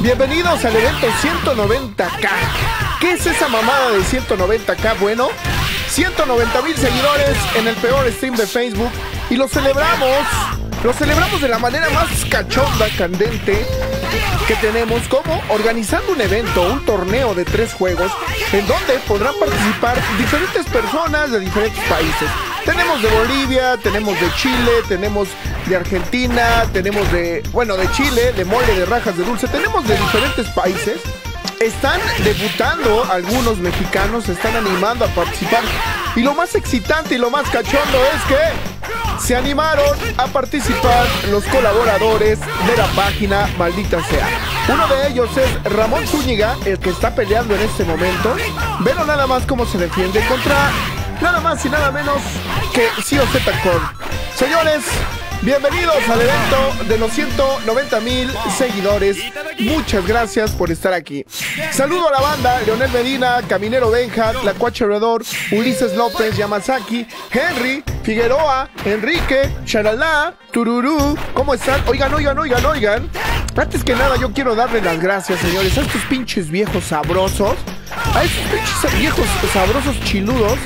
Bienvenidos al evento 190K. ¿Qué es esa mamada de 190K? Bueno, 190 mil seguidores en el peor stream de Facebook y lo celebramos, lo celebramos de la manera más cachonda, candente que tenemos, como organizando un evento, un torneo de tres juegos en donde podrán participar diferentes personas de diferentes países. Tenemos de Bolivia, tenemos de Chile, tenemos de Argentina, tenemos de, bueno, de Chile, de mole, de rajas de dulce, tenemos de diferentes países. Están debutando algunos mexicanos, están animando a participar. Y lo más excitante y lo más cachondo es que se animaron a participar los colaboradores de la página Maldita Sea. Uno de ellos es Ramón Zúñiga, el que está peleando en este momento. Pero nada más cómo se defiende contra nada más y nada menos que COZ Corp. Señores, bienvenidos al evento de los 190 mil seguidores. Muchas gracias por estar aquí. Saludo a la banda, Leonel Medina, Caminero Benja, La Redor, Ulises López, Yamazaki, Henry, Figueroa, Enrique, Sharalá, Tururú. ¿Cómo están? Oigan, oigan, oigan, oigan. Antes que nada, yo quiero darle las gracias, señores, a estos pinches viejos sabrosos, a estos pinches viejos sabrosos chiludos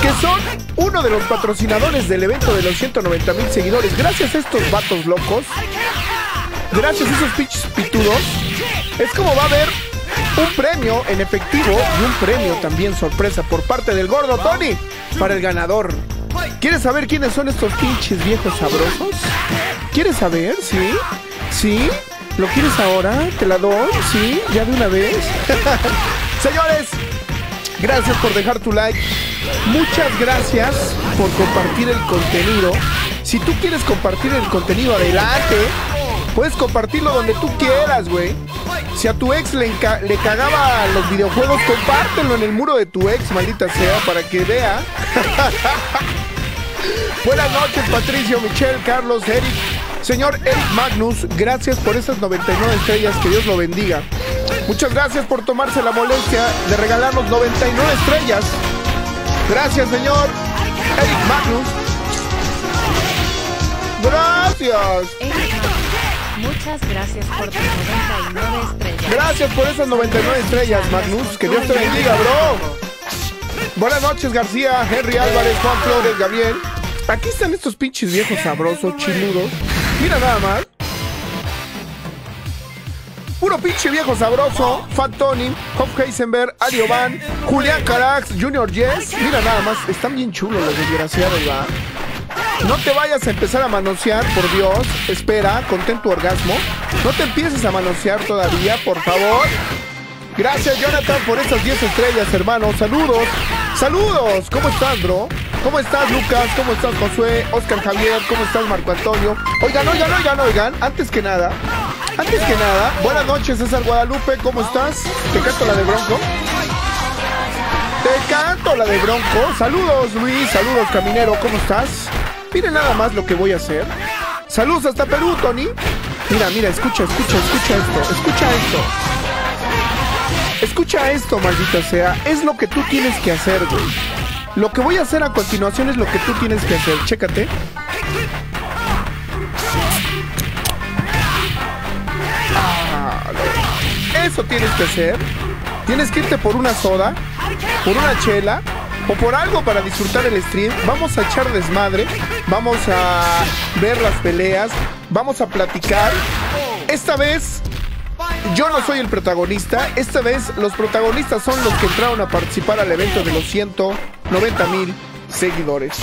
que son uno de los patrocinadores del evento de los 190 mil seguidores. Gracias a estos vatos locos, gracias a esos pinches pitudos, es como va a haber un premio en efectivo y un premio también sorpresa por parte del gordo Tony para el ganador. ¿Quieres saber quiénes son estos pinches viejos sabrosos? ¿Quieres saber? ¿Sí? ¿Sí? ¿Lo quieres ahora? ¿Te la doy? ¿Sí? ¿Ya de una vez? Señores, gracias por dejar tu like. Muchas gracias por compartir el contenido. Si tú quieres compartir el contenido, adelante. Puedes compartirlo donde tú quieras, güey. Si a tu ex le, le cagaba los videojuegos, compártelo en el muro de tu ex, maldita sea, para que vea. Buenas noches, Patricio, Michelle, Carlos, Eric. Señor Eric Magnus, gracias por esas 99 estrellas, que Dios lo bendiga. Muchas gracias por tomarse la molestia de regalarnos 99 estrellas. Gracias, señor Eric Magnus. Gracias. Eric, muchas gracias por tus 99 estrellas. Gracias por esas 99 estrellas, Magnus. Que Dios te bendiga, bro. Buenas noches, García, Henry Álvarez, Juan Flores, Gabriel. Aquí están estos pinches viejos sabrosos, chiludos. Mira nada más. Puro pinche viejo sabroso. Fat Tony, Hoff Heisenberg, Ario Van, Julián Carax, Junior Jess. Mira nada más. Están bien chulos los desgraciados, ¿va? No te vayas a empezar a manosear, por Dios. Espera, contén tu orgasmo. No te empieces a manosear todavía, por favor. Gracias, Jonathan, por estas 10 estrellas, hermano. Saludos. Saludos. ¿Cómo estás, bro? ¿Cómo estás, Lucas? ¿Cómo estás, Josué? Oscar Javier. ¿Cómo estás, Marco Antonio? Oigan, oigan, oigan, oigan. Antes que nada, antes que nada, buenas noches, César Guadalupe. ¿Cómo estás? ¿Te canto la de Bronco? Te canto la de Bronco. Saludos, Luis. Saludos, Caminero. ¿Cómo estás? Miren nada más lo que voy a hacer. Saludos hasta Perú, Tony. Mira, mira, escucha, escucha, escucha esto. Escucha esto. Escucha esto, maldita sea. Es lo que tú tienes que hacer, güey. Lo que voy a hacer a continuación es lo que tú tienes que hacer. Chécate. Ah, Eso tienes que hacer. Tienes que irte por una soda, por una chela, o por algo para disfrutar el stream, vamos a echar desmadre, vamos a ver las peleas, vamos a platicar. Esta vez yo no soy el protagonista, esta vez los protagonistas son los que entraron a participar al evento de los 190 mil seguidores.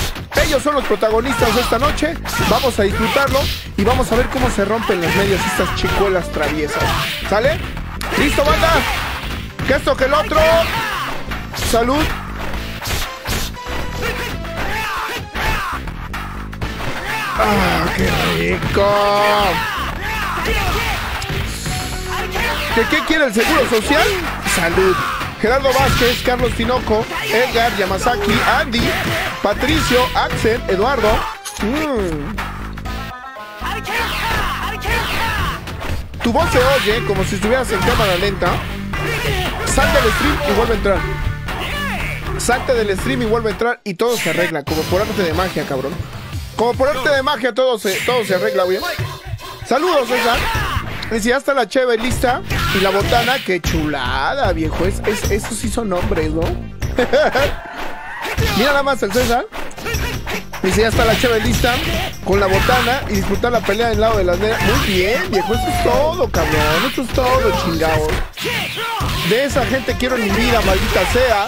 Ellos son los protagonistas de esta noche, vamos a disfrutarlo y vamos a ver cómo se rompen las medias estas chicuelas traviesas. ¿Sale? ¿Listo, banda? Que esto que el otro. Salud. ¡Ah, qué rico! ¿De qué quiere el Seguro Social? Salud. Gerardo Vázquez, Carlos Tinoco, Edgar, Yamazaki, Andy, Patricio, Axel, Eduardo. Mm. Tu voz se oye como si estuvieras en cámara lenta. Salte del stream y vuelve a entrar. Salte del stream y vuelve a entrar y todo se arregla, como por arte de magia, cabrón. Como por arte de magia todo se, todo se arregla, bien. Saludos, César. Dice, ya está la cheve lista y la botana, qué chulada, viejo. Es, es, esos sí son nombres, ¿no? Mira nada más el César. Dice, ya está la cheve lista con la botana y disfrutar la pelea del lado de las nenas. Muy bien, viejo. Eso es todo, cabrón. Eso es todo, chingados. De esa gente quiero mi vida, maldita sea.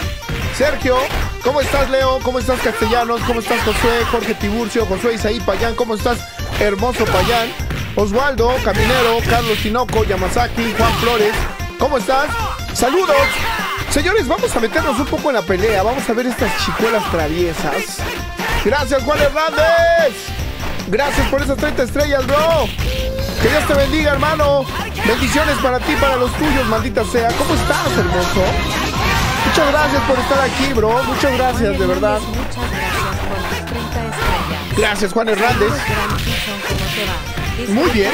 Sergio, ¿cómo estás, Leo? ¿Cómo estás, Castellanos? ¿Cómo estás, Josué? Jorge Tiburcio, Josué Isaí Payán. ¿Cómo estás, hermoso Payán? Osvaldo, Caminero, Carlos Tinoco, Yamazaki, Juan Flores. ¿Cómo estás? Saludos. Señores, vamos a meternos un poco en la pelea. Vamos a ver estas chicuelas traviesas. Gracias, Juan Hernández. Gracias por esas 30 estrellas, bro. Que Dios te bendiga, hermano. Bendiciones para ti, para los tuyos, maldita sea. ¿Cómo estás, hermoso? Muchas gracias por estar aquí, bro. Muchas gracias, de verdad. Muchas gracias por tus 30 estrellas. Gracias, Juan Hernández. Muy bien.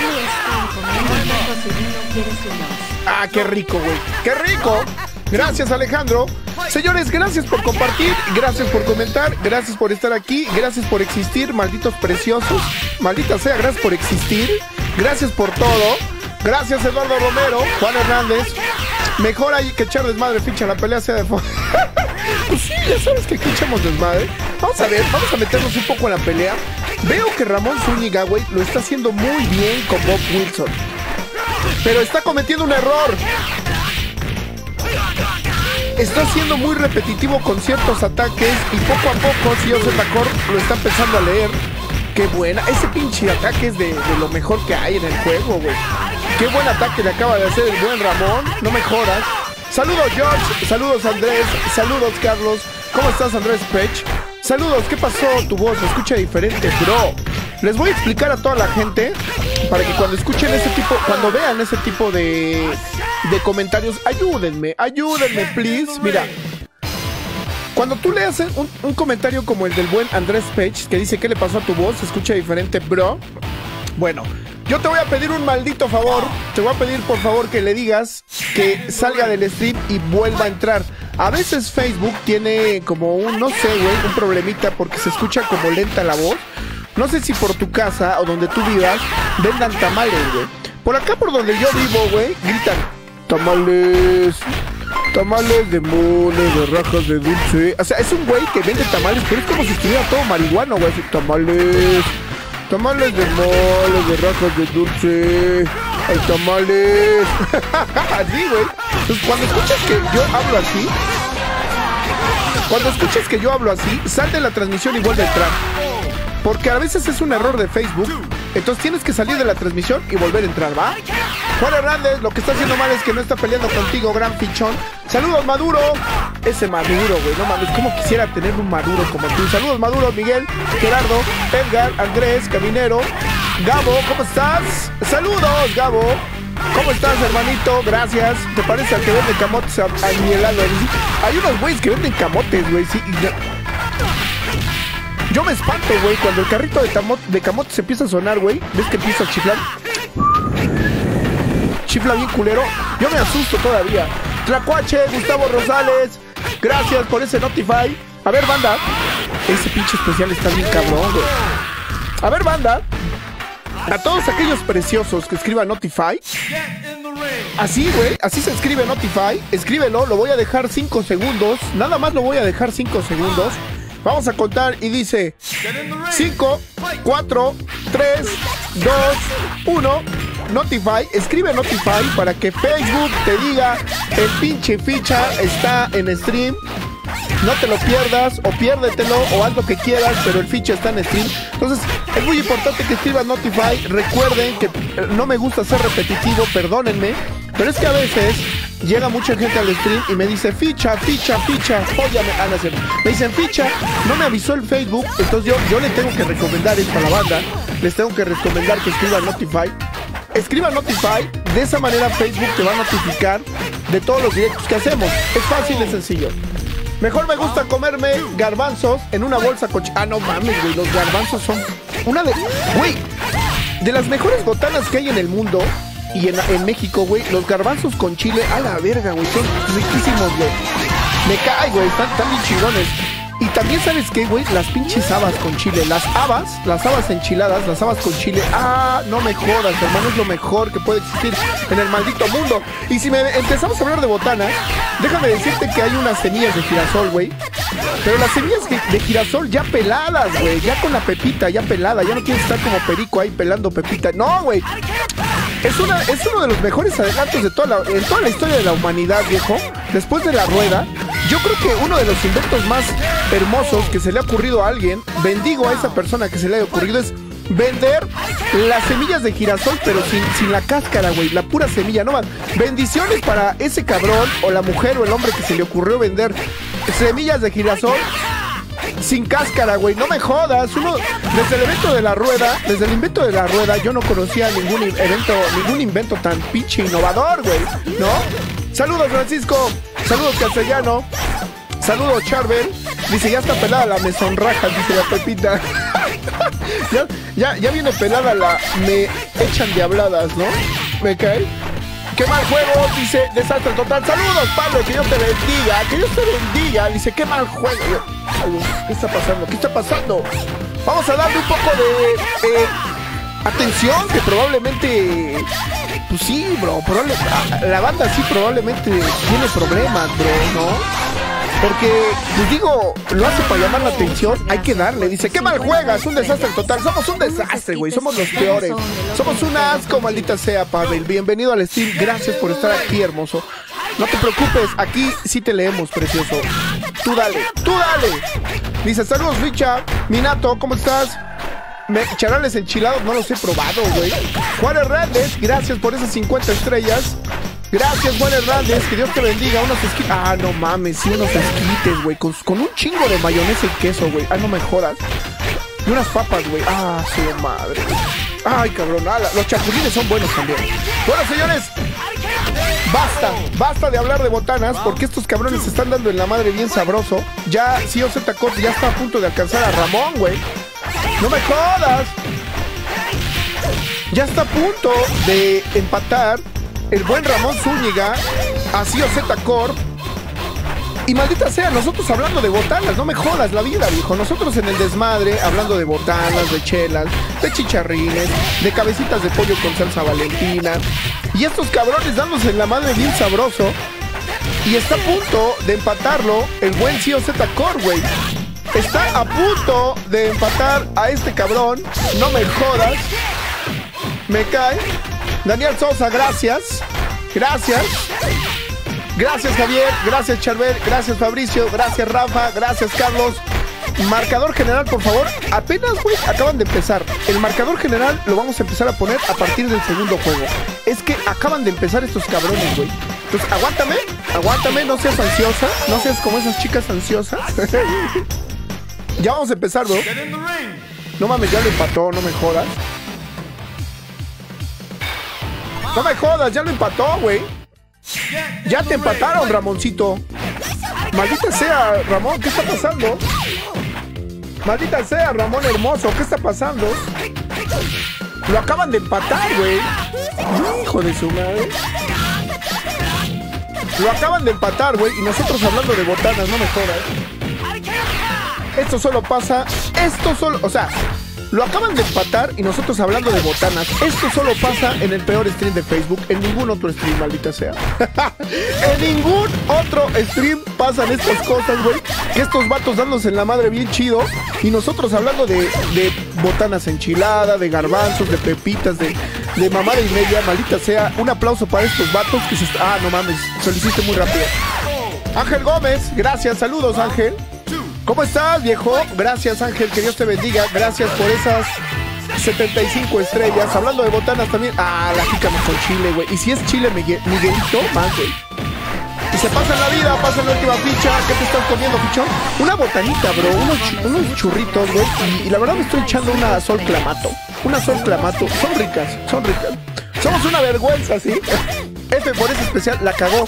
Ah, qué rico, güey. Qué rico. Gracias, Alejandro. Señores, gracias por compartir, gracias por comentar, gracias por estar aquí, gracias por existir, malditos preciosos. Maldita sea, gracias por existir. Gracias por todo. Gracias, Eduardo Romero, Juan Hernández. Mejor hay que echar desmadre, ficha, la pelea sea de fondo. pues sí, ya sabes que aquí echamos desmadre. Vamos a ver, vamos a meternos un poco en la pelea. Veo que Ramón Zúñiga, güey, lo está haciendo muy bien con Bob Wilson. Pero está cometiendo un error. Está siendo muy repetitivo con ciertos ataques y poco a poco, si Joseph Tacor lo está empezando a leer. Qué buena. Ese pinche ataque es de, de lo mejor que hay en el juego, güey. Qué buen ataque le acaba de hacer el buen Ramón. No mejoras. Saludos, George. Saludos, Andrés. Saludos, Carlos. ¿Cómo estás, Andrés Pech? Saludos, ¿qué pasó? Tu voz se escucha diferente, bro. Les voy a explicar a toda la gente para que cuando escuchen ese tipo, cuando vean ese tipo de, de comentarios, ayúdenme, ayúdenme, please. Mira, cuando tú leas un, un comentario como el del buen Andrés Pech, que dice, ¿qué le pasó a tu voz? Se escucha diferente, bro. Bueno, yo te voy a pedir un maldito favor. Te voy a pedir por favor que le digas que salga del stream y vuelva a entrar. A veces Facebook tiene como un, no sé, güey, un problemita porque se escucha como lenta la voz. No sé si por tu casa o donde tú vivas vendan tamales, güey. Por acá por donde yo vivo, güey, gritan tamales. Tamales de mole, de rajas de dulce. O sea, es un güey que vende tamales, pero es como si estuviera todo marihuano, güey. Tamales. Tamales de mole, de rajas de dulce. Hay tamales. así, güey. Entonces, cuando escuchas que yo hablo así, cuando escuches que yo hablo así, sal de la transmisión y vuelve a entrar. Porque a veces es un error de Facebook. Entonces tienes que salir de la transmisión y volver a entrar, ¿va? Juan Hernández, lo que está haciendo mal es que no está peleando contigo, gran fichón. Saludos, Maduro. Ese Maduro, güey, no mames, como quisiera tener un Maduro como tú. Saludos, Maduro, Miguel, Gerardo, Edgar, Andrés, Caminero, Gabo, ¿cómo estás? Saludos, Gabo. ¿Cómo estás, hermanito? Gracias. ¿Te parece al que vende camotes a, a? Hay unos güeyes que venden camotes, güey, sí. y Yo me espanto, güey, cuando el carrito de, tamo- de camotes empieza a sonar, güey. ¿Ves que empieza a chiflar? Chifla bien culero. Yo me asusto todavía. Tlacuache, Gustavo Rosales. Gracias por ese Notify. A ver, banda. Ese pinche especial está bien cabrón. A ver, banda. A todos aquellos preciosos que escriban Notify. Así, güey, así se escribe Notify. Escríbelo, lo voy a dejar 5 segundos. Nada más lo voy a dejar 5 segundos. Vamos a contar y dice Get in the ring. 5, 4, 3, 2, 1. Notify, escribe Notify para que Facebook te diga el pinche ficha está en stream. No te lo pierdas o piérdetelo o haz lo que quieras, pero el ficha está en stream. Entonces es muy importante que escribas Notify. Recuerden que eh, no me gusta ser repetitivo, perdónenme, pero es que a veces llega mucha gente al stream y me dice ficha, ficha, ficha, óyame, es cierto. me dicen ficha, no me avisó el Facebook, entonces yo, yo le tengo que recomendar esto a la banda, les tengo que recomendar que escriban Notify. Escriban Notify, de esa manera Facebook te va a notificar de todos los directos que hacemos. Es fácil y sencillo. Mejor me gusta comerme garbanzos en una bolsa coche. Ah, no mames, güey. Los garbanzos son una de. Güey, de las mejores botanas que hay en el mundo y en, en México, güey. Los garbanzos con chile, a la verga, güey. Son riquísimos, güey. Me cae, güey. Están, están bien chingones. Y también, ¿sabes qué, güey? Las pinches habas con chile. Las habas, las habas enchiladas, las habas con chile. Ah, no me jodas, hermano. Es lo mejor que puede existir en el maldito mundo. Y si me empezamos a hablar de botanas, déjame decirte que hay unas semillas de girasol, güey. Pero las semillas de girasol ya peladas, güey. Ya con la pepita, ya pelada. Ya no quieres estar como perico ahí pelando pepita. No, güey. Es, una, es uno de los mejores adelantos de toda la, en toda la historia de la humanidad, viejo. Después de la rueda, yo creo que uno de los inventos más hermosos que se le ha ocurrido a alguien, bendigo a esa persona que se le haya ocurrido, es vender las semillas de girasol, pero sin, sin la cáscara, güey. La pura semilla, no más. Bendiciones para ese cabrón, o la mujer, o el hombre que se le ocurrió vender semillas de girasol sin cáscara, güey. No me jodas. Uno, desde el evento de la rueda, desde el invento de la rueda, yo no conocía ningún evento, ningún invento tan pinche innovador, güey. ¿No? Saludos, Francisco. Saludos, Castellano. Saludos, Charbel. Dice, ya está pelada la mesonraja, dice la Pepita. ya, ya, ya viene pelada la me echan diabladas, ¿no? ¿Me cae? ¡Qué mal juego! Dice, desastre total. Saludos, Pablo, que Dios te bendiga. Que Dios te bendiga. Dice, qué mal juego. ¿Qué está pasando? ¿Qué está pasando? Vamos a darle un poco de eh, atención, que probablemente... Pues sí, bro. probable- la banda sí probablemente tiene problemas, bro, ¿no? Porque, les digo, lo hace para llamar la atención, hay que darle. Dice, qué mal juegas, un desastre total. Somos un desastre, güey, somos los peores. Somos un asco, maldita sea, Pavel. Bienvenido al stream, gracias por estar aquí, hermoso. No te preocupes, aquí sí te leemos, precioso. Tú dale, tú dale. Dice, saludos, Richa. Minato, ¿cómo estás? Me, charales enchilados no los he probado, güey. Juan Hernández, gracias por esas 50 estrellas. Gracias, Juan Hernández, que Dios te bendiga. Unos esquites. Ah, no mames, sí, unos esquites, güey. Con, un chingo de mayonesa y queso, güey. Ah, no me jodas. Y unas papas, güey. Ah, su madre. Ay, cabrón. los chapulines son buenos también. Bueno, señores. Basta, basta de hablar de botanas porque estos cabrones se están dando en la madre bien sabroso. Ya, sí, OZ Corte ya está a punto de alcanzar a Ramón, güey. No me jodas. Ya está a punto de empatar el buen Ramón Zúñiga a Z Corp. Y maldita sea, nosotros hablando de botanas, no me jodas la vida, viejo. Nosotros en el desmadre, hablando de botanas, de chelas, de chicharrines, de cabecitas de pollo con salsa valentina. Y estos cabrones dándose en la madre bien sabroso. Y está a punto de empatarlo el buen Cio Z Core, güey. Está a punto de empatar a este cabrón. No me jodas. Me cae. Daniel Sosa, gracias. Gracias. Gracias Javier, gracias Charbel, gracias Fabricio, gracias Rafa, gracias Carlos. Marcador general, por favor. Apenas, güey, acaban de empezar. El marcador general lo vamos a empezar a poner a partir del segundo juego. Es que acaban de empezar estos cabrones, güey. Entonces, aguántame, aguántame, no seas ansiosa, no seas como esas chicas ansiosas. ya vamos a empezar, bro. No mames, ya lo empató, no me jodas. No me jodas, ya lo empató, güey. Ya te empataron, Ramoncito. Maldita sea, Ramón, ¿qué está pasando? Maldita sea, Ramón hermoso, ¿qué está pasando? Lo acaban de empatar, güey. Hijo de su madre. Lo acaban de empatar, güey. Y nosotros hablando de botanas, no me jodas. Esto solo pasa. Esto solo. O sea, Lo acaban de empatar y nosotros hablando de botanas. Esto solo pasa en el peor stream de Facebook, en ningún otro stream, maldita sea. en ningún otro stream pasan estas cosas, güey. Que estos vatos dándose en la madre bien chido y nosotros hablando de, botanas enchiladas, de garbanzos, de pepitas, de, de mamada y media, maldita sea. Un aplauso para estos vatos que se... Ah, no mames, se lo hiciste muy rápido. Ángel Gómez, gracias, saludos Ángel. ¿Cómo estás, viejo? Gracias, Ángel, que Dios te bendiga. Gracias por esas 75 estrellas. Hablando de botanas también. Ah, la jícama con chile, güey. Y si es chile Miguel- Miguelito, más, güey. Y se pasa la vida, pasa la última ficha. ¿Qué te estás comiendo, fichón? Una botanita, bro. Unos, chu- unos churritos, güey. Y la verdad me estoy echando una sol clamato. Una sol clamato. Son ricas, son ricas. Somos una vergüenza, ¿sí? F por ese especial la cagó.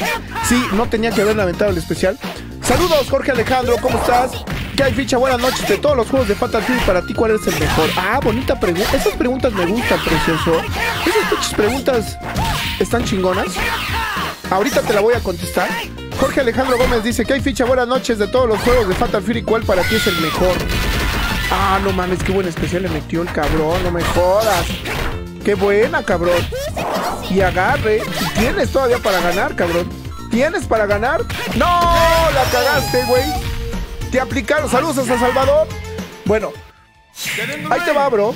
Sí, no tenía que haber lamentado el especial. Saludos, Jorge Alejandro, ¿cómo estás? ¿Qué hay, ficha? Buenas noches. De todos los juegos de Fatal Fury, para ti, ¿cuál es el mejor? Ah, bonita pregunta. Esas preguntas me gustan, precioso. Esas preguntas están chingonas. Ahorita te la voy a contestar. Jorge Alejandro Gómez dice que hay ficha. Buenas noches de todos los juegos de Fatal Fury. ¿Cuál para ti es el mejor? Ah, no mames, qué buen especial le metió el cabrón. No me jodas. Qué buena, cabrón. Y agarre. Tienes todavía para ganar, cabrón. ¿Tienes para ganar? ¡No! La cagaste, güey. Te aplicaron. Saludos a Salvador. Bueno, ahí te va, bro.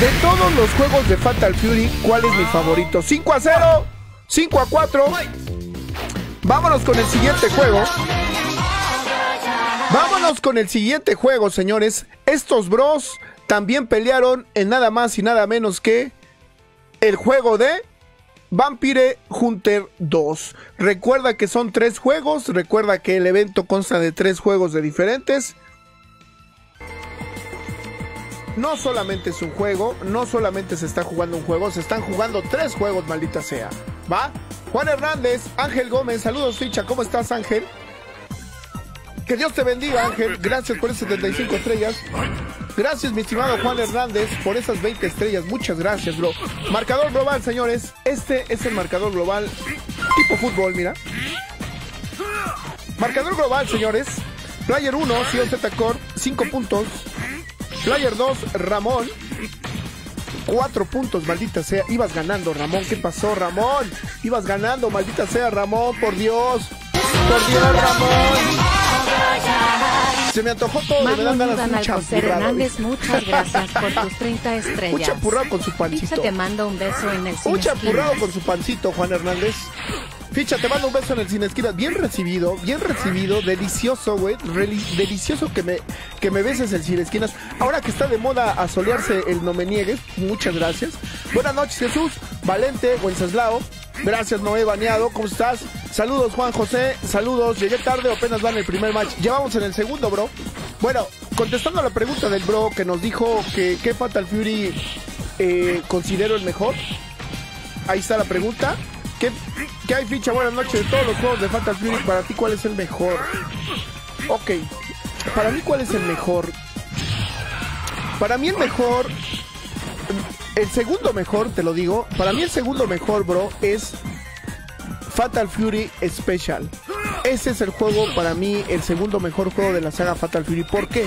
De todos los juegos de Fatal Fury, ¿cuál es mi favorito? 5 a 0. 5 a 4. Vámonos con el siguiente juego. Vámonos con el siguiente juego, señores. Estos bros también pelearon en nada más y nada menos que el juego de Vampire Hunter 2. Recuerda que son tres juegos. Recuerda que el evento consta de tres juegos de diferentes. No solamente es un juego, no solamente se está jugando un juego, se están jugando tres juegos, maldita sea. ¿Va? Juan Hernández, Ángel Gómez, saludos ficha, ¿cómo estás Ángel? Que Dios te bendiga Ángel, gracias por esas 75 estrellas. Gracias mi estimado Juan Hernández por esas 20 estrellas, muchas gracias bro. Marcador global señores, este es el marcador global tipo fútbol, mira. Marcador global señores, Player 1, Z Corp, 5 puntos. Player 2, Ramón. Cuatro puntos, maldita sea. Ibas ganando, Ramón. ¿Qué pasó, Ramón? Ibas ganando, maldita sea, Ramón. Por Dios. Por Dios, Ramón. Se me antojó todo. Me dan ganas de un champurrado. Hernández, muchas gracias por tus 30 estrellas. Un champurrado con su Ficha pancito. te manda un beso en el Un champurrado con su pancito, Juan Hernández. Ficha, te mando un beso en el cine esquina. Bien recibido, bien recibido. Delicioso, güey. Delicioso que me, que me beses el cine esquinas. Ahora que está de moda asolearse el no me niegues, muchas gracias. Buenas noches, Jesús. Valente, Wenceslao. Gracias, Noé Baneado. ¿Cómo estás? Saludos, Juan José. Saludos. Llegué tarde apenas van el primer match. Ya vamos en el segundo, bro. Bueno, contestando a la pregunta del bro que nos dijo que qué Fatal Fury eh, considero el mejor. Ahí está la pregunta. ¿Qué, qué hay ficha? Buenas noches. De todos los juegos de Fatal Fury, para ti, ¿cuál es el mejor? Ok. Para mí, ¿cuál es el mejor? Para mí, el mejor. El segundo mejor, te lo digo. Para mí, el segundo mejor, bro, es Fatal Fury Special. Ese es el juego, para mí, el segundo mejor juego de la saga Fatal Fury. ¿Por qué?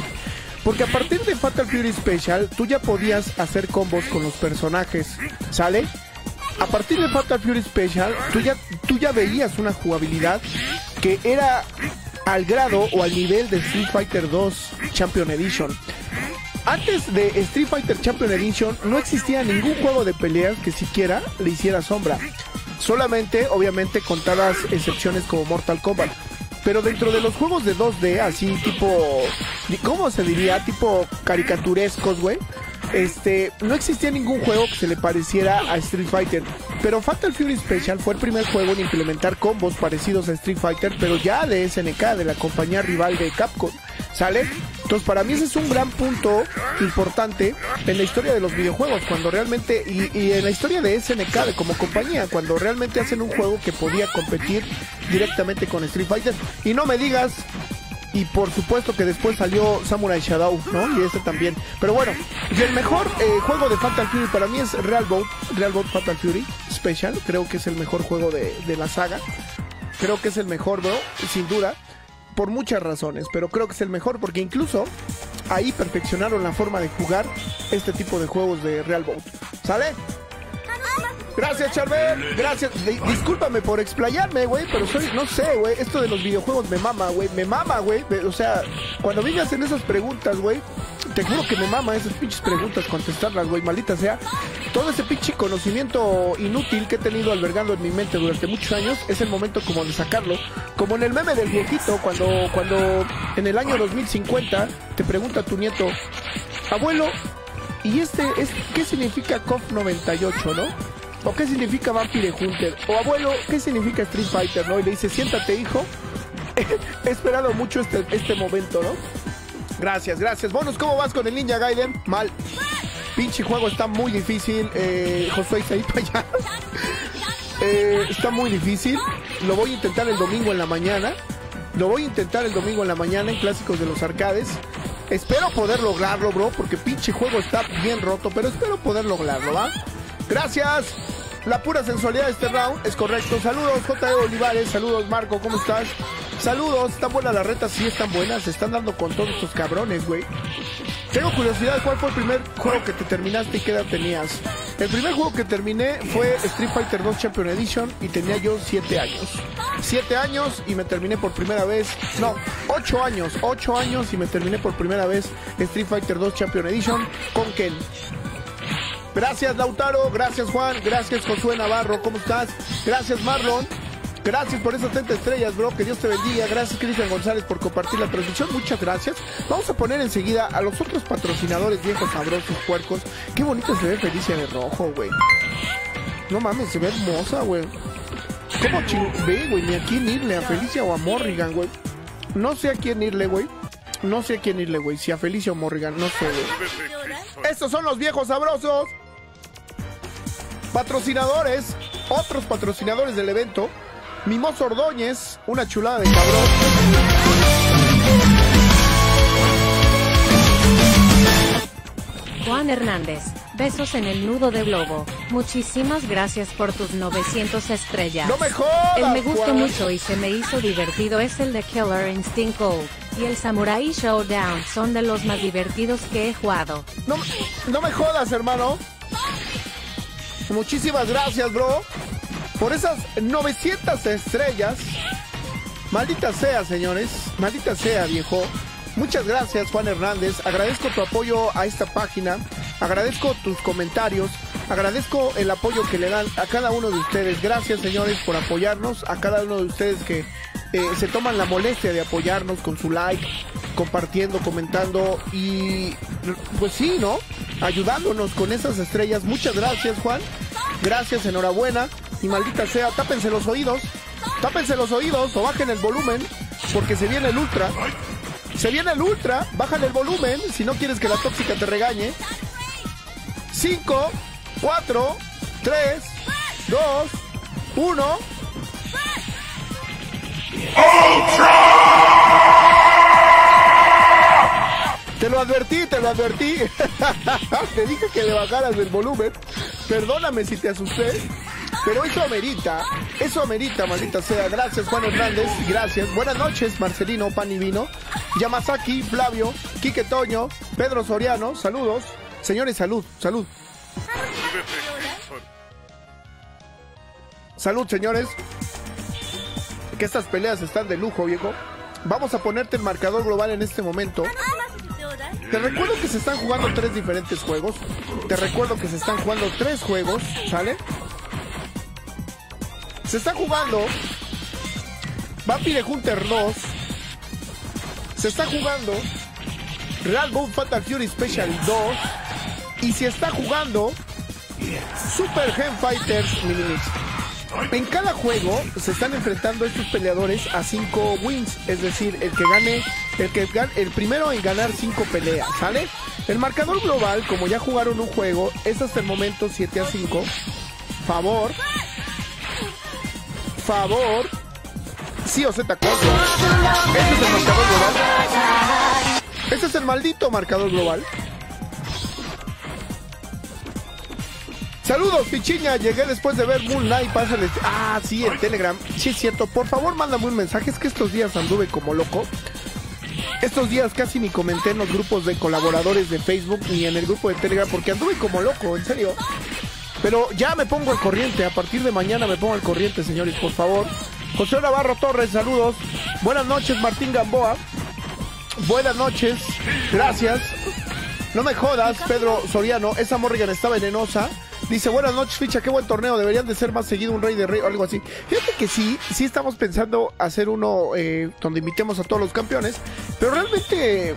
Porque a partir de Fatal Fury Special, tú ya podías hacer combos con los personajes. ¿Sale? A partir de Fatal Fury Special, tú ya, tú ya veías una jugabilidad que era al grado o al nivel de Street Fighter 2 Champion Edition. Antes de Street Fighter Champion Edition no existía ningún juego de peleas que siquiera le hiciera sombra. Solamente, obviamente, contadas excepciones como Mortal Kombat. Pero dentro de los juegos de 2D, así tipo, ¿cómo se diría? Tipo caricaturescos, güey. Este, no existía ningún juego que se le pareciera a Street Fighter. Pero Fatal Fury Special fue el primer juego en implementar combos parecidos a Street Fighter, pero ya de SNK, de la compañía rival de Capcom. ¿Sale? Entonces para mí ese es un gran punto importante en la historia de los videojuegos, cuando realmente, y, en la historia de SNK como compañía, cuando realmente hacen un juego que podía competir directamente con Street Fighter. Y no me digas, y por supuesto que después salió Samurai Shadow, ¿no? Y ese también. Pero bueno, el mejor eh, juego de Fatal Fury para mí es Real Boat, Real Boat Fatal Fury Special, creo que es el mejor juego de, de la saga. Creo que es el mejor, bro, sin duda por muchas razones, pero creo que es el mejor porque incluso ahí perfeccionaron la forma de jugar este tipo de juegos de Real Boat. ¿Sale? Gracias, Charbel. Gracias. Di- discúlpame por explayarme, güey, pero soy, no sé, güey. Esto de los videojuegos me mama, güey. Me mama, güey. O sea, cuando me hacen esas preguntas, güey, te juro que me mama esas pinches preguntas contestarlas, güey. Maldita sea. Todo ese pinche conocimiento inútil que he tenido albergando en mi mente durante muchos años, es el momento como de sacarlo. Como en el meme del viejito, cuando, cuando en el año 2050 te pregunta tu nieto, abuelo, ¿y este es qué significa COF 98, no? ¿O qué significa Vampire Hunter? O abuelo, ¿qué significa Street Fighter, no? Y le dice, siéntate, hijo. He esperado mucho este, este momento, ¿no? Gracias, gracias. Bonus, ¿cómo vas con el Ninja Gaiden? Mal. Pinche juego está muy difícil. Eh, Josué está ahí para allá. Eh, está muy difícil. Lo voy a intentar el domingo en la mañana. Lo voy a intentar el domingo en la mañana en Clásicos de los Arcades. Espero poder lograrlo, bro, porque pinche juego está bien roto, pero espero poder lograrlo, ¿va? Gracias. La pura sensualidad de este round es correcto. Saludos, J.E. Olivares. Saludos, Marco, ¿cómo estás? Saludos, ¿están buenas las retas? Sí, están buenas. Se están dando con todos estos cabrones, güey. Tengo curiosidad, ¿cuál fue el primer juego que te terminaste y qué edad tenías? El primer juego que terminé fue Street Fighter 2 Champion Edition y tenía yo 7 años. 7 años y me terminé por primera vez, no, 8 años, 8 años y me terminé por primera vez Street Fighter 2 Champion Edition con Ken. Gracias Lautaro, gracias Juan, gracias Josué Navarro, ¿cómo estás? Gracias Marlon. Gracias por esas 30 estrellas, bro. Que Dios te bendiga. Gracias, Cristian González, por compartir la transmisión. Muchas gracias. Vamos a poner enseguida a los otros patrocinadores viejos, sabrosos, puercos. Qué bonito se ve Felicia de rojo, güey. No mames, se ve hermosa, güey. ¿Cómo ching... Ve, güey, ni a quién irle, a Felicia o a Morrigan, güey. No sé a quién irle, güey. No sé a quién irle, güey. Si a Felicia o Morrigan, no sé, güey. Estos son los viejos sabrosos. Patrocinadores, otros patrocinadores del evento. Mimoso Ordóñez, una chulada de cabrón. Juan Hernández, besos en el nudo de globo. Muchísimas gracias por tus 900 estrellas. ¡No me jodas, El me gustó Juan! mucho y se me hizo divertido es el de Killer Instinct Gold. Y el Samurai Showdown son de los más divertidos que he jugado. No, no me jodas, hermano. Muchísimas gracias, bro. Por esas 900 estrellas. Maldita sea, señores. Maldita sea, viejo. Muchas gracias, Juan Hernández. Agradezco tu apoyo a esta página. Agradezco tus comentarios. Agradezco el apoyo que le dan a cada uno de ustedes. Gracias, señores, por apoyarnos. A cada uno de ustedes que eh, se toman la molestia de apoyarnos con su like, compartiendo, comentando y pues sí, ¿no? Ayudándonos con esas estrellas. Muchas gracias, Juan. Gracias, enhorabuena. Y maldita sea, tápense los oídos. Tápense los oídos o bajen el volumen porque se viene el ultra. Se viene el ultra, bájale el volumen si no quieres que la tóxica te regañe. 5, 4, 3, 2, 1. Te lo advertí, te lo advertí. te dije que le bajaras el volumen. Perdóname si te asusté. Pero eso amerita, eso amerita, maldita sea. Gracias, Juan Hernández. Gracias. Buenas noches, Marcelino, Pan y Vino. Yamazaki, Flavio, Quique Toño, Pedro Soriano. Saludos. Señores, salud, salud. Salud, señores. Que estas peleas están de lujo, viejo. Vamos a ponerte el marcador global en este momento. Te recuerdo que se están jugando tres diferentes juegos. Te recuerdo que se están jugando tres juegos, ¿sale? Se está jugando Vampire Hunter 2. Se está jugando Real Boat Fatal Fury Special 2. Y se está jugando Super Gen Fighters Mini. En cada juego se están enfrentando estos peleadores a 5 wins, es decir, el que gane, el que gan- el primero en ganar 5 peleas, ¿sale? El marcador global, como ya jugaron un juego, es hasta el momento 7 a 5. Favor. Favor. Sí o Z cosa. Este es el marcador global. Este es el maldito marcador global. Saludos, Pichiña. Llegué después de ver Moon Knight. Pásale. Ah, sí, el Telegram. Sí, es cierto. Por favor, mándame un mensaje. Es que estos días anduve como loco. Estos días casi ni comenté en los grupos de colaboradores de Facebook ni en el grupo de Telegram porque anduve como loco, en serio. Pero ya me pongo al corriente, a partir de mañana me pongo al corriente, señores, por favor. José Navarro Torres, saludos. Buenas noches, Martín Gamboa. Buenas noches, gracias. No me jodas, Pedro Soriano, esa Morrigan está venenosa. Dice, buenas noches, ficha, qué buen torneo. Deberían de ser más seguido un rey de rey o algo así. Fíjate que sí, sí estamos pensando hacer uno eh, donde invitemos a todos los campeones. Pero realmente,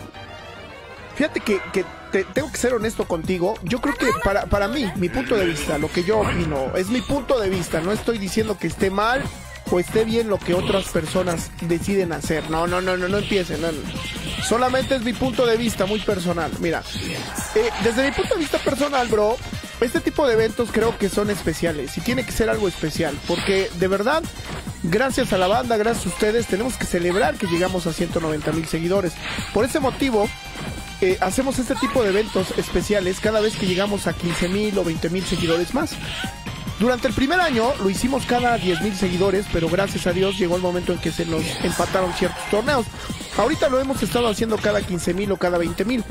fíjate que, que te- tengo que ser honesto contigo. Yo creo que para, para mí, mi punto de vista, lo que yo opino, es mi punto de vista. No estoy diciendo que esté mal o esté bien lo que otras personas deciden hacer. No, no, no, no, no empiecen. Solamente es mi punto de vista muy personal. Mira, eh, desde mi punto de vista personal, bro, este tipo de eventos creo que son especiales y tiene que ser algo especial porque de verdad, gracias a la banda, gracias a ustedes, tenemos que celebrar que llegamos a 190 mil seguidores. Por ese motivo, eh, hacemos este tipo de eventos especiales cada vez que llegamos a 15 mil o 20 mil seguidores más. Durante el primer año lo hicimos cada 10 mil seguidores, pero gracias a Dios llegó el momento en que se nos empataron ciertos torneos. Ahorita lo hemos estado haciendo cada 15 mil o cada 20 mil.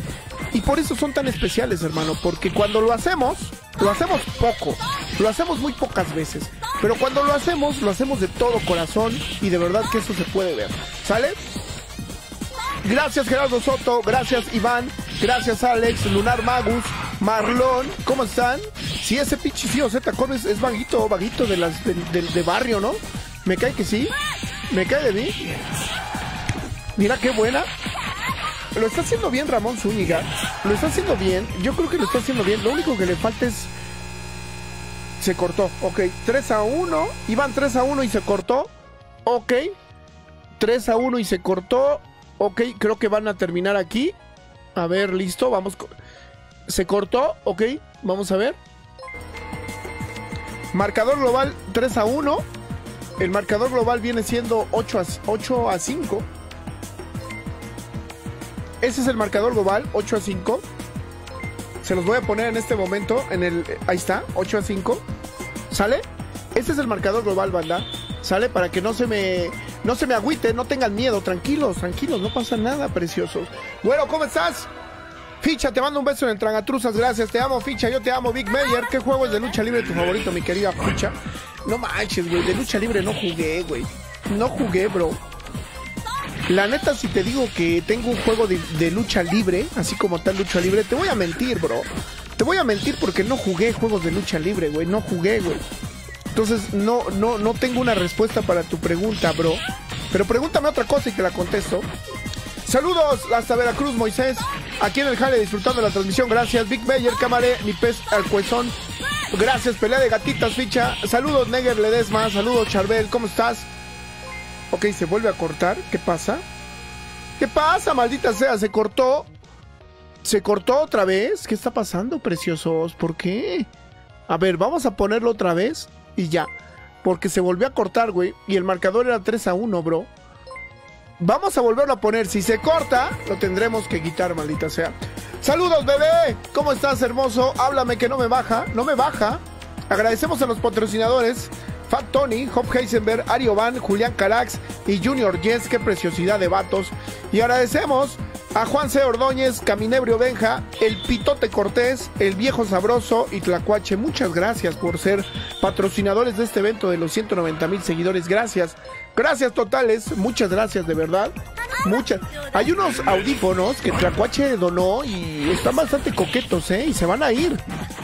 Y por eso son tan especiales, hermano, porque cuando lo hacemos, lo hacemos poco, lo hacemos muy pocas veces. Pero cuando lo hacemos, lo hacemos de todo corazón y de verdad que eso se puede ver. ¿Sale? Gracias Gerardo Soto, gracias Iván, gracias Alex, Lunar Magus, Marlon, ¿cómo están? Sí, ese pinche sí, o Z es, es vaguito, vaguito de las de, de- de barrio, ¿no? Me cae que sí, me cae de mí. Mira qué buena. Lo está haciendo bien Ramón Zúñiga, lo está haciendo bien, yo creo que lo está haciendo bien, lo único que le falta es... Se cortó, ok, 3 a 1, iban 3 a 1 y se cortó, ok, 3 a 1 y se cortó. Ok, creo que van a terminar aquí. A ver, listo, vamos. Se cortó, ok, vamos a ver. Marcador global 3 a 1. El marcador global viene siendo 8 a, 8 a 5. Ese es el marcador global, 8 a 5. Se los voy a poner en este momento. En el, ahí está, 8 a 5. ¿Sale? Este es el marcador global, banda. ¿Sale? Para que no se me. No se me agüiten, no tengan miedo. Tranquilos, tranquilos, no pasa nada, preciosos. Bueno, ¿cómo estás? Ficha, te mando un beso en el gracias. Te amo, Ficha, yo te amo, Big Mayer. ¿Qué juego es de lucha libre tu favorito, mi querida Ficha? No manches, güey, de lucha libre no jugué, güey. No jugué, bro. La neta, si te digo que tengo un juego de, de lucha libre, así como tal lucha libre, te voy a mentir, bro. Te voy a mentir porque no jugué juegos de lucha libre, güey. No jugué, güey. Entonces, no, no, no tengo una respuesta para tu pregunta, bro. Pero pregúntame otra cosa y te la contesto. Saludos hasta Veracruz, Moisés. Aquí en el Jale disfrutando de la transmisión. Gracias. Big Bayer, Camaré, mi pez al cuezón. Gracias, pelea de gatitas, ficha. Saludos, Neger Ledesma. Saludos, Charbel. ¿Cómo estás? Ok, se vuelve a cortar. ¿Qué pasa? ¿Qué pasa, maldita sea? Se cortó. ¿Se cortó otra vez? ¿Qué está pasando, preciosos? ¿Por qué? A ver, vamos a ponerlo otra vez y ya. Porque se volvió a cortar, güey. Y el marcador era 3 a 1, bro. Vamos a volverlo a poner. Si se corta, lo tendremos que quitar, maldita sea. Saludos, bebé. ¿Cómo estás, hermoso? Háblame que no me baja. No me baja. Agradecemos a los patrocinadores. Fat Tony, Hop Heisenberg, Ario Van, Julián Carax y Junior Jess. Qué preciosidad de vatos. Y agradecemos a Juan C. Ordóñez, Caminebrio Benja, el Pitote Cortés, el Viejo Sabroso y Tlacuache. Muchas gracias por ser patrocinadores de este evento de los 190 mil seguidores. Gracias. Gracias totales. Muchas gracias, de verdad. Muchas. Hay unos audífonos que Tlacuache donó y están bastante coquetos, ¿eh? Y se van a ir.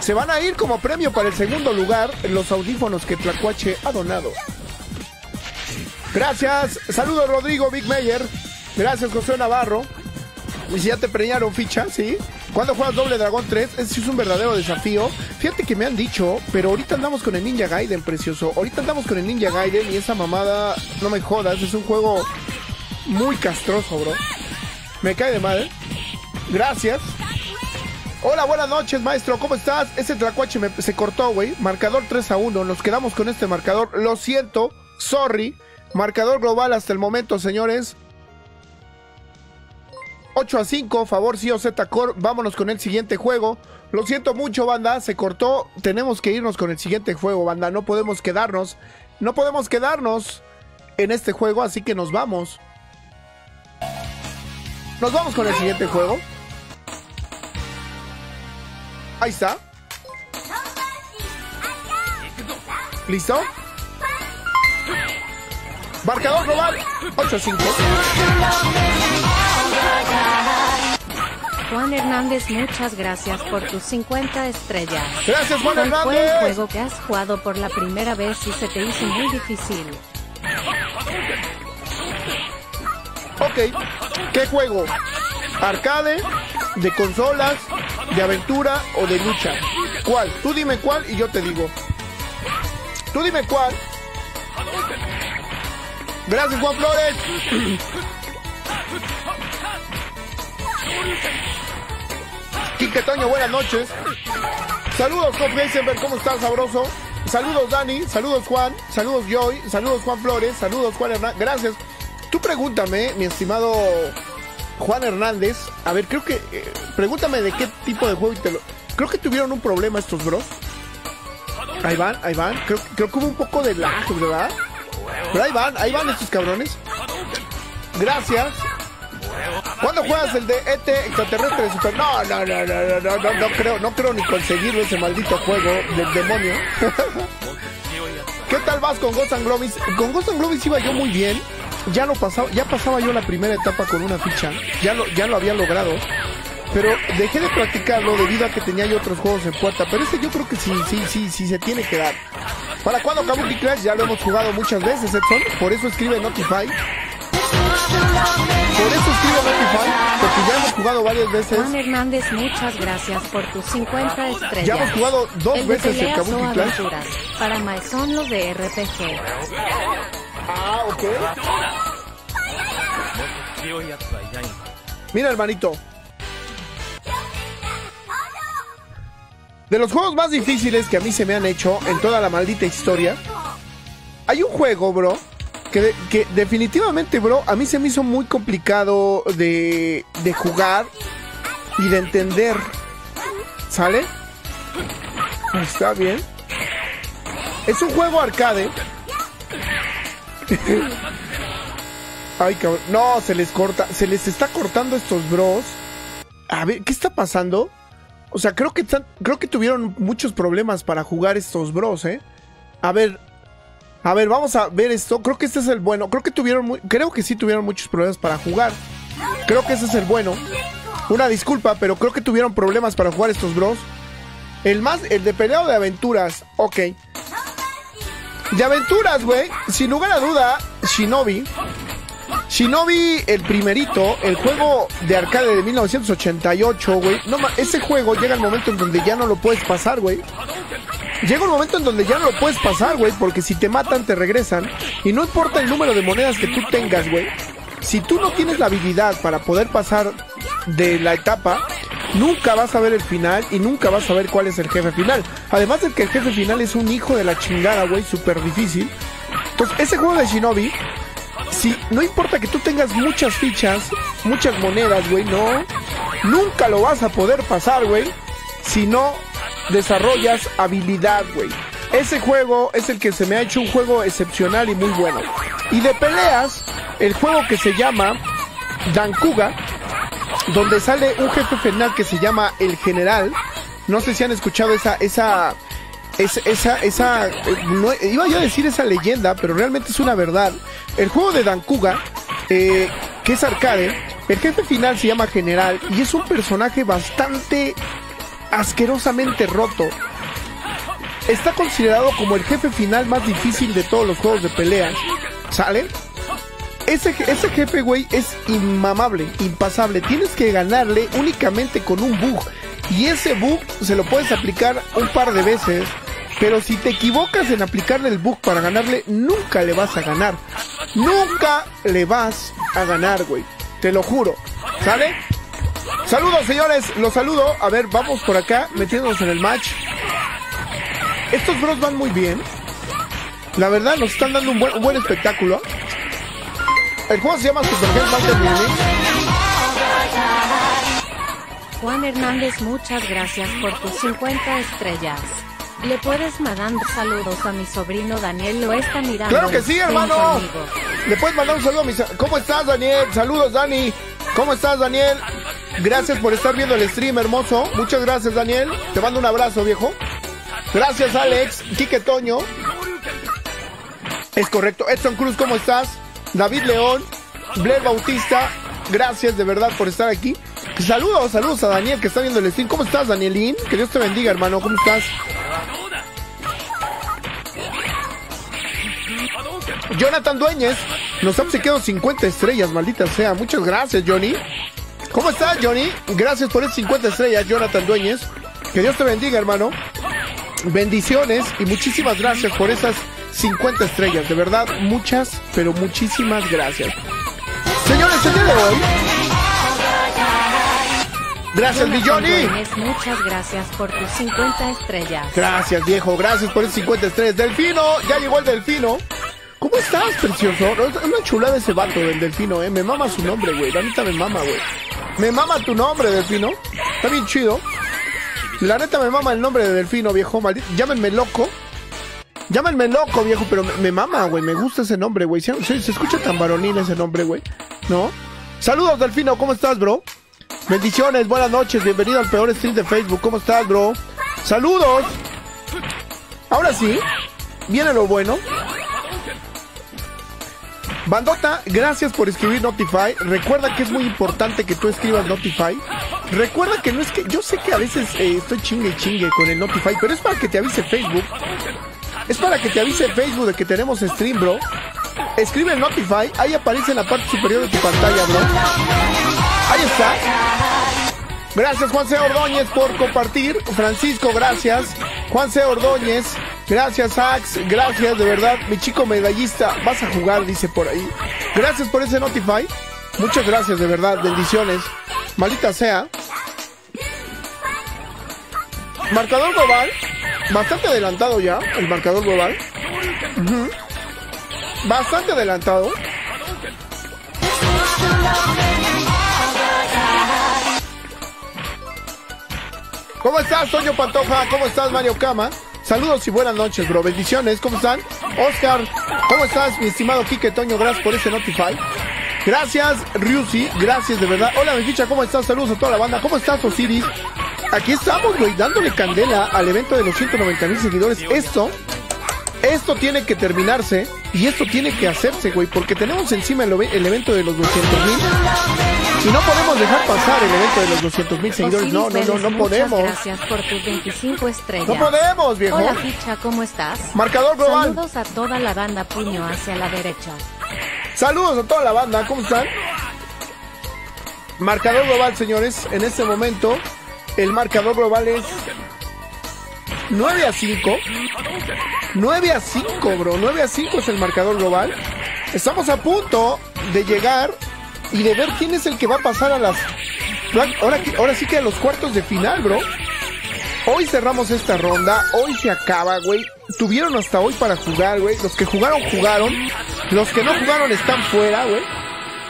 Se van a ir como premio para el segundo lugar los audífonos que Tlacuache ha donado. Gracias. Saludos, Rodrigo Big Mayer. Gracias, José Navarro. Y si ya te preñaron ficha, ¿sí? ¿Cuándo juegas Doble Dragón 3? Ese es un verdadero desafío. Fíjate que me han dicho, pero ahorita andamos con el Ninja Gaiden, precioso. Ahorita andamos con el Ninja Gaiden y esa mamada, no me jodas, es un juego muy castroso, bro. Me cae de madre. Gracias. Hola, buenas noches, maestro. ¿Cómo estás? Ese tlacuache me- se cortó, güey. Marcador 3 a 1. Nos quedamos con este marcador. Lo siento. Sorry. Marcador global hasta el momento, señores. 8 a 5, favor sí o Z Core. Vámonos con el siguiente juego. Lo siento mucho, banda. Se cortó. Tenemos que irnos con el siguiente juego, banda. No podemos quedarnos. No podemos quedarnos en este juego, así que nos vamos. Nos vamos con el siguiente juego. Ahí está. ¿Listo? Marcador global 8-5. Juan Hernández, muchas gracias por tus 50 estrellas. Gracias, Juan ¿Cuál fue el Hernández. juego que has jugado por la primera vez y se te hizo muy difícil? Ok. ¿Qué juego? ¿Arcade? ¿De consolas? ¿De aventura o de lucha? ¿Cuál? Tú dime cuál y yo te digo. Tú dime cuál. Gracias, Juan Flores. Quique Toño, buenas noches. Saludos, Top Heisenberg, ¿cómo estás, sabroso? Saludos, Dani. Saludos, Juan. Saludos, Joy. Saludos, Juan Flores. Saludos, Juan Hernández. Gracias. Tú pregúntame, mi estimado Juan Hernández. A ver, creo que. eh, pregúntame de qué tipo de juego. Creo que tuvieron un problema estos bros. Ahí van, ahí van. Creo, creo que hubo un poco de lag, ¿verdad? Pero ahí van, ahí van estos cabrones. Gracias. ¿Cuándo juegas el de ET extraterrestre super? No, no, no, no, no, no, no, creo, no creo ni conseguirlo ese maldito juego del demonio. ¿Qué tal vas con Ghost and Glovis? Con Ghost and Glovis iba yo muy bien. Ya lo pasaba, ya pasaba yo la primera etapa con una ficha. Ya lo, ya lo había logrado. Pero dejé de practicarlo debido a que tenía yo otros juegos en puerta. Pero ese yo creo que sí, sí, sí, sí se tiene que dar. ¿Para cuándo Kabuki Crash? Ya lo hemos jugado muchas veces, Edson. Por eso escribe Notify. Por eso escribe Notify. Porque ya hemos jugado varias veces. Juan Hernández, muchas gracias por tus 50 estrellas. Ya hemos jugado dos el veces el Kabuki Clash. Para Maison los de RPG. Ah, ok. Mira, hermanito. De los juegos más difíciles que a mí se me han hecho en toda la maldita historia, hay un juego, bro, que, de- que definitivamente, bro, a mí se me hizo muy complicado de, de jugar y de entender. ¿Sale? Está bien. Es un juego arcade. Ay, cabrón. No, se les corta. Se les está cortando estos bros. A ver, ¿qué está pasando? O sea, creo que creo que tuvieron muchos problemas para jugar estos bros, ¿eh? A ver. A ver, vamos a ver esto. Creo que este es el bueno. Creo que tuvieron creo que sí tuvieron muchos problemas para jugar. Creo que ese es el bueno. Una disculpa, pero creo que tuvieron problemas para jugar estos bros. El más, el de pelea o de aventuras. Ok. De aventuras, güey. Sin lugar a duda, Shinobi. Shinobi, el primerito, el juego de arcade de 1988, güey. No, ese juego llega el momento en donde ya no lo puedes pasar, güey. Llega un momento en donde ya no lo puedes pasar, güey, porque si te matan te regresan. Y no importa el número de monedas que tú tengas, güey. Si tú no tienes la habilidad para poder pasar de la etapa, nunca vas a ver el final y nunca vas a ver cuál es el jefe final. Además de que el jefe final es un hijo de la chingada, güey, súper difícil. Entonces, ese juego de Shinobi, si no importa que tú tengas muchas fichas, muchas monedas, güey, no, nunca lo vas a poder pasar, güey, si no desarrollas habilidad, güey. Ese juego es el que se me ha hecho un juego excepcional y muy bueno. Y de peleas, el juego que se llama Dankuga, donde sale un jefe final que se llama El General. No sé si han escuchado esa, esa, esa, esa, esa eh, no, iba yo a decir esa leyenda, pero realmente es una verdad. El juego de Dankuga, eh, que es arcade, el jefe final se llama General y es un personaje bastante asquerosamente roto. Está considerado como el jefe final más difícil de todos los juegos de pelea. ¿Sale? Ese, ese jefe, güey, es inmamable, impasable. Tienes que ganarle únicamente con un bug. Y ese bug se lo puedes aplicar un par de veces. Pero si te equivocas en aplicarle el bug para ganarle, nunca le vas a ganar. Nunca le vas a ganar, güey. Te lo juro. ¿Sale? Saludos, señores. Los saludo. A ver, vamos por acá, metiéndonos en el match. Estos bros van muy bien. La verdad, nos están dando un buen, espectáculo. El juego se llama Super Game. Juan Hernández, muchas gracias por tus 50 estrellas. ¿Le puedes mandar saludos a mi sobrino Daniel? Lo está mirando. Claro que sí, hermano. Le puedes mandar un saludo a mis... ¿Cómo estás, Daniel? Saludos, Dani. ¿Cómo estás, Daniel? Gracias por estar viendo el stream, hermoso. Muchas gracias, Daniel. Te mando un abrazo, viejo. Gracias, Alex. Quique Toño. Es correcto. Edson Cruz, ¿cómo estás? David León. Blair Bautista. Gracias de verdad por estar aquí. Saludos, saludos a Daniel que está viendo el stream. ¿Cómo estás, Danielín? Que Dios te bendiga, hermano. ¿Cómo estás? Jonathan Dueñez nos ha obsequiado 50 estrellas, maldita sea. Muchas gracias, Johnny. ¿Cómo estás, Johnny? Gracias por esas 50 estrellas, Jonathan Dueñez. Que Dios te bendiga, hermano. Bendiciones y muchísimas gracias por esas 50 estrellas. De verdad, muchas, pero muchísimas gracias. Señores, el de hoy. Gracias. Dueñez, Muchas gracias por tus 50 estrellas. Gracias, viejo. Gracias por esas 50 estrellas. Delfino, ya llegó el Delfino. ¿Cómo estás, precioso? Es una chulada ese vato del Delfino, eh. Me mama su nombre, güey. La neta me mama, güey. Me mama tu nombre, Delfino. Está bien chido. La neta me mama el nombre de Delfino, viejo. Maldito. Llámenme loco. Llámenme loco, viejo, pero me, me mama, güey. Me gusta ese nombre, güey. Se, se- se escucha tan varonil ese nombre, güey. ¿No? Saludos, Delfino. ¿Cómo estás, bro? Bendiciones, buenas noches. Bienvenido al peor stream de Facebook. ¿Cómo estás, bro? Saludos. Ahora sí, viene lo bueno. Bandota, gracias por escribir Notify. Recuerda que es muy importante que tú escribas Notify. Recuerda que no es que. Yo sé que a veces eh, estoy chingue chingue con el Notify, pero es para que te avise Facebook. Es para que te avise Facebook de que tenemos stream, bro. Escribe el Notify, ahí aparece en la parte superior de tu pantalla, bro. Ahí está. Gracias Juan C. Ordóñez por compartir. Francisco, gracias. Juan C. Ordóñez, gracias Ax, gracias de verdad. Mi chico medallista, vas a jugar, dice por ahí. Gracias por ese Notify. Muchas gracias, de verdad. Bendiciones. Maldita sea. Marcador global. Bastante adelantado ya, el marcador global. Bastante adelantado. ¿Cómo estás, Toño Pantoja? ¿Cómo estás, Mario Kama? Saludos y buenas noches, bro. Bendiciones. ¿Cómo están? Oscar, ¿cómo estás, mi estimado Quique Toño? Gracias por ese Notify. Gracias, Ryusi. Gracias, de verdad. Hola, mi ficha, ¿cómo estás? Saludos a toda la banda. ¿Cómo estás, Osiris? Aquí estamos, güey, dándole candela al evento de los 190 mil seguidores. Esto, esto tiene que terminarse y esto tiene que hacerse, güey, porque tenemos encima el, evento de los 200 mil y no podemos dejar pasar el evento de los 200 mil seguidores. No, no, no, no podemos. Gracias por tus 25 estrellas. No podemos, viejo. Hola, ficha, ¿cómo estás? Marcador global. Saludos a toda la banda puño hacia la derecha. Saludos a toda la banda, ¿cómo están? Marcador global, señores. En este momento, el marcador global es 9 a 5. 9 a 5, bro. 9 a 5 es el marcador global. Estamos a punto de llegar y de ver quién es el que va a pasar a las. Ahora, ahora sí que a los cuartos de final, bro. Hoy cerramos esta ronda, hoy se acaba, güey. Tuvieron hasta hoy para jugar, güey. Los que jugaron, jugaron. Los que no jugaron están fuera, güey.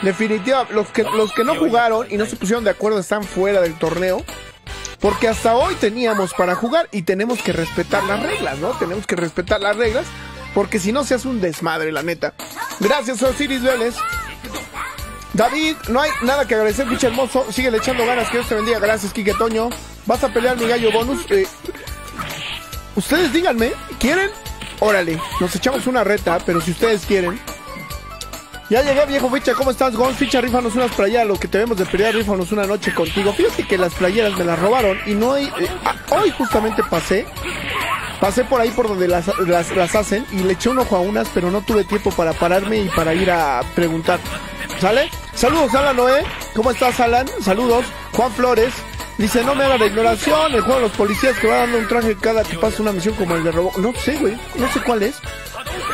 Definitiva, los que, los que no jugaron y no se pusieron de acuerdo están fuera del torneo. Porque hasta hoy teníamos para jugar y tenemos que respetar las reglas, ¿no? Tenemos que respetar las reglas. Porque si no se hace un desmadre, la neta. Gracias, Osiris Vélez. David, no hay nada que agradecer, pinche hermoso. Sigue echando ganas, que Dios te bendiga. Gracias, Quique Toño. Vas a pelear mi gallo bonus. Eh, ustedes díganme, ¿quieren? Órale, nos echamos una reta, pero si ustedes quieren. Ya llegué, viejo ficha, ¿cómo estás, Gon? Ficha, rífanos unas playeras, lo que tenemos de pelear, rífanos una noche contigo. Fíjate que las playeras me las robaron y no hay... eh, ah, hoy justamente pasé, pasé por ahí por donde las, las, hacen y le eché un ojo a unas, pero no tuve tiempo para pararme y para ir a preguntar. ¿Sale? Saludos, Alan Noé. ¿Cómo estás, Alan? Saludos. Juan Flores. Dice, no me haga de ignoración. El juego de los policías que va dando un traje cada que pasa una misión como el de robo. No sé, güey. No sé cuál es.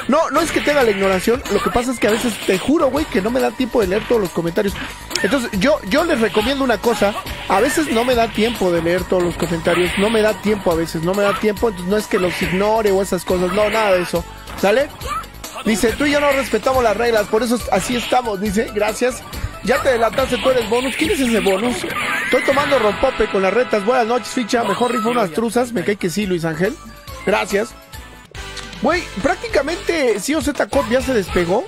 No, no es que tenga la ignoración. Lo que pasa es que a veces te juro, güey, que no me da tiempo de leer todos los comentarios. Entonces, yo, yo les recomiendo una cosa. A veces no me da tiempo de leer todos los comentarios. No me da tiempo a veces. No me da tiempo. Entonces, no es que los ignore o esas cosas. No, nada de eso. ¿Sale? Dice, tú y yo no respetamos las reglas, por eso así estamos, dice, gracias. Ya te delataste, tú eres bonus. ¿Quién es ese bonus? Estoy tomando rompope con las retas. Buenas noches, ficha. Mejor rifa unas truzas. Me cae que sí, Luis Ángel. Gracias. Güey, prácticamente o Z Cop ya se despegó.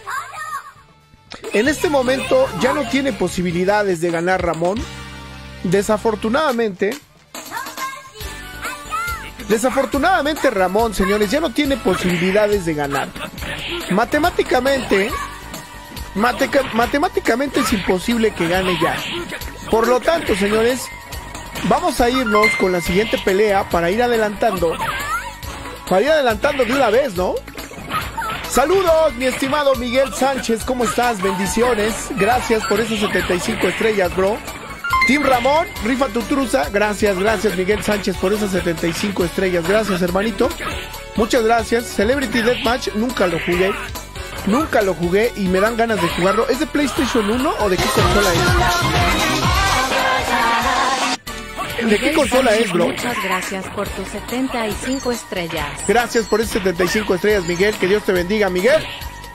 En este momento ya no tiene posibilidades de ganar Ramón. Desafortunadamente, desafortunadamente Ramón, señores, ya no tiene posibilidades de ganar. Matemáticamente, matemáticamente es imposible que gane ya. Por lo tanto, señores, vamos a irnos con la siguiente pelea para ir adelantando. Para ir adelantando de una vez, ¿no? Saludos, mi estimado Miguel Sánchez, ¿cómo estás? Bendiciones. Gracias por esos 75 estrellas, bro. Team Ramón, rifa tu truza. Gracias, gracias, Miguel Sánchez, por esas 75 estrellas. Gracias, hermanito. Muchas gracias. Celebrity Deathmatch, nunca lo jugué. Nunca lo jugué y me dan ganas de jugarlo. ¿Es de PlayStation 1 o de qué consola es? ¿De qué consola es, bro? Muchas gracias por tus 75 estrellas. Gracias por esas 75 estrellas, Miguel. Que Dios te bendiga, Miguel.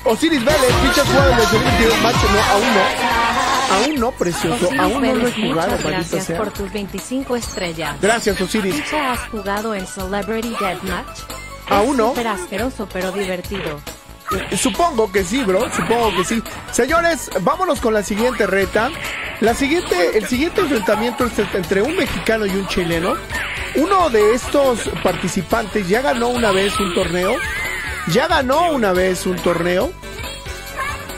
Osiris Vélez, fichas jugado en el Celebrity Deathmatch. No, aún no. Aún no, precioso. Osiris aún no lo he jugado, muchas gracias sea. por tus 25 estrellas. Gracias, Osiris. Ficha, ¿Has jugado en Celebrity Deathmatch? Aún Es no. súper asqueroso pero divertido. Supongo que sí, bro. Supongo que sí. Señores, vámonos con la siguiente reta. La siguiente, el siguiente enfrentamiento es entre un mexicano y un chileno. Uno de estos participantes ya ganó una vez un torneo. Ya ganó una vez un torneo.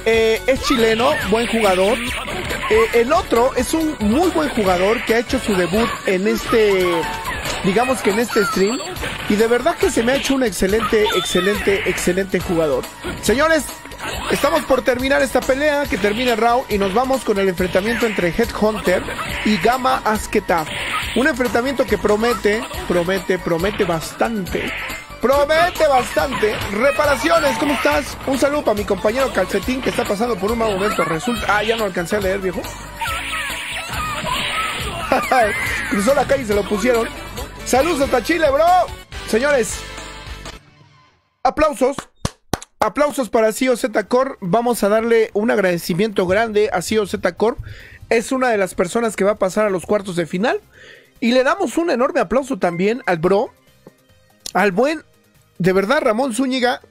Eh, es chileno, buen jugador. Eh, el otro es un muy buen jugador que ha hecho su debut en este, digamos que en este stream. Y de verdad que se me ha hecho un excelente, excelente, excelente jugador. Señores, estamos por terminar esta pelea, que termine el round y nos vamos con el enfrentamiento entre Headhunter y Gama Asketaf. Un enfrentamiento que promete, promete, promete bastante. Promete bastante. Reparaciones, ¿cómo estás? Un saludo para mi compañero Calcetín que está pasando por un mal momento. Resulta. Ah, ya no alcancé a leer, viejo. Cruzó la calle y se lo pusieron. Saludos hasta Chile, bro. Señores, aplausos. Aplausos para CIOZ Core. Vamos a darle un agradecimiento grande a CIOZ Core. Es una de las personas que va a pasar a los cuartos de final. Y le damos un enorme aplauso también al bro. Al buen, de verdad, Ramón Zúñiga.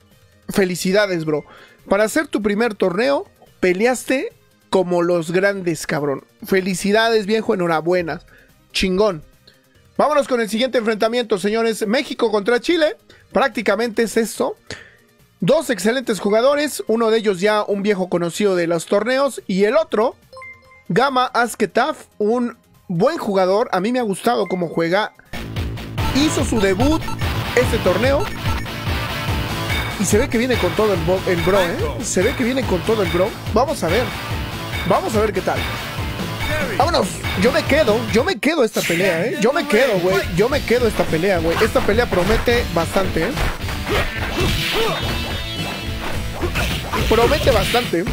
Felicidades, bro. Para hacer tu primer torneo, peleaste como los grandes, cabrón. Felicidades, viejo, enhorabuena. Chingón. Vámonos con el siguiente enfrentamiento, señores. México contra Chile. Prácticamente es esto. Dos excelentes jugadores, uno de ellos ya un viejo conocido de los torneos y el otro, Gama Asketaf, un buen jugador, a mí me ha gustado cómo juega, hizo su debut este torneo y se ve que viene con todo el, el bro, ¿eh? Se ve que viene con todo el bro. Vamos a ver, vamos a ver qué tal. Vámonos, yo me quedo, yo me quedo esta pelea, ¿eh? Yo me quedo, güey, yo me quedo esta pelea, güey. Esta pelea promete bastante, ¿eh? Promete bastante.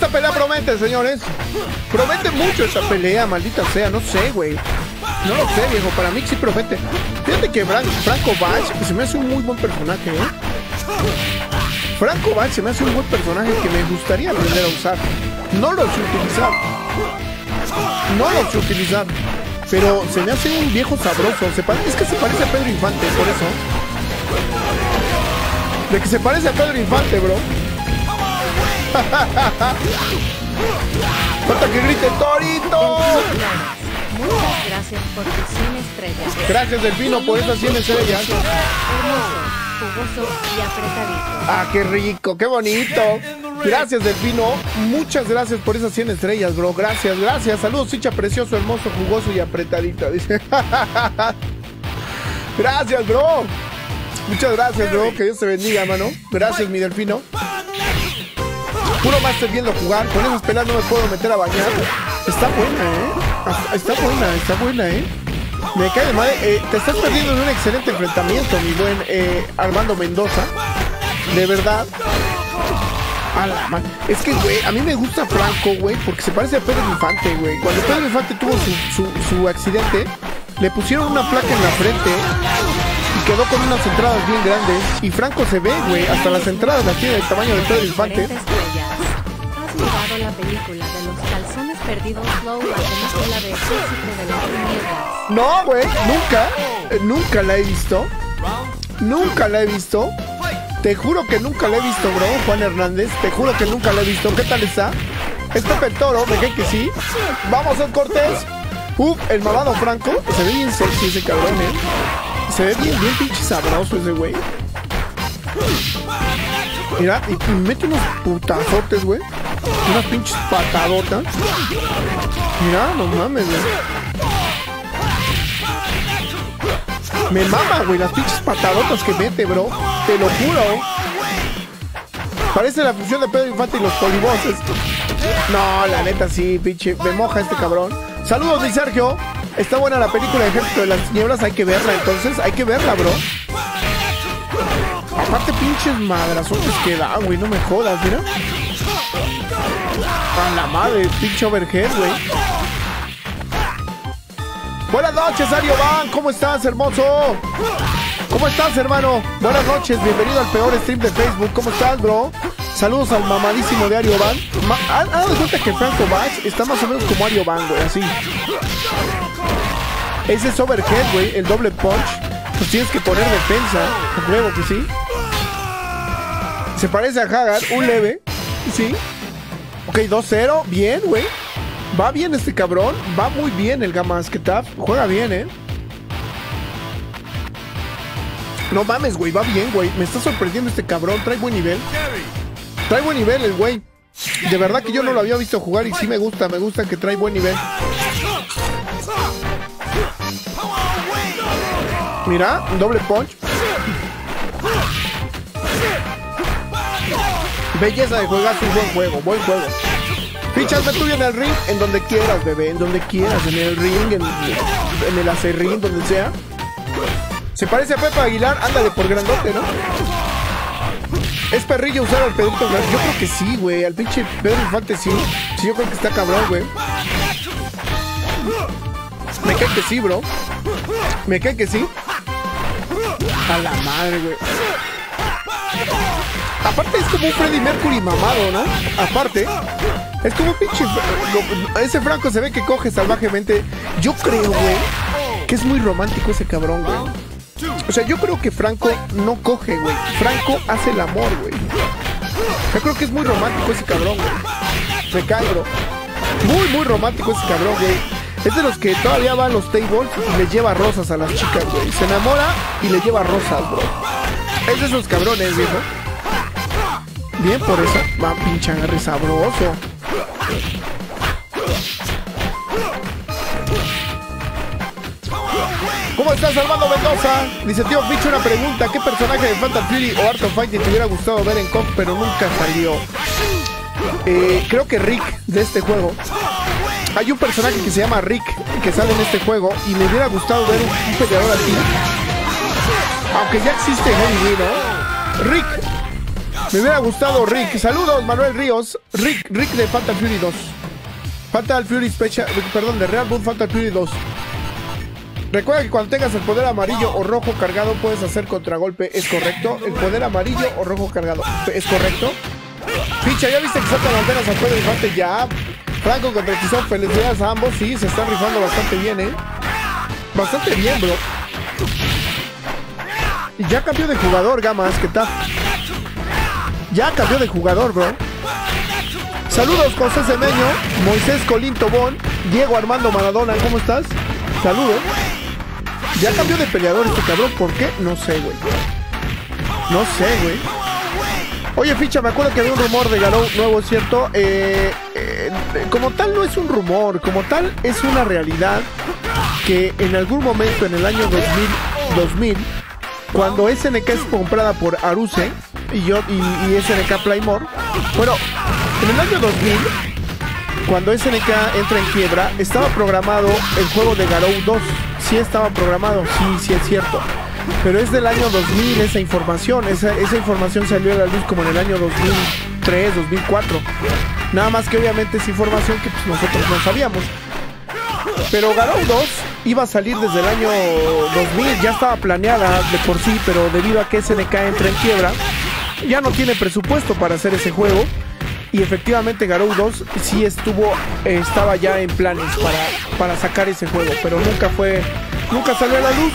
Esta pelea promete, señores. Promete mucho esta pelea, maldita sea. No sé, güey. No lo sé, viejo. Para mí sí promete. Fíjate que Bran- Franco Bach se me hace un muy buen personaje, ¿eh? Franco Bach se me hace un buen personaje que me gustaría aprender a usar. No lo sé utilizar. No lo sé utilizar. Pero se me hace un viejo sabroso. Se es que se parece a Pedro Infante, por eso. De que se parece a Pedro Infante, bro. Falta que grite Torito. Muchas gracias por tus 100 estrellas. Gracias, Delfino, por esas 100 estrellas. Hermoso, jugoso y apretadito. Ah, qué rico, qué bonito. Gracias, Delfino. Muchas gracias por esas 100 estrellas, bro. Gracias, gracias. Saludos, Chicha, precioso, hermoso, jugoso y apretadito. Dice. Gracias, bro. Muchas gracias, bro. Que Dios te bendiga, mano. Gracias, mi Delfino. Puro Master viendo jugar. Con esas pelas no me puedo meter a bañar. Está buena, ¿eh? Está buena, está buena, ¿eh? Me cae de madre. Eh, te estás perdiendo de un excelente enfrentamiento, mi buen eh, Armando Mendoza. De verdad. A la ma- Es que, güey, a mí me gusta Franco, güey, porque se parece a Pedro Infante, güey. Cuando Pedro Infante tuvo su, su, su accidente, le pusieron una placa en la frente y quedó con unas entradas bien grandes. Y Franco se ve, güey, hasta las entradas las tiene del tamaño de Pedro Infante. 40 estrellas. ¿Has mirado la película de los calzones perdidos Flow, la película de Príncipe de las Tinieblas? No, güey, nunca, eh, nunca la he visto. Nunca la he visto. Te juro que nunca la he visto, bro, Juan Hernández. Te juro que nunca la he visto. ¿Qué tal está? Es Pepe el Toro, me que sí. Vamos, el Cortés. Uf, el malvado Franco. Se ve bien sexy ese cabrón, eh. Se ve bien, bien pinche sabroso ese güey. Mira, y, mete unos putazotes, güey. Unas pinches patadotas. Mira, no mames, güey. Me mama, güey, las pinches patadotas que mete, bro. Te lo juro. Parece la función de Pedro Infante y los polivoces. No, la neta sí, pinche. Me moja este cabrón. Saludos, mi Sergio. Está buena la película Ejército de las Nieblas. Hay que verla, entonces. Hay que verla, bro. Aparte, pinches madrazotes que dan, güey. No me jodas, mira. A la madre, pinche overhead, güey. Buenas noches, Ario Van. ¿Cómo estás, hermoso? ¿Cómo estás, hermano? Buenas noches, bienvenido al peor stream de Facebook. ¿Cómo estás, bro? Saludos al mamadísimo de Ario Van. Ma ¿Has has dado cuenta que Franco Bax está más o menos como Ario Van, güey? Así. Ese es overhead, güey, el doble punch. Pues tienes que poner defensa. A huevo que sí. Se parece a Hagar, un leve. Sí. Ok, 2-0. Bien, güey. Va bien este cabrón. Va muy bien el Gamas Ketaf. Juega bien, eh. No mames, güey. Va bien, güey. Me está sorprendiendo este cabrón. Trae buen nivel. Trae buen nivel el güey. De verdad que yo no lo había visto jugar y sí me gusta. Me gusta que trae buen nivel. Mira, doble punch. Belleza de juegazo y buen juego, buen juego. Fichasme tú en el ring, en donde quieras, bebé, en donde quieras, en el ring, en, en el acerrín, donde sea. Se parece a Pepe Aguilar, ándale por grandote, ¿no? Es perrillo usar al Pedrito. Yo creo que sí, güey. Al pinche Pedro Infante sí. Sí, yo creo que está cabrón, güey. Me cae que sí, bro. Me cae que sí. A la madre, güey. Aparte es como un Freddie Mercury mamado, ¿no? Aparte, es como un pinche... Ese Franco se ve que coge salvajemente. Yo creo, güey, que es muy romántico ese cabrón, güey. O sea, yo creo que Franco no coge, güey. Franco hace el amor, güey. Yo creo que es muy romántico ese cabrón, güey. Me cae, bro. Muy, muy romántico ese cabrón, güey. Es de los que todavía va a los tables y le lleva rosas a las chicas, güey. Se enamora y le lleva rosas, bro. Es de esos cabrones, viejo. Bien por eso. Va pinche agarre sabroso. ¿Cómo estás, Armando Mendoza? Dice, tío Ficho, una pregunta. ¿Qué personaje de Fatal Fury o Art of Fighting te hubiera gustado ver en COP, pero nunca salió? Eh, creo que Rick, de este juego. Hay un personaje que se llama Rick, que sale en este juego, y me hubiera gustado ver un, un peleador así. Aunque ya existe Heavy ¿no? Rick. Me hubiera gustado Rick. Saludos, Manuel Ríos. Rick, Rick de Fatal Fury 2. Fatal Fury Special, perdón, de Real Boot Fatal Fury 2. Recuerda que cuando tengas el poder amarillo o rojo cargado puedes hacer contragolpe. ¿Es correcto? El poder amarillo o rojo cargado. ¿Es correcto? Picha, ¿ya viste que saltan antenas a Pedro Infante? Ya. Franco contra Tizón, felicidades a ambos. Sí, se están rifando bastante bien, ¿eh? Bastante bien, bro. Y ya cambió de jugador, Gamas, ¿qué tal? Ya cambió de jugador, bro. Saludos, José Semeño, Moisés Colín Tobón, Diego Armando Maradona, ¿cómo estás? Saludos. Ya cambió de peleador este cabrón, ¿por qué? No sé, güey. No sé, güey. Oye, ficha, me acuerdo que había un rumor de Garou nuevo, ¿es cierto? Eh, eh, como tal no es un rumor, como tal es una realidad que en algún momento en el año 2000, 2000 cuando SNK es comprada por Aruse y yo y, y SNK Playmore, bueno, en el año 2000 cuando SNK entra en quiebra, estaba programado el juego de Garou 2. sí estaba programado, sí, sí es cierto. Pero es del año 2000 esa información. Esa, esa información salió a la luz como en el año 2003, 2004. Nada más que obviamente es información que pues, nosotros no sabíamos. Pero Garou 2 iba a salir desde el año 2000, ya estaba planeada de por sí, pero debido a que SNK entra en quiebra, ya no tiene presupuesto para hacer ese juego. Y efectivamente Garou 2 sí estuvo, estaba ya en planes para, para sacar ese juego, pero nunca fue, nunca salió a la luz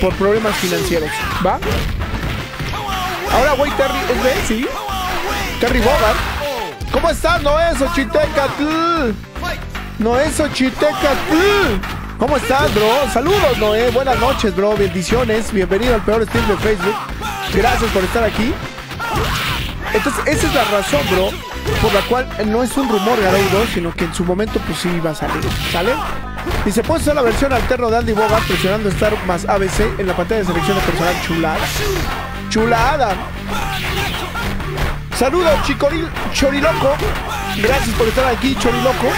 por problemas financieros, ¿va? Ahora, güey, Terry, ¿es B? Sí. Terry Bogart. ¿Cómo estás, Noé Xochitecatl? Noé Xochitecatl. ¿Cómo estás, bro? Saludos, Noé. Buenas noches, bro. Bendiciones. Bienvenido al peor stream de Facebook. Gracias por estar aquí. Entonces, esa es la razón, bro, por la cual no es un rumor Garou 2, sino que en su momento, pues sí iba a salir. ¿Sale? Y se puede hacer la versión alterna de Andy Bogart presionando Star más ABC en la pantalla de selección de personal chulada. Chulada. Saludos, Chicoril, Choriloco. Gracias por estar aquí, Choriloco.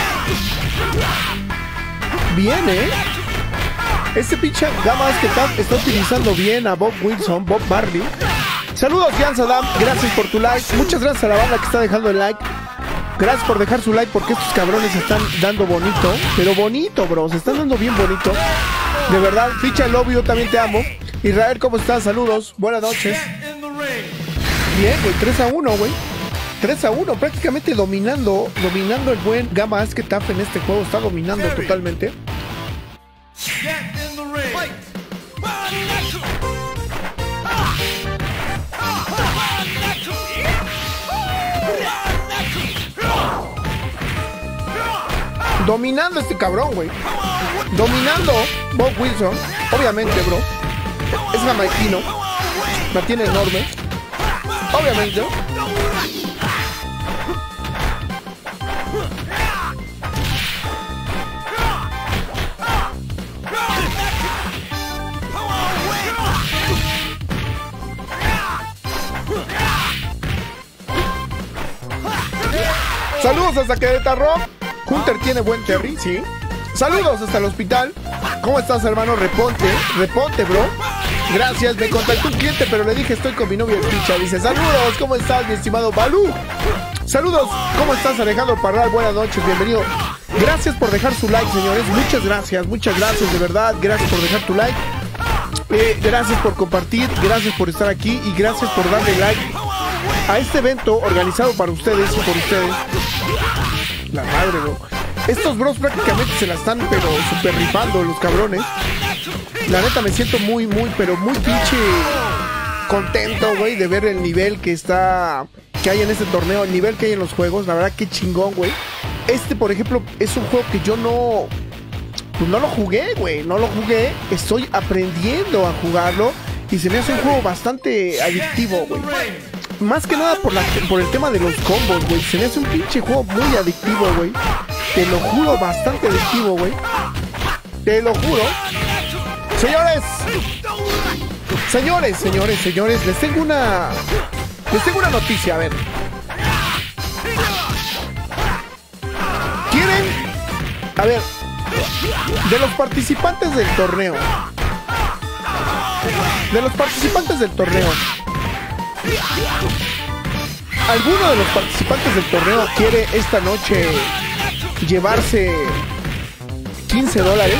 Bien, ¿eh? Este pinche gama que está utilizando bien a Bob Wilson, Bob Marley. Saludos, Jan Saddam. Gracias por tu like. Muchas gracias a la banda que está dejando el like. Gracias por dejar su like porque estos cabrones se están dando bonito. Pero bonito, bro. Se están dando bien bonito. De verdad, ficha el obvio, también te amo. Israel, ¿cómo estás? Saludos. Buenas noches. Get in the ring. Bien, güey. 3 a 1, güey. 3 a 1. Prácticamente dominando. Dominando el buen Gama Asketaf en este juego. Está dominando totalmente. Dominando este cabrón, güey. Dominando Bob Wilson. Obviamente, bro. Es jamaiquino. La tiene enorme. Obviamente. Saludos hasta Querétaro. Hunter tiene buen Terry, sí. Saludos hasta el hospital. ¿Cómo estás, hermano? Reponte, reponte, bro. Gracias, me contactó un cliente, pero le dije estoy con mi novio el picha. Dice, saludos, ¿cómo estás, mi estimado Balú? Saludos, ¿cómo estás, Alejandro Parral? Buenas noches, bienvenido. Gracias por dejar su like, señores. Muchas gracias, muchas gracias, de verdad. Gracias por dejar tu like. Eh, gracias por compartir, gracias por estar aquí y gracias por darle like a este evento organizado para ustedes y por ustedes. La madre, bro. Estos bros prácticamente se la están, pero super rifando, los cabrones. La neta me siento muy, muy, pero muy pinche contento, güey, de ver el nivel que está, que hay en este torneo, el nivel que hay en los juegos. La verdad, qué chingón, güey. Este, por ejemplo, es un juego que yo no, pues no lo jugué, güey, no lo jugué. Estoy aprendiendo a jugarlo y se me hace un juego bastante adictivo, güey. Más que nada por, la, por el tema de los combos, güey. Se me hace un pinche juego muy adictivo, güey. Te lo juro, bastante adictivo, güey. Te lo juro. Señores. Señores, señores, señores. Les tengo una... Les tengo una noticia, a ver. ¿Quieren? A ver. De los participantes del torneo. De los participantes del torneo. ¿Alguno de los participantes del torneo quiere esta noche llevarse 15 dólares?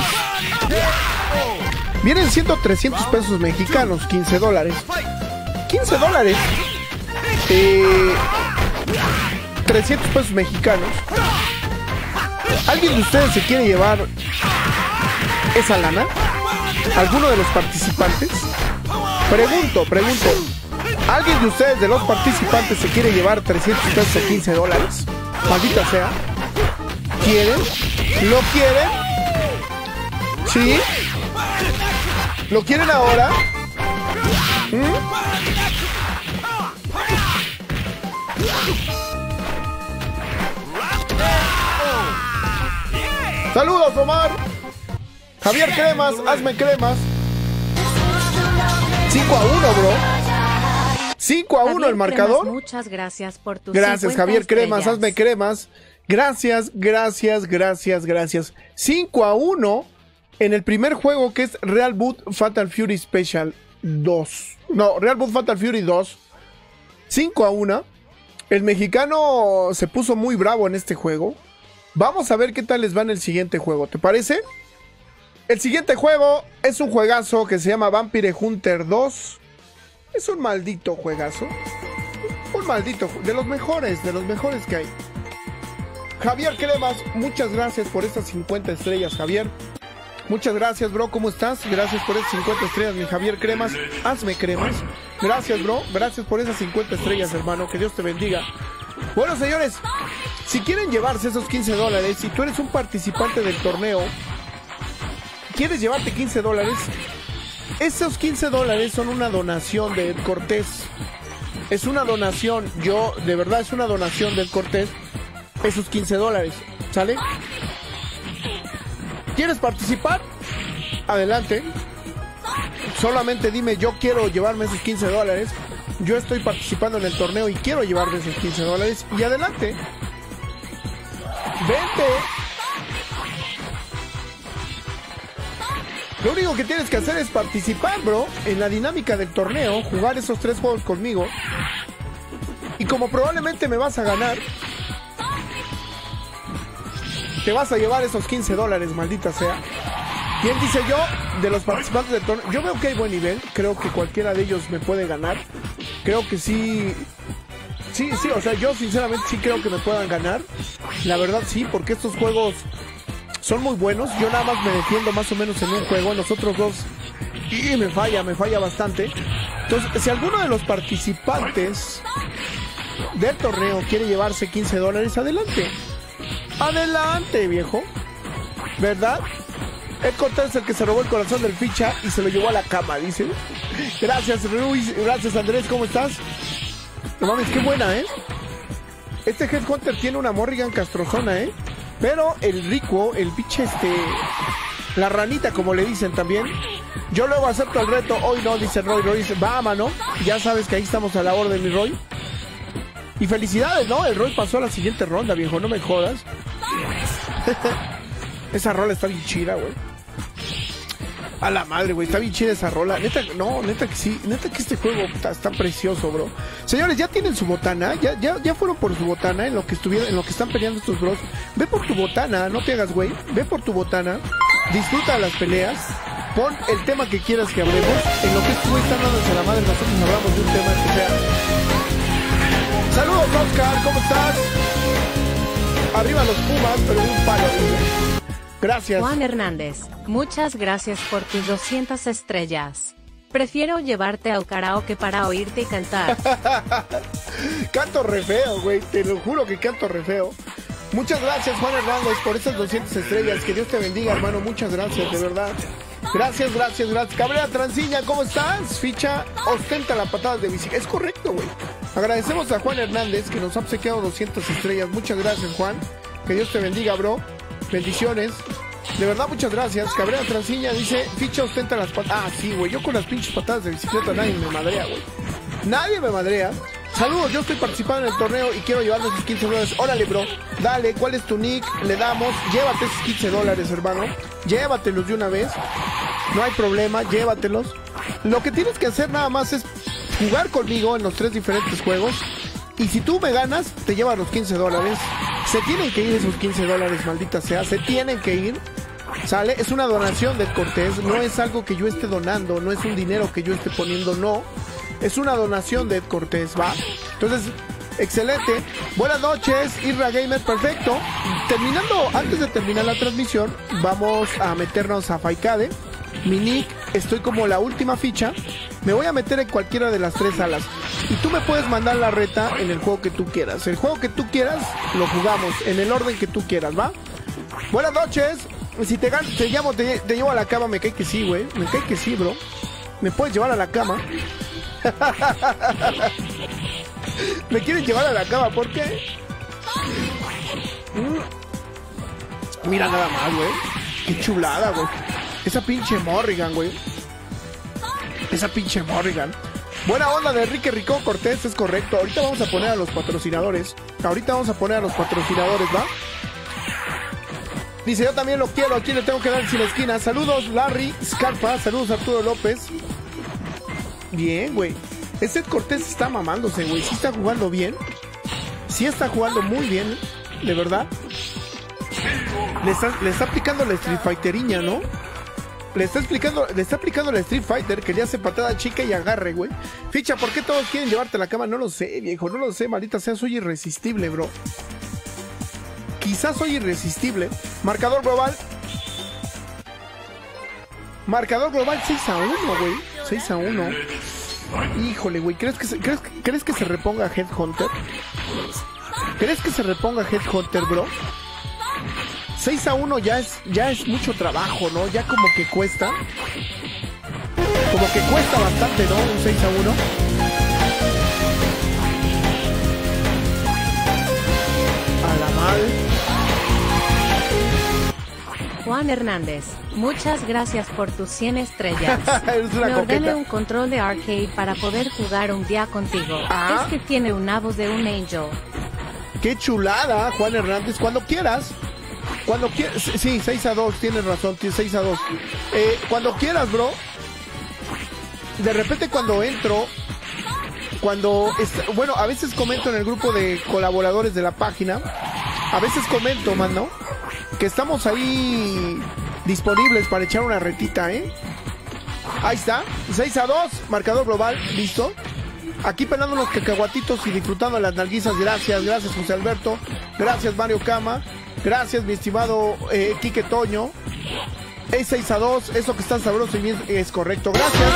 Vienen siendo 300 pesos mexicanos, 15 dólares. 15 dólares. Eh, 300 pesos mexicanos. ¿Alguien de ustedes se quiere llevar esa lana? ¿Alguno de los participantes? Pregunto, pregunto. ¿Alguien de ustedes, de los participantes, se quiere llevar 300 pesos a 15 dólares? Maldita sea. ¿Quieren? ¿Lo quieren? ¿Sí? ¿Lo quieren ahora? ¿Mm? Saludos, Omar. Javier Cremas, hazme cremas. 5 a 1, bro. 5 a 1 Javier el marcador. Cremas, muchas gracias por tus Gracias, 50 Javier Cremas, estrellas. hazme cremas. Gracias, gracias, gracias, gracias. 5 a 1 en el primer juego que es Real Boot Fatal Fury Special 2. No, Real Boot Fatal Fury 2. 5 a 1. El mexicano se puso muy bravo en este juego. Vamos a ver qué tal les va en el siguiente juego, ¿te parece? El siguiente juego es un juegazo que se llama Vampire Hunter 2. Es un maldito juegazo. Un maldito, de los mejores, de los mejores que hay. Javier Cremas, muchas gracias por estas 50 estrellas, Javier. Muchas gracias, bro. ¿Cómo estás? Gracias por esas 50 estrellas, mi Javier Cremas. Hazme cremas. Gracias, bro. Gracias por esas 50 estrellas, hermano. Que Dios te bendiga. Bueno, señores, si quieren llevarse esos 15 dólares, si tú eres un participante del torneo, quieres llevarte 15 dólares, esos 15 dólares son una donación de Ed Cortés. Es una donación, yo, de verdad es una donación del Cortés, esos 15 dólares. ¿Sale? ¿Quieres participar? Adelante. Solamente dime, yo quiero llevarme esos 15 dólares. Yo estoy participando en el torneo y quiero llevarme esos 15 dólares. Y adelante. Vente. Lo único que tienes que hacer es participar, bro, en la dinámica del torneo, jugar esos tres juegos conmigo. Y como probablemente me vas a ganar, te vas a llevar esos 15 dólares, maldita sea. Bien dice yo, de los participantes del torneo, yo veo que hay buen nivel, creo que cualquiera de ellos me puede ganar. Creo que sí, sí, sí, o sea, yo sinceramente sí creo que me puedan ganar. La verdad sí, porque estos juegos son muy buenos. Yo nada más me defiendo más o menos en un juego, en los otros dos y me falla, me falla bastante. Entonces, si alguno de los participantes del torneo quiere llevarse 15 dólares, adelante. Adelante, viejo. ¿Verdad? El Cortés es el que se robó el corazón del ficha y se lo llevó a la cama, dice. Gracias, Luis. Gracias, Andrés. ¿Cómo estás? No mames, qué buena, ¿eh? Este Headhunter tiene una Morrigan castrozona, ¿eh? Pero el rico, el pinche este... La ranita, como le dicen también. Yo luego acepto el reto. Hoy no, dice Roy. Roy dice, va, mano. Ya sabes que ahí estamos a la orden, mi Roy. Y felicidades, ¿no? El Roy pasó a la siguiente ronda, viejo. No me jodas. esa rola está bien chida, güey. A la madre, güey. Está bien chida esa rola. Neta, no, neta que sí. Neta que este juego está, está precioso, bro. Señores, ya tienen su botana. Ya, ya, ya fueron por su botana en lo que estuvieron, en lo que están peleando estos bros. Ve por tu botana, no te hagas, güey. Ve por tu botana. Disfruta las peleas. Pon el tema que quieras que hablemos. En lo que güeyes están dándose la madre, nosotros hablamos de un tema que sea. Saludos, Oscar. ¿Cómo estás? Arriba los Pumas, pero un palo. Gracias. Juan Hernández, muchas gracias por tus 200 estrellas. Prefiero llevarte al karaoke para oírte cantar. canto re feo, güey. Te lo juro que canto re feo. Muchas gracias, Juan Hernández, por estas 200 estrellas. Que Dios te bendiga, hermano. Muchas gracias, de verdad. Gracias, gracias, gracias. Cabrera Transiña, ¿cómo estás? Ficha, ostenta la patada de bicicleta. Es correcto, güey. Agradecemos a Juan Hernández que nos ha obsequiado 200 estrellas. Muchas gracias, Juan. Que Dios te bendiga, bro. Bendiciones. De verdad, muchas gracias. Cabrera Transiña dice, ficha ostenta las patadas. Ah, sí, güey. Yo con las pinches patadas de bicicleta nadie me madrea, güey. Nadie me madrea. Saludos, yo estoy participando en el torneo y quiero llevarme esos 15 dólares. Órale, bro. Dale, ¿cuál es tu nick? Le damos. Llévate esos 15 dólares, hermano. Llévatelos de una vez. No hay problema, llévatelos. Lo que tienes que hacer nada más es jugar conmigo en los tres diferentes juegos. Y si tú me ganas, te llevas los 15 dólares. Se tienen que ir esos 15 dólares, maldita sea. Se tienen que ir. ¿Sale? Es una donación de Cortés. No es algo que yo esté donando. No es un dinero que yo esté poniendo. No. Es una donación de Ed Cortés, ¿va? Entonces, excelente. Buenas noches, Irra Gamer, perfecto. Terminando, antes de terminar la transmisión, vamos a meternos a Faikade. Mi nick, estoy como la última ficha. Me voy a meter en cualquiera de las tres salas. Y tú me puedes mandar la reta en el juego que tú quieras. El juego que tú quieras, lo jugamos en el orden que tú quieras, ¿va? Buenas noches. Si te, te llamo, te, llevo a la cama, me cae que sí, güey. Me cae que sí, bro. Me puedes llevar a la cama. ¿Me quieres llevar a la cama? ¿Por qué? Mm. Mira nada más, güey. Qué chulada, güey. Esa pinche Morrigan, güey. Esa pinche Morrigan. Buena onda de Enrique Rico Cortés, es correcto. Ahorita vamos a poner a los patrocinadores. Ahorita vamos a poner a los patrocinadores, ¿va? Dice, yo también lo quiero, aquí le tengo que dar sin esquina. Saludos, Larry Scarpa. Saludos, Arturo López. Bien, güey. Este Cortés está mamándose, güey. Sí está jugando bien. Sí está jugando muy bien, de verdad. Le está, le está aplicando la Street Fighteriña, ¿no? Le está explicando, le está aplicando la Street Fighter que le hace patada chica y agarre, güey. Ficha, ¿por qué todos quieren llevarte a la cama? No lo sé, viejo, no lo sé, maldita sea, soy irresistible, bro. Quizás soy irresistible. Marcador global. Marcador global 6 a 1, güey. 6 a 1. Híjole, güey. ¿Crees que, se, crees, ¿Crees que se reponga Headhunter? ¿Crees que se reponga Headhunter, bro? 6 a 1 ya es, ya es mucho trabajo, ¿no? Ya como que cuesta. Como que cuesta bastante, ¿no? Un 6 a 1. A la madre. Juan Hernández, muchas gracias por tus 100 estrellas. Una Me ordené un control de arcade para poder jugar un día contigo. Ah. Es que tiene una voz de un angel. Qué chulada, Juan Hernández. Cuando quieras. Cuando quieras. Sí, 6 a 2, tienes razón, 6 a 2. Eh, cuando quieras, bro. De repente cuando entro. Cuando. bueno, a veces comento en el grupo de colaboradores de la página. A veces comento, mano. Que estamos ahí disponibles para echar una retita, ¿eh? Ahí está. 6 a 2, marcador global, listo. Aquí pelando los cacahuatitos y disfrutando las nalguizas. Gracias, gracias José Alberto. Gracias Mario Cama. Gracias mi estimado eh, Quique Toño. Es 6 a 2, eso que está sabroso y bien es correcto. Gracias,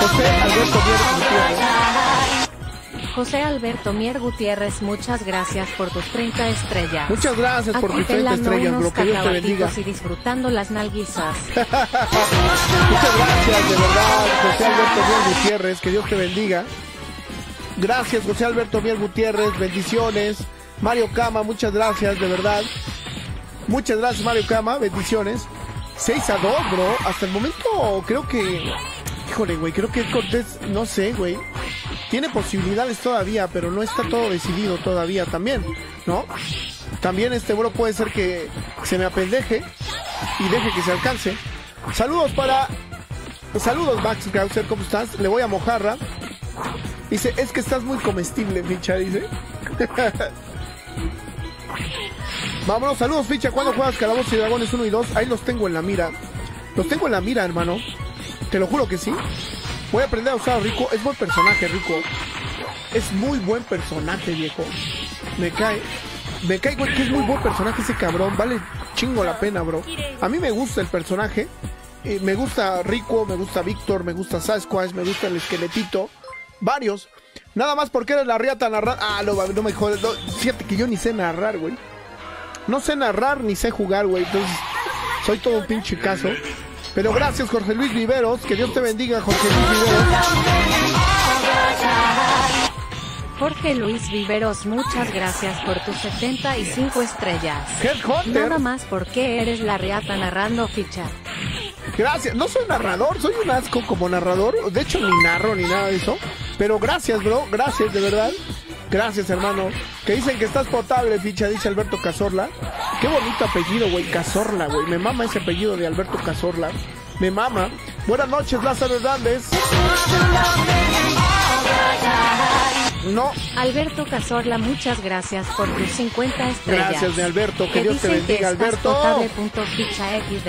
José Alberto Mier Gutiérrez. José Alberto Mier Gutiérrez, muchas gracias por tus 30 estrellas. Muchas gracias por Aquí tus 30 pelando estrellas, unos bro. Que Dios te bendiga. y disfrutando las nalguizas. Muchas gracias, de verdad, José Alberto Mier Gutiérrez. Que Dios te bendiga. Gracias, José Alberto Mier Gutiérrez. Bendiciones. Mario Cama, muchas gracias, de verdad. Muchas gracias, Mario Cama. Bendiciones. 6 a 2, bro. Hasta el momento creo que... Híjole, güey. Creo que Cortés, no sé, güey. Tiene posibilidades todavía, pero no está todo decidido todavía también, ¿no? También este bro puede ser que se me apendeje y deje que se alcance. Saludos para... Saludos Max Krauser, ¿cómo estás? Le voy a mojarra. Dice, es que estás muy comestible, ficha, dice. Vámonos, saludos, ficha. ¿Cuándo juegas Calabozos y Dragones 1 y 2? Ahí los tengo en la mira. Los tengo en la mira, hermano. Te lo juro que sí. Voy a aprender a usar a Rico. Es buen personaje, Rico. Es muy buen personaje, viejo. Me cae. Me cae, güey, que es muy buen personaje ese cabrón. Vale chingo la pena, bro. A mí me gusta el personaje. Eh, me gusta Rico, me gusta Víctor, me gusta Sasquatch, me gusta el esqueletito. Varios. Nada más porque eres la riata narrar. Ah, no, no me jodes. no, fíjate que yo ni sé narrar, güey. No sé narrar ni sé jugar, güey. Entonces, soy todo un pinche caso. Pero gracias, Jorge Luis Viveros. Que Dios te bendiga, Jorge Luis Viveros. Jorge Luis Viveros, muchas gracias por tus 75 estrellas. Nada más porque eres la riata narrando ficha. Gracias. No soy narrador, soy un asco como narrador. De hecho, ni narro ni nada de eso. Pero gracias, bro. Gracias, de verdad. Gracias, hermano. Que dicen que estás potable, ficha, dice Alberto Cazorla. Qué bonito apellido, güey. Cazorla, güey. Me mama ese apellido de Alberto Cazorla. Me mama. Buenas noches, Lázaro Hernández. No, Alberto Cazorla, muchas gracias por tus 50 estrellas. Gracias, mi Alberto. Que Que Dios te que bendiga, Alberto. ficha XD.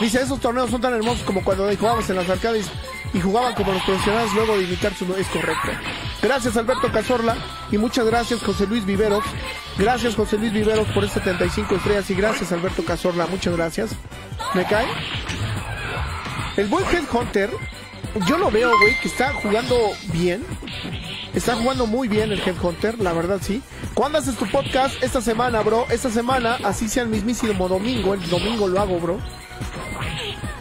Dice, esos torneos son tan hermosos como cuando jugábamos en las arcades y jugaban como los profesionales luego de imitar su... Es correcto. Gracias Alberto Cazorla y muchas gracias José Luis Viveros. Gracias José Luis Viveros por este 75 estrellas y gracias Alberto Cazorla. Muchas gracias. ¿Me cae? El buen Headhunter, yo lo veo, güey, que está jugando bien. Está jugando muy bien el Headhunter, la verdad sí. ¿Cuándo haces tu podcast? Esta semana, bro. Esta semana, así sea el mismísimo domingo. El domingo lo hago, bro.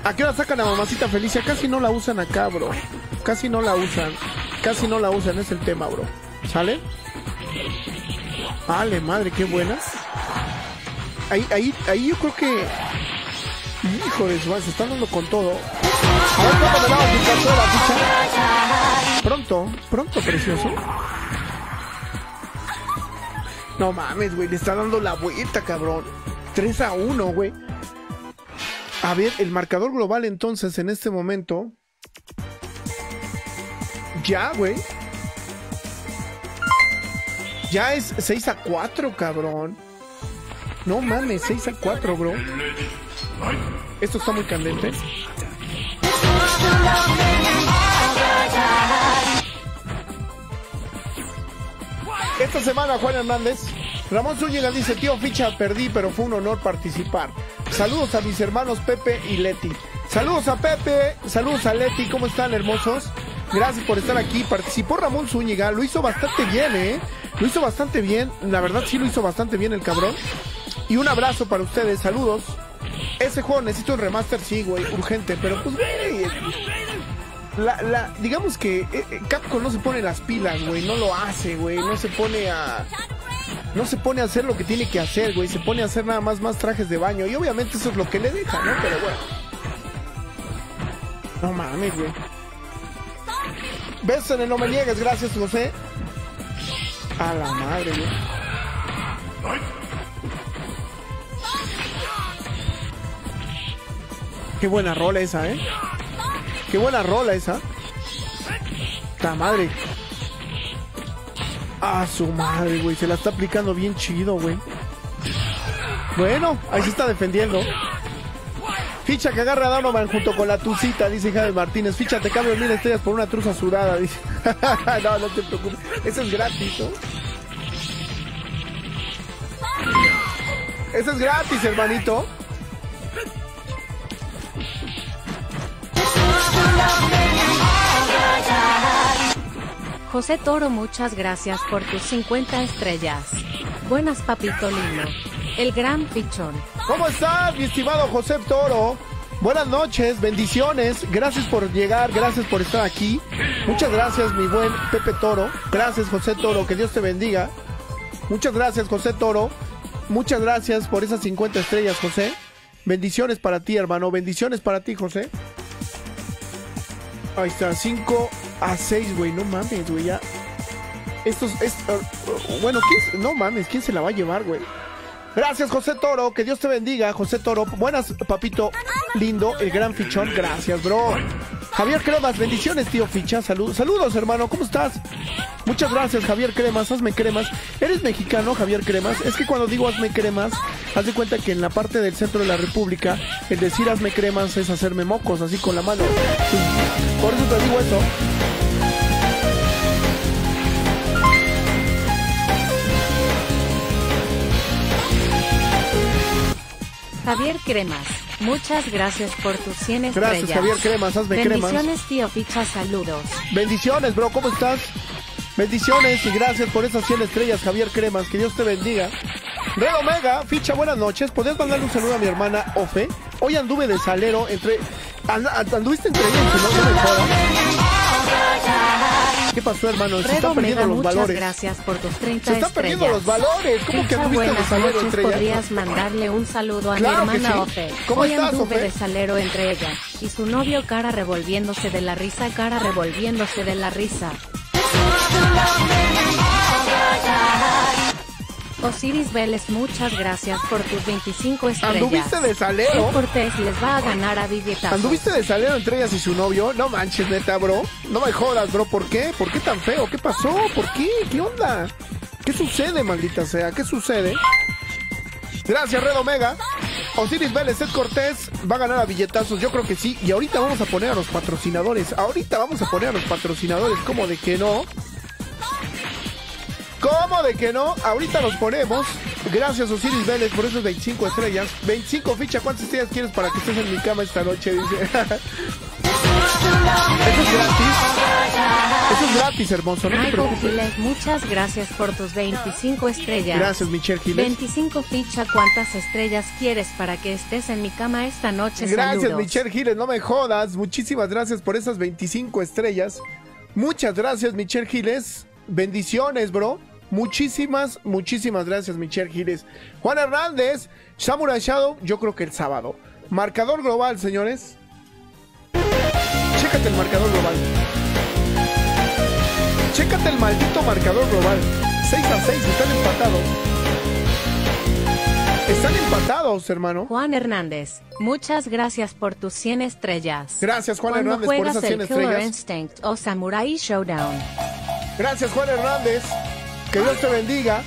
¿A qué hora sacan a Mamacita Felicia? Casi no la usan acá, bro. Casi no la usan. Casi no la usan, es el tema, bro. ¿Sale? Vale, madre, qué buena. Ahí, ahí, ahí yo creo que... Hijo de su madre, se están dando con todo. Pronto, pronto, precioso. No mames, güey, le está dando la vuelta, cabrón. 3 a 1, güey. A ver, el marcador global entonces en este momento. Ya, güey. Ya es 6 a 4, cabrón. No mames, 6 a 4, bro. Esto está muy candente. Esta semana, Juan Hernández. Ramón Zúñiga dice, tío Ficha, perdí, pero fue un honor participar. Saludos a mis hermanos Pepe y Leti. Saludos a Pepe, saludos a Leti, ¿cómo están, hermosos? Gracias por estar aquí. Participó Ramón Zúñiga, lo hizo bastante bien, ¿eh? Lo hizo bastante bien, la verdad sí lo hizo bastante bien el cabrón. Y un abrazo para ustedes, saludos. Ese juego necesito un remaster, sí, güey, urgente, pero pues, güey. La, la, digamos que eh, eh, Capcom no se pone las pilas, güey, no lo hace, güey, no se pone a... No se pone a hacer lo que tiene que hacer, güey, se pone a hacer nada más más trajes de baño y obviamente eso es lo que le deja, ¿no? Pero bueno. No mames, güey. Besos en el no me niegues, gracias, José. A la madre, güey. Qué buena rola esa, ¿eh? Qué buena rola esa. Ta madre. Ah, su madre, güey. Se la está aplicando bien chido, güey. Bueno, ahí se está defendiendo. Ficha que agarra a Donovan junto con la tucita, dice Javier Martínez. Ficha, te cambio mil estrellas por una truza sudada, dice. no, no te preocupes. Eso es gratis, ¿no? Eso es gratis, hermanito. José Toro, muchas gracias por tus 50 estrellas. Buenas, papito lindo. El gran pichón. ¿Cómo estás, mi estimado José Toro? Buenas noches, bendiciones. Gracias por llegar, gracias por estar aquí. Muchas gracias, mi buen Pepe Toro. Gracias, José Toro. Que Dios te bendiga. Muchas gracias, José Toro. Muchas gracias por esas 50 estrellas, José. Bendiciones para ti, hermano. Bendiciones para ti, José. Ahí está, 5 a 6, güey. No mames, güey. Ya. Estos. Es, uh, bueno, ¿quién, no mames, ¿quién se la va a llevar, güey? Gracias, José Toro. Que Dios te bendiga, José Toro. Buenas, papito lindo, el gran fichón. Gracias, bro. Javier Cremas, bendiciones, tío Ficha. Salud, saludos, hermano. ¿Cómo estás? Muchas gracias, Javier Cremas. Hazme cremas. ¿Eres mexicano, Javier Cremas? Es que cuando digo hazme cremas, haz de cuenta que en la parte del centro de la República, el decir hazme cremas es hacerme mocos, así con la mano. Por eso te digo eso. Javier Cremas, muchas gracias por tus 100 estrellas. Gracias, Javier Cremas. Hazme cremas. Bendiciones, tío Ficha, saludos. Bendiciones, bro. ¿Cómo estás? Bendiciones y gracias por esas 100 estrellas, Javier Cremas. Que Dios te bendiga. Red Omega, ficha, buenas noches. ¿Podrías mandarle un saludo a mi hermana Ofe? Hoy anduve de salero entre. and- and- anduviste entre ellos, no, no me jodas. ¿Qué pasó, hermano? Se están perdiendo los muchas valores. gracias por tus 30 Se están estrellas. perdiendo los valores. ¿Cómo que Ficha, anduviste de buenas salero noches, entre ellas? podrías mandarle un saludo a Claro mi hermana sí. Ofe. ¿Cómo Hoy estás, anduve Ofe? de salero entre ella y su novio cara revolviéndose de la risa, cara revolviéndose de la risa. Osiris Vélez, muchas gracias por tus 25 estrellas. ¿Anduviste de salero? El Cortés les va a ganar a billetazos. ¿Anduviste de salero entre ellas y su novio? No manches, neta, bro. No me jodas, bro. ¿Por qué? ¿Por qué tan feo? ¿Qué pasó? ¿Por qué? ¿Qué onda? ¿Qué sucede, maldita sea? ¿Qué sucede? Gracias, Red Omega. Osiris Vélez, Ed Cortés va a ganar a billetazos. Yo creo que sí. Y ahorita vamos a poner a los patrocinadores. Ahorita vamos a poner a los patrocinadores. ¿Cómo de que no? ¿Cómo de que no? Ahorita los ponemos. Gracias, Osiris Vélez, por esos 25 estrellas. 25 ficha. ¿Cuántas estrellas quieres para que estés en mi cama esta noche? Dice. Eso es gratis. Eso es gratis, hermoso. No te preocupes. Giles, muchas gracias por tus 25 estrellas. Gracias, Michelle Giles. 25 ficha, ¿cuántas estrellas quieres para que estés en mi cama esta noche? Gracias, Saludos. Michelle Giles. No me jodas. Muchísimas gracias por esas 25 estrellas. Muchas gracias, Michelle Giles. Bendiciones, bro. Muchísimas, muchísimas gracias, Michelle Giles. Juan Hernández, Samurai Shadow, yo creo que el sábado. Marcador global, señores. Chécate el marcador global. Chécate el maldito marcador global. 6 a 6, están empatados. Están empatados. hermano. Juan Hernández, muchas gracias por tus 100 estrellas. Gracias, Juan Cuando Hernández, por esas 100 el Killer estrellas. Instinct o Samurai Showdown. Gracias, Juan Hernández. Que Dios te bendiga.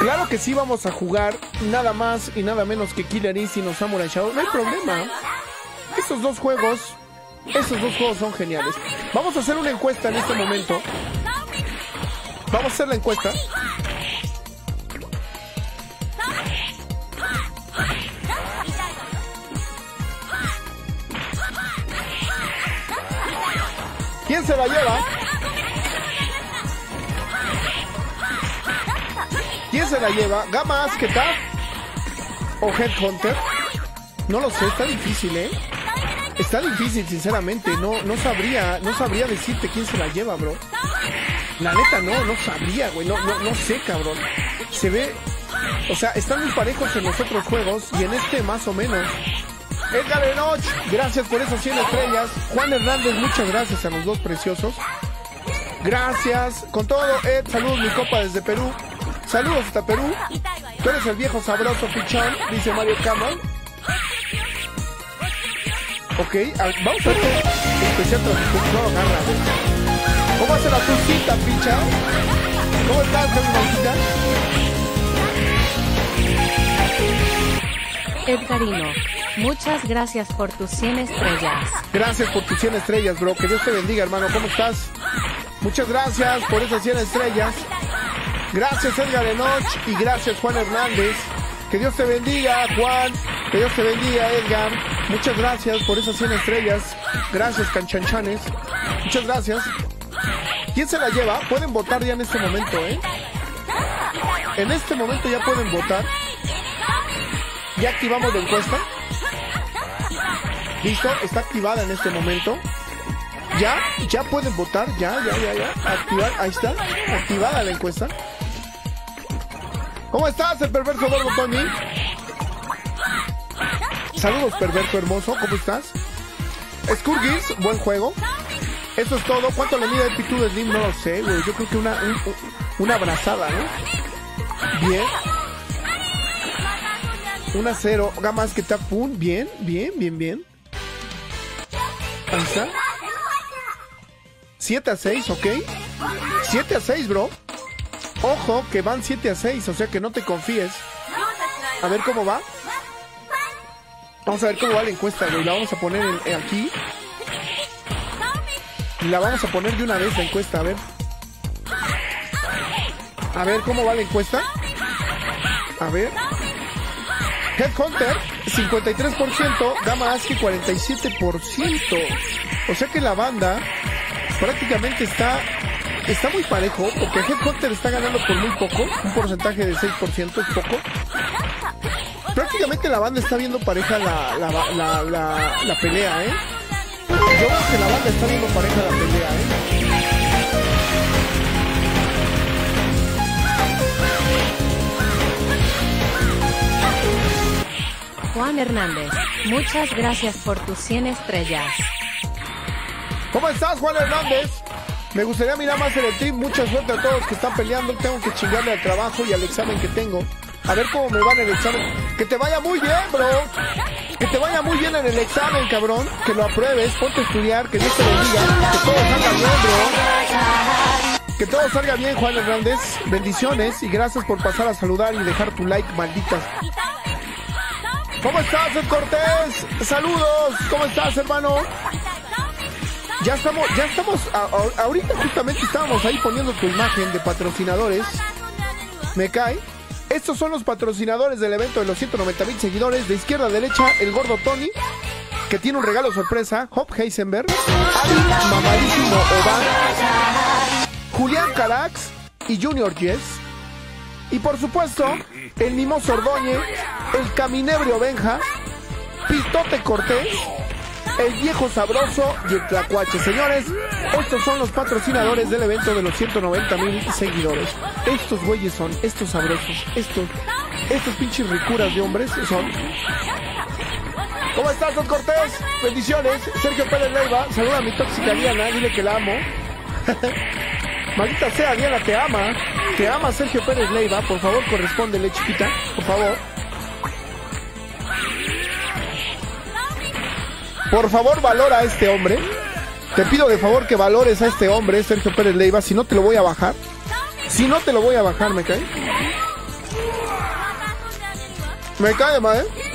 Claro que sí vamos a jugar nada más y nada menos que Killer Instinct o Samurai Shodown. No hay problema. Estos dos juegos, estos dos juegos son geniales. Vamos a hacer una encuesta en este momento. Vamos a hacer la encuesta. Se la lleva? ¿Quién se la lleva? ¿Gama Asketa? ¿O Headhunter? No lo sé, está difícil, ¿eh? Está difícil, sinceramente. No, no sabría, no sabría decirte quién se la lleva, bro. La neta, no, no sabría, güey. No, no, no sé, cabrón. Se ve. O sea, están muy parejos en los otros juegos y en este más o menos. Edgar Enoch, gracias por esas 100 estrellas. Juan Hernández, muchas gracias a los dos preciosos. Gracias. Con todo, Ed, saludos mi copa desde Perú. Saludos hasta Perú. Tú eres el viejo sabroso pichón, dice Mario Cameron. Ok, vamos a ver especial. No agarra. ¿Cómo hace la tucita, picha? ¿Cómo estás, Javi Edgarino, muchas gracias por tus 100 estrellas. Gracias por tus 100 estrellas, bro. Que Dios te bendiga, hermano. ¿Cómo estás? Muchas gracias por esas 100 estrellas. Gracias, Edgar Enoch. Y gracias, Juan Hernández. Que Dios te bendiga, Juan. Que Dios te bendiga, Edgar. Muchas gracias por esas 100 estrellas. Gracias, canchanchanes. Muchas gracias. ¿Quién se la lleva? Pueden votar ya en este momento, ¿eh? En este momento ya pueden votar. Ya activamos la encuesta. Listo, está activada en este momento. Ya, ya pueden votar, ya, ya, ya, ya. Activar, ahí está, activada la encuesta. ¿Cómo estás, el perverso gordo Tony? Saludos, perverso hermoso, ¿cómo estás? Skurgis, buen juego. Eso es todo. ¿Cuánto le mide el de Slim? No lo sé, güey. Yo creo que una, un- un- una abrazada, ¿no? Bien. Una cero. Gamas que tapun. Bien, bien, bien, bien. Ahí está. 7 a 6, ¿ok? 7 a 6, bro. Ojo, que van 7 a 6, o sea que no te confíes. A ver cómo va. Vamos a ver cómo va la encuesta, güey. La vamos a poner en- en aquí. La vamos a poner de una vez la encuesta, a ver. A ver cómo va la encuesta. A ver. Headhunter, 53%, Gama Aski 47%. O sea que la banda prácticamente está está muy parejo, porque Headhunter está ganando por muy poco, un porcentaje de 6% es poco. Prácticamente la banda está viendo pareja la, la, la, la, pelea, ¿eh? Yo veo que la banda está viendo pareja la pelea, ¿eh? Juan Hernández, muchas gracias por tus 100 estrellas. ¿Cómo estás, Juan Hernández? Me gustaría mirar más en el team. Mucha suerte a todos que están peleando. Tengo que chingarle al trabajo y al examen que tengo. A ver cómo me va en el examen. Que te vaya muy bien, bro. Que te vaya muy bien en el examen, cabrón. Que lo apruebes. Ponte a estudiar. Que Dios te bendiga. Que todo salga bien, bro. Que todo salga bien, Juan Hernández. Bendiciones y gracias por pasar a saludar y dejar tu like, malditas. ¿Cómo estás, Cortés? Saludos. ¿Cómo estás, hermano? Ya estamos, ya estamos, ahorita justamente estábamos ahí poniendo tu imagen de patrocinadores. Me cae. Estos son los patrocinadores del evento de los 190 mil seguidores. De izquierda a derecha, el gordo Tony, que tiene un regalo sorpresa. Hop Heisenberg, Mamadísimo Oban, Julián Carax y Junior Jess. Y por supuesto, el mimoso Ordóñez, el caminebrio Benja, Pitote Cortés, el viejo sabroso y el tlacuache. Señores, estos son los patrocinadores del evento de los 190 mil seguidores. Estos güeyes son, estos sabrosos, estos, estos pinches ricuras de hombres son. ¿Cómo estás, Don Cortés? Bendiciones. Sergio Pérez Leiva, saluda a mi tóxica Diana, dile que la amo. Maldita sea, Diana, te ama. Te ama Sergio Pérez Leiva. Por favor, correspóndele, chiquita. Por favor. Por favor, valora a este hombre. Te pido de favor que valores a este hombre, Sergio Pérez Leiva. Si no, te lo voy a bajar. Si no, te lo voy a bajar, me cae. Me cae, madre. ¿eh?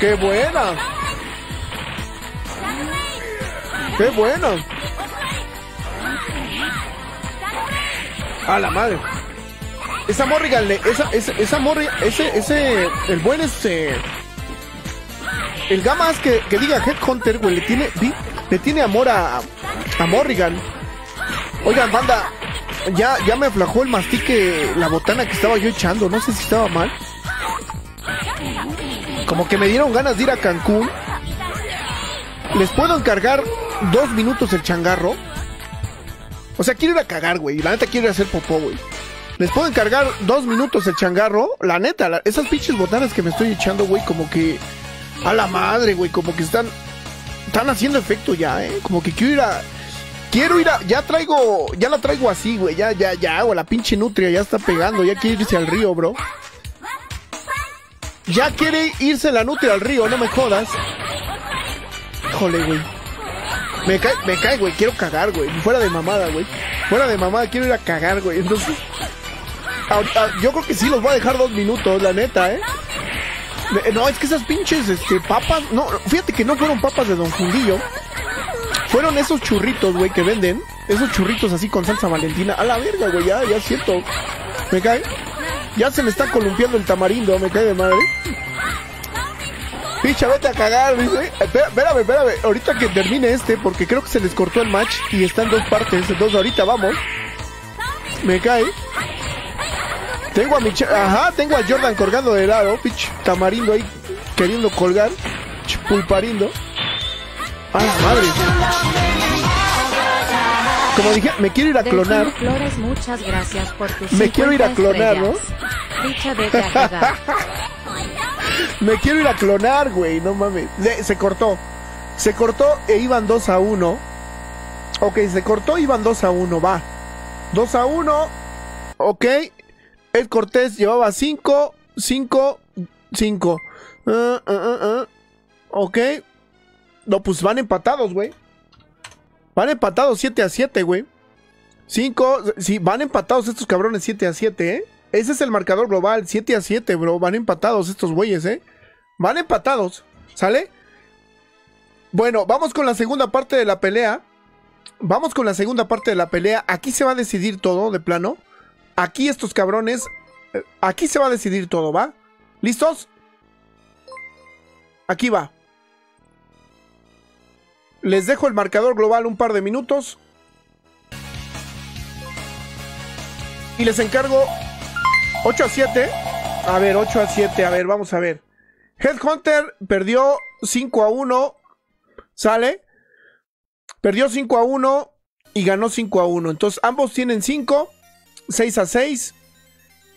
¡Qué buena! ¡Qué buena! A la madre. Esa Morrigan, esa, esa, esa Morri- ese, ese, el buen este, el Gamas que, que diga Headhunter, güey, le tiene, le tiene amor a, a Morrigan. Oigan, banda, ya, ya me aflajó el mastique, la botana que estaba yo echando, no sé si estaba mal. Como que me dieron ganas de ir a Cancún. ¿Les puedo encargar dos minutos el changarro? O sea, quiero ir a cagar, güey. La neta quiero ir a hacer popó, güey. ¿Les puedo encargar dos minutos el changarro? La neta, esas pinches botanas que me estoy echando, güey, como que... A la madre, güey, como que están... Están haciendo efecto ya, ¿eh? Como que quiero ir a... Quiero ir a... Ya traigo... Ya la traigo así, güey. Ya, ya, ya, güey. La pinche nutria ya está pegando. Ya quiere irse al río, bro. Ya quiere irse la nutria al río, no me jodas. Híjole, güey. Me cae, me cae, güey. Quiero cagar, güey. Fuera de mamada, güey. Fuera de mamada, quiero ir a cagar, güey. Entonces, ahorita- yo creo que sí los voy a dejar dos minutos, la neta, ¿eh? No, es que esas pinches, este, papas, no, fíjate que no fueron papas de Don Fundillo. Fueron esos churritos, güey, que venden. Esos churritos así con salsa valentina. A la verga, güey, ya, ya siento. Me cae. Ya se me está columpiando el tamarindo, me cae de madre. Picha, vete a cagar, dice. Espera- Espérame, espérame. Ahorita que termine este, porque creo que se les cortó el match y está en dos partes. Entonces ahorita vamos. Me cae. Tengo a mi cha- Ajá, tengo a Jordan colgando de lado. Pich, tamarindo ahí queriendo colgar. Ch, Pulparindo. ¡Ah, madre! Como dije, me quiero ir a clonar. Flores, muchas gracias por tus Me quiero ir a 50 clonar, ¿no? Dicha a cagar. Me quiero ir a clonar, güey, no mames. Le- se cortó. Se cortó e iban 2 a 1. Ok, se cortó, iban 2 a 1, va. 2 a 1. Ok. Ed Cortés llevaba 5, 5, 5. Ah, Ok. No, pues van empatados, güey. Van empatados 7 a 7, güey. 5, sí, van empatados estos cabrones 7 a 7, ¿eh? Ese es el marcador global, 7 a 7, bro. Van empatados estos güeyes, ¿eh? Van empatados, ¿sale? Bueno, vamos con la segunda parte de la pelea. Vamos con la segunda parte de la pelea. Aquí se va a decidir todo, de plano. Aquí estos cabrones. eh, Aquí se va a decidir todo, ¿va? ¿Listos? Aquí va. Les dejo el marcador global un par de minutos. Y les encargo 8 a 7. A ver, 8 a 7. A ver, vamos a ver. Headhunter perdió 5 a 1. ¿Sale? Perdió 5 a 1 y ganó 5 a 1. Entonces ambos tienen 5. 6 a 6.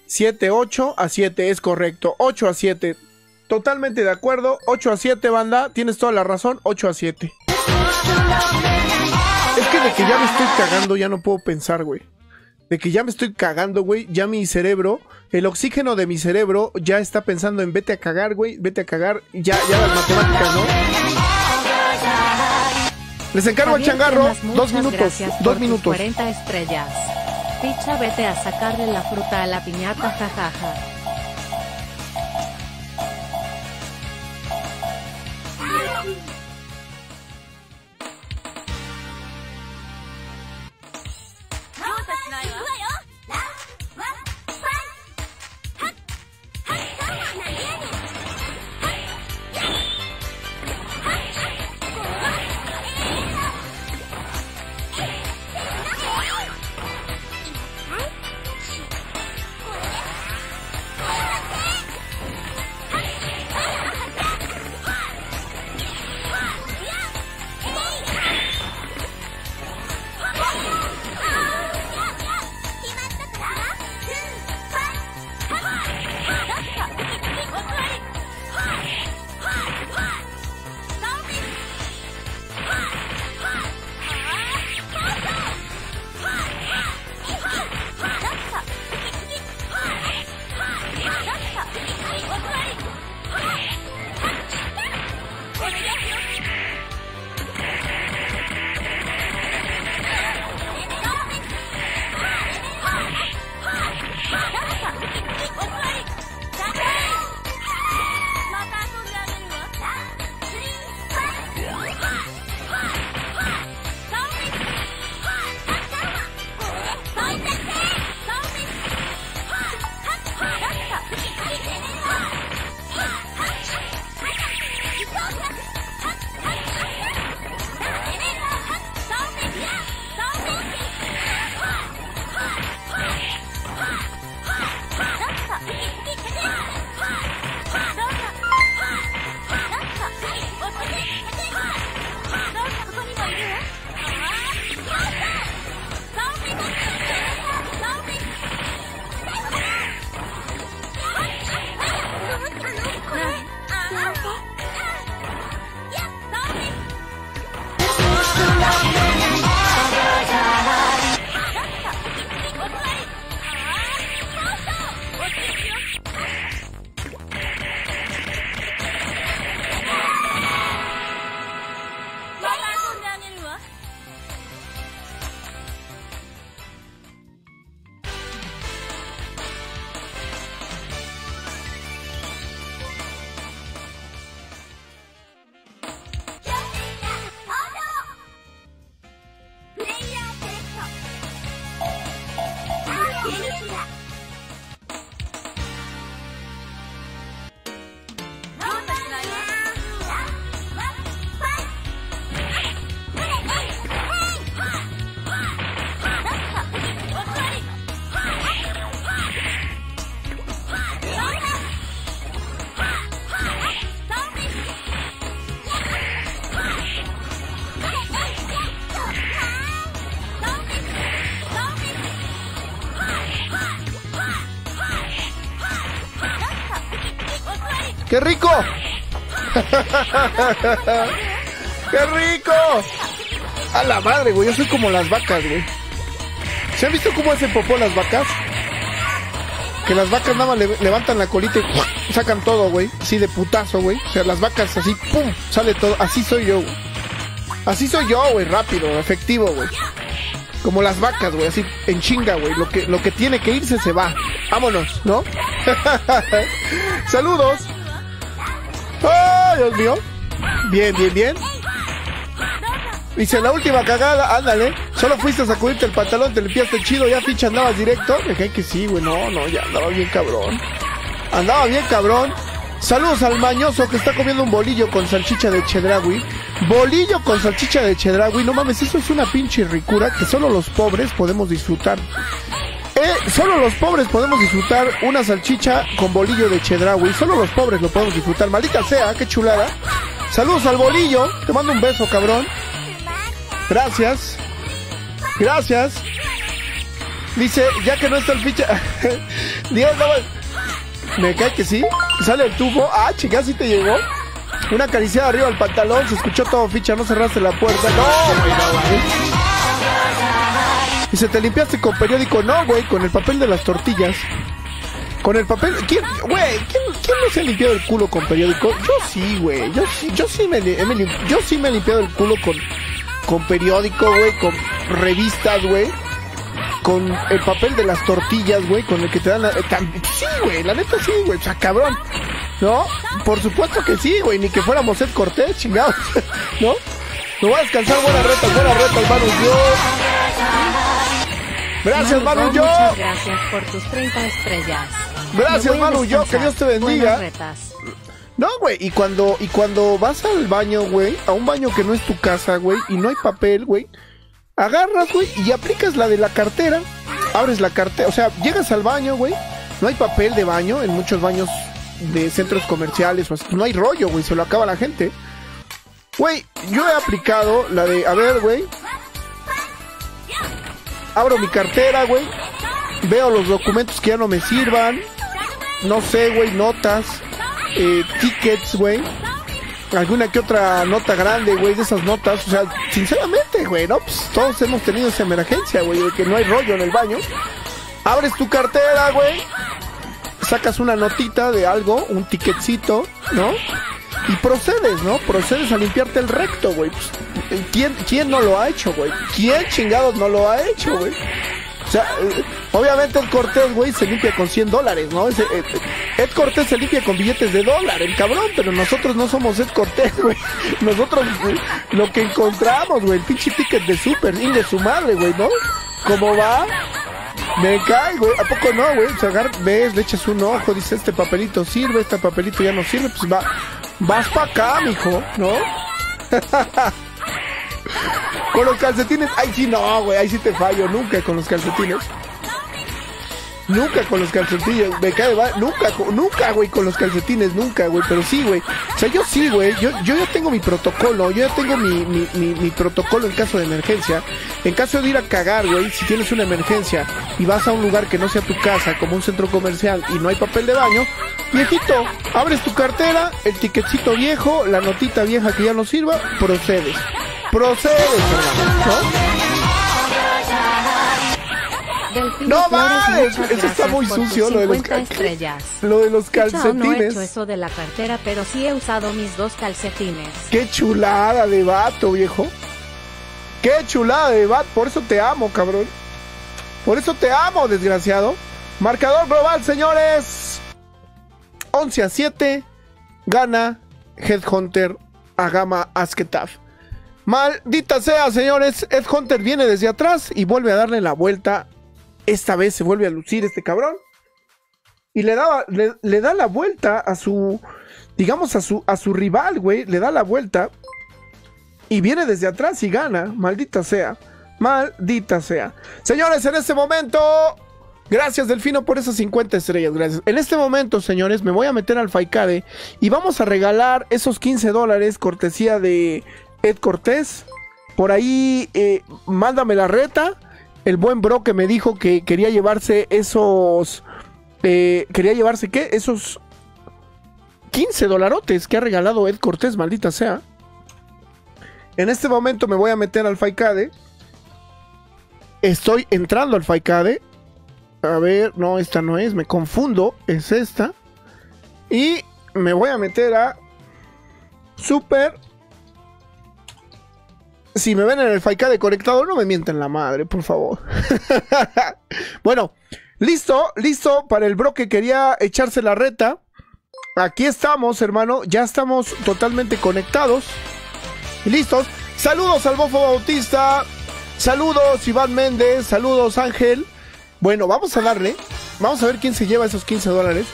7, 8 a 7. Es correcto. 8 a 7. Totalmente de acuerdo. 8 a 7, banda. Tienes toda la razón. 8 a 7. Es que de que ya me estoy cagando, ya no puedo pensar, güey. De que ya me estoy cagando, güey. Ya mi cerebro, el oxígeno de mi cerebro ya está pensando en vete a cagar, güey. Vete a cagar. Ya, ya las matemáticas, ¿no? Les encargo al changarro. Dos minutos. Dos minutos. 40 estrellas. Picha, vete a sacarle la fruta a la piñata, jajaja. ¡Qué rico! ¡Qué rico! A la madre, güey. Yo soy como las vacas, güey. ¿Se han visto cómo hacen popó las vacas? Que las vacas nada más le- levantan la colita y sacan todo, güey. Así de putazo, güey. O sea, las vacas así, ¡pum! Sale todo. Así soy yo, güey. Así soy yo, güey. Rápido, efectivo, güey. Como las vacas, güey. Así en chinga, güey. Lo que, lo que tiene que irse se va. Vámonos, ¿no? Saludos. ¡Ay, Dios mío! Bien, bien, bien. Dice, la última cagada, ándale. Solo fuiste a sacudirte el pantalón, te limpiaste chido, ya ficha andabas directo. Me que sí, güey. No, no, ya andaba bien cabrón. Andaba bien cabrón. Saludos al mañoso que está comiendo un bolillo con salchicha de chedragui. Bolillo con salchicha de chedragui. No mames, eso es una pinche ricura que solo los pobres podemos disfrutar. Eh, solo los pobres podemos disfrutar una salchicha con bolillo de chedraui. Solo los pobres lo podemos disfrutar. Maldita sea, qué chulada. Saludos al bolillo. Te mando un beso, cabrón. Gracias. Gracias. Dice, ya que no está el ficha. Dios, no, me cae que sí. Sale el tubo. Ah, chica, sí te llegó. Una acariciada arriba al pantalón. Se escuchó todo ficha. No cerraste la puerta. No. Dice, ¿te limpiaste con periódico? No, güey, con el papel de las tortillas. Con el papel... ¿Quién, güey? ¿quién, quién no se ha limpiado el culo con periódico? Yo sí, güey. Yo sí, yo sí me, me yo sí me he limpiado el culo con, con periódico, güey, con revistas, güey. Con el papel de las tortillas, güey, con el que te dan la... eh, sí, güey, la neta sí, güey, o sea, cabrón. ¿No? Por supuesto que sí, güey, ni que fuéramos Ed Cortés, chingados. ¿No? Me voy a descansar, buena reta, buena reta, hermano, yo... Gracias, Manu, Manu, yo. Muchas gracias por tus 30 estrellas. Gracias, Manu, yo, que. Dios te bendiga. Retas. No, güey, y cuando, y cuando vas al baño, güey, a un baño que no es tu casa, güey, y no hay papel, güey, agarras, güey, y aplicas la de la cartera, abres la cartera, o sea, llegas al baño, güey, no hay papel de baño, en muchos baños de centros comerciales o así, no hay rollo, güey, se lo acaba la gente. Güey, yo he aplicado la de, a ver, güey, abro mi cartera, güey, veo los documentos que ya no me sirvan, no sé, güey, notas, eh, tickets, güey. Alguna que otra nota grande, güey, de esas notas. O sea, sinceramente, güey, ¿no? Pues todos hemos tenido esa emergencia, güey, de que no hay rollo en el baño. Abres tu cartera, güey. Sacas una notita de algo, un ticketcito, ¿no? Y procedes, ¿no? Procedes a limpiarte el recto, güey. Pues, ¿quién, ¿Quién no lo ha hecho, güey? ¿Quién chingados no lo ha hecho, güey? O sea, eh, obviamente Ed Cortés, güey, se limpia con 100 dólares, ¿no? Eh, Ed Cortés se limpia con billetes de dólar, el cabrón, pero nosotros no somos Ed Cortés, güey. Nosotros, lo que encontramos, güey, el pinche ticket de super, y de su madre, güey, ¿no? ¿Cómo va? Me cae, güey. ¿A poco no, güey? O sea, ves, le echas un ojo, dice, este papelito sirve, este papelito ya no sirve, pues va, vas pa' acá, mijo, ¿no? Con los calcetines, ay sí no, güey, ahí sí te fallo, nunca con los calcetines. Nunca con los calcetines, me cae, va- nunca, nunca, güey, con los calcetines, nunca, güey, pero sí, güey. O sea, yo sí, güey, yo, yo ya tengo mi protocolo, yo ya tengo mi, mi, mi, mi protocolo en caso de emergencia. En caso de ir a cagar, güey, si tienes una emergencia y vas a un lugar que no sea tu casa, como un centro comercial, y no hay papel de baño, viejito, abres tu cartera, el tiquetcito viejo, la notita vieja que ya no sirva, procedes. Procedes, hermano, ¿no? No mames, eso está muy sucio, lo de los 50 cal- estrellas. Lo de los Pucha, No he calcetines. hecho eso de la cartera, pero sí he usado mis dos calcetines. Qué chulada de vato, viejo. Qué chulada de vato. Por eso te amo, cabrón. Por eso te amo, desgraciado. Marcador global, señores. 11 a 7. Gana Headhunter a Gama Asketaf. Maldita sea, señores. Headhunter viene desde atrás y vuelve a darle la vuelta. Esta vez se vuelve a lucir este cabrón. Y le da, le, da la vuelta a su, digamos, a su, a su rival, güey. Le da la vuelta. Y viene desde atrás y gana. Maldita sea. Maldita sea. Señores, en este momento. Gracias, Delfino, por esas 50 estrellas. Gracias. En este momento, señores, me voy a meter al Faicade y vamos a regalar esos 15 dólares cortesía de Ed Cortés. Por ahí, eh, mándame la reta. El buen bro que me dijo que quería llevarse esos. eh, quería llevarse, ¿qué? Esos 15 dolarotes que ha regalado Ed Cortés, maldita sea. En este momento me voy a meter al Faicade. Estoy entrando al Faicade. A ver, no, esta no es, me confundo. Es esta. Y me voy a meter a Super. Si me ven en el Faicade conectado, no me mienten la madre, por favor. bueno, listo, listo para el bro que quería echarse la reta. Aquí estamos, hermano. Ya estamos totalmente conectados. Listos. Saludos al Bofo Bautista. Saludos Iván Méndez. Saludos Ángel. Bueno, vamos a darle. Vamos a ver quién se lleva esos 15 dólares.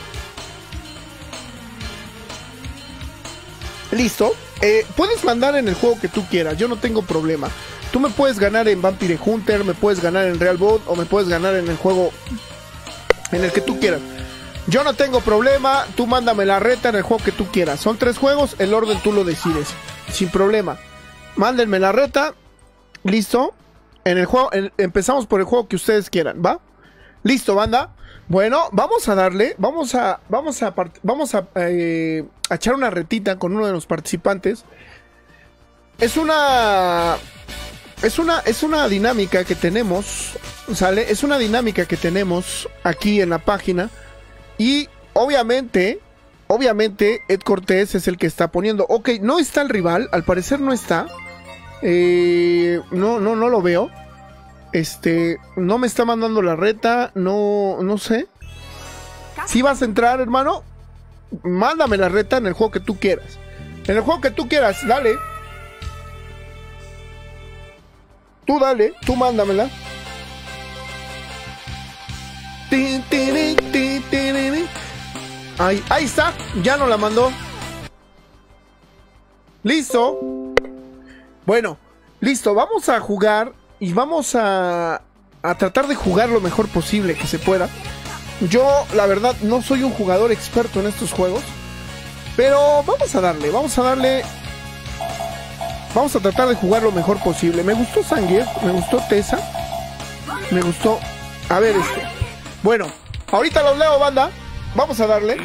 Listo. Eh, puedes mandar en el juego que tú quieras. Yo no tengo problema. Tú me puedes ganar en Vampire Hunter, me puedes ganar en Real Bot o me puedes ganar en el juego en el que tú quieras. Yo no tengo problema, tú mándame la reta en el juego que tú quieras. Son tres juegos, el orden tú lo decides. Sin problema. Mándenme la reta. Listo. En el juego, en- empezamos por el juego que ustedes quieran, ¿va? Listo, banda. Bueno, vamos a darle, vamos a, vamos a, vamos a, eh, a echar una retita con uno de los participantes. Es una, es una, es una dinámica que tenemos, ¿sale? Es una dinámica que tenemos aquí en la página. Y obviamente, obviamente Ed Cortés es el que está poniendo. Ok, no está el rival, al parecer no está. Eh, no, no, no lo veo. Este, no me está mandando la reta, no, no sé. Si vas a entrar, hermano, mándame la reta en el juego que tú quieras. En el juego que tú quieras, dale. Tú dale, tú mándamela. Ahí, ahí está, ya no la mandó. Listo. Bueno, listo, vamos a jugar y vamos a, a tratar de jugar lo mejor posible que se pueda. Yo, la verdad, no soy un jugador experto en estos juegos, pero vamos a darle, vamos a darle. Vamos a tratar de jugar lo mejor posible. Me gustó Sanguier, me gustó Tessa, me gustó. A ver, este. Bueno, ahorita los leo, banda. Vamos a darle.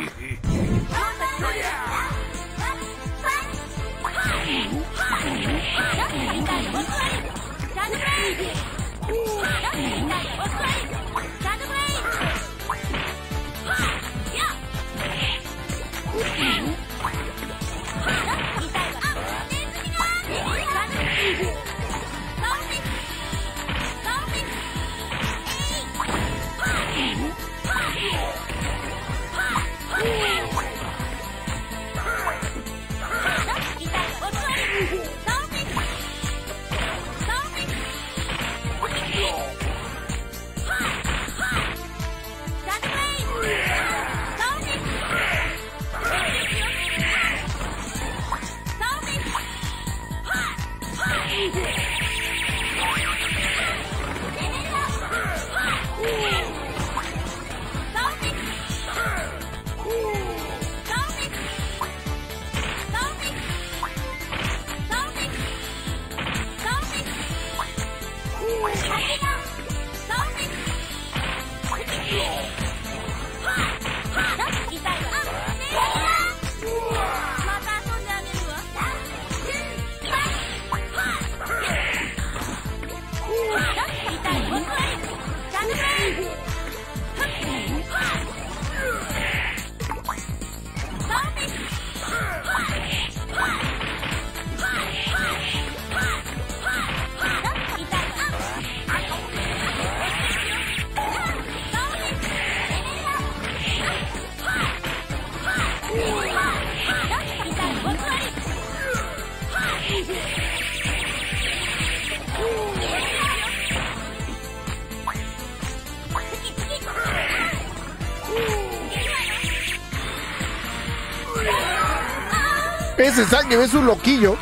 Sangre es un loquillo.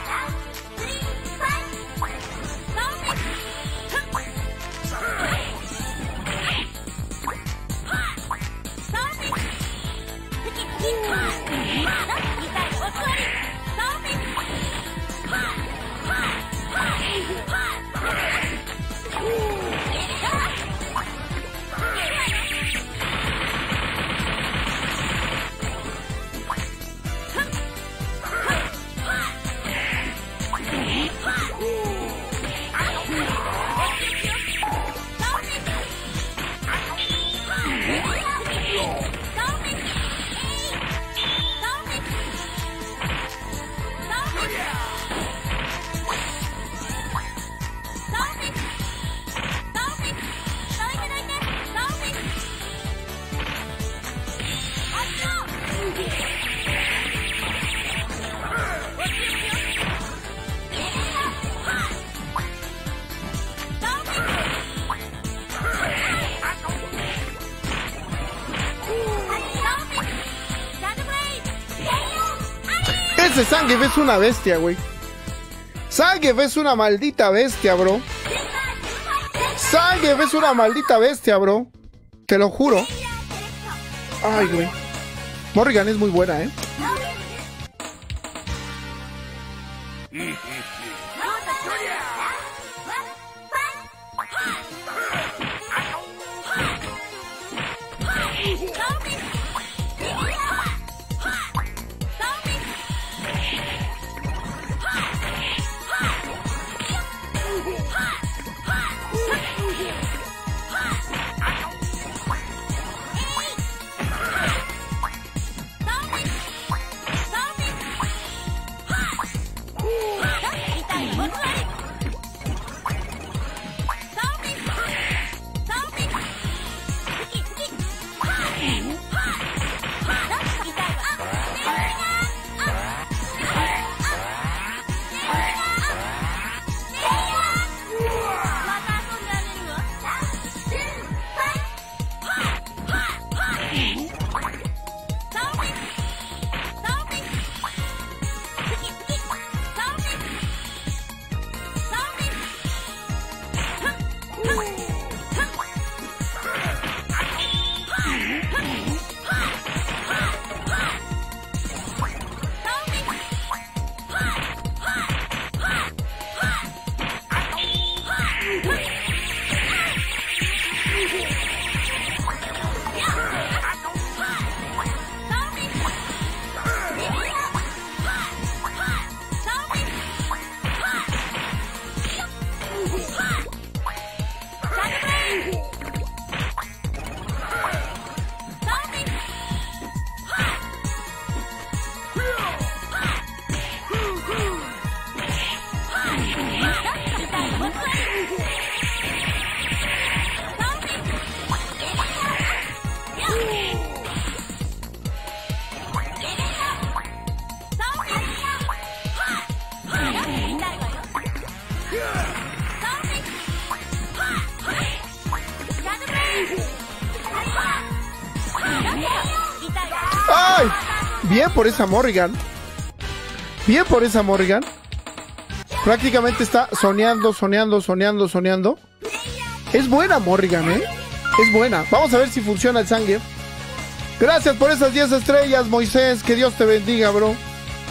Zangief es una bestia, güey. Zangief es una maldita bestia, bro. Zangief es una maldita bestia, bro. Te lo juro. Ay, güey. Morrigan es muy buena, ¿eh? Por esa Morrigan. Bien por esa Morrigan. Prácticamente está soñando, soñando, soñando, soñando. Es buena Morrigan, ¿eh? Es buena. Vamos a ver si funciona el sangre. Gracias por esas 10 estrellas, Moisés. Que Dios te bendiga, bro.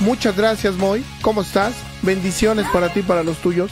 Muchas gracias, Moy. ¿Cómo estás? Bendiciones para ti y para los tuyos.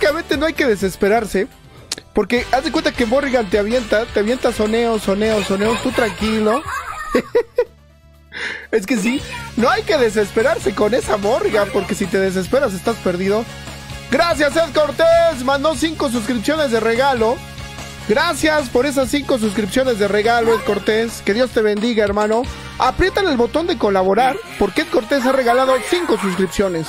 Prácticamente no hay que desesperarse. Porque haz de cuenta que Morrigan te avienta, te avienta soneo, soneo, soneo, tú tranquilo. es que sí, no hay que desesperarse con esa Morrigan, porque si te desesperas estás perdido. Gracias, Ed Cortés, mandó cinco suscripciones de regalo. Gracias por esas cinco suscripciones de regalo, Ed Cortés. Que Dios te bendiga, hermano. Aprietan el botón de colaborar, porque Ed Cortés ha regalado cinco suscripciones.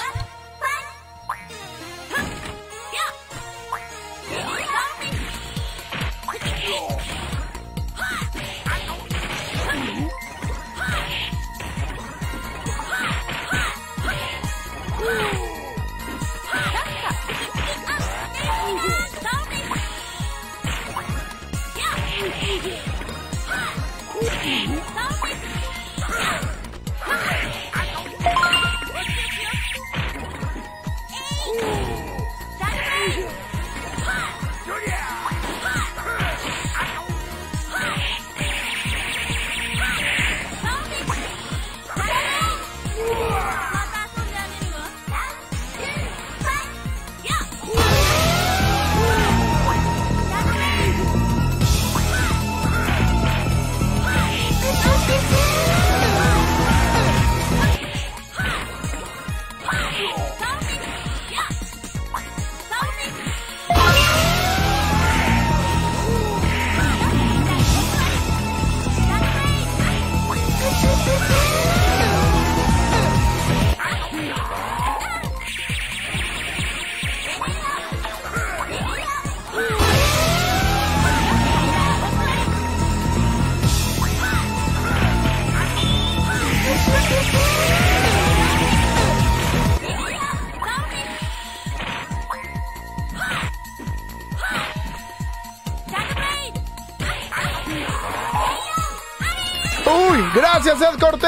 ¡Uy! ¡Gracias, Ed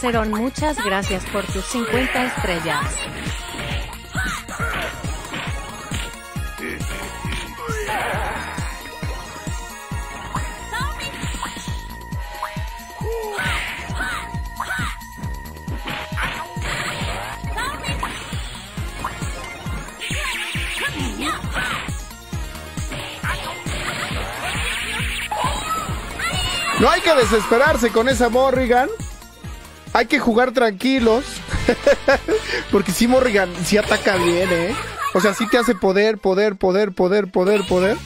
Cerón, muchas gracias por tus 50 estrellas. No hay que desesperarse con esa Morrigan. Hay que jugar tranquilos. Porque si Morrigan sí ataca bien, ¿eh? O sea, sí te hace poder, poder, poder, poder, poder, poder.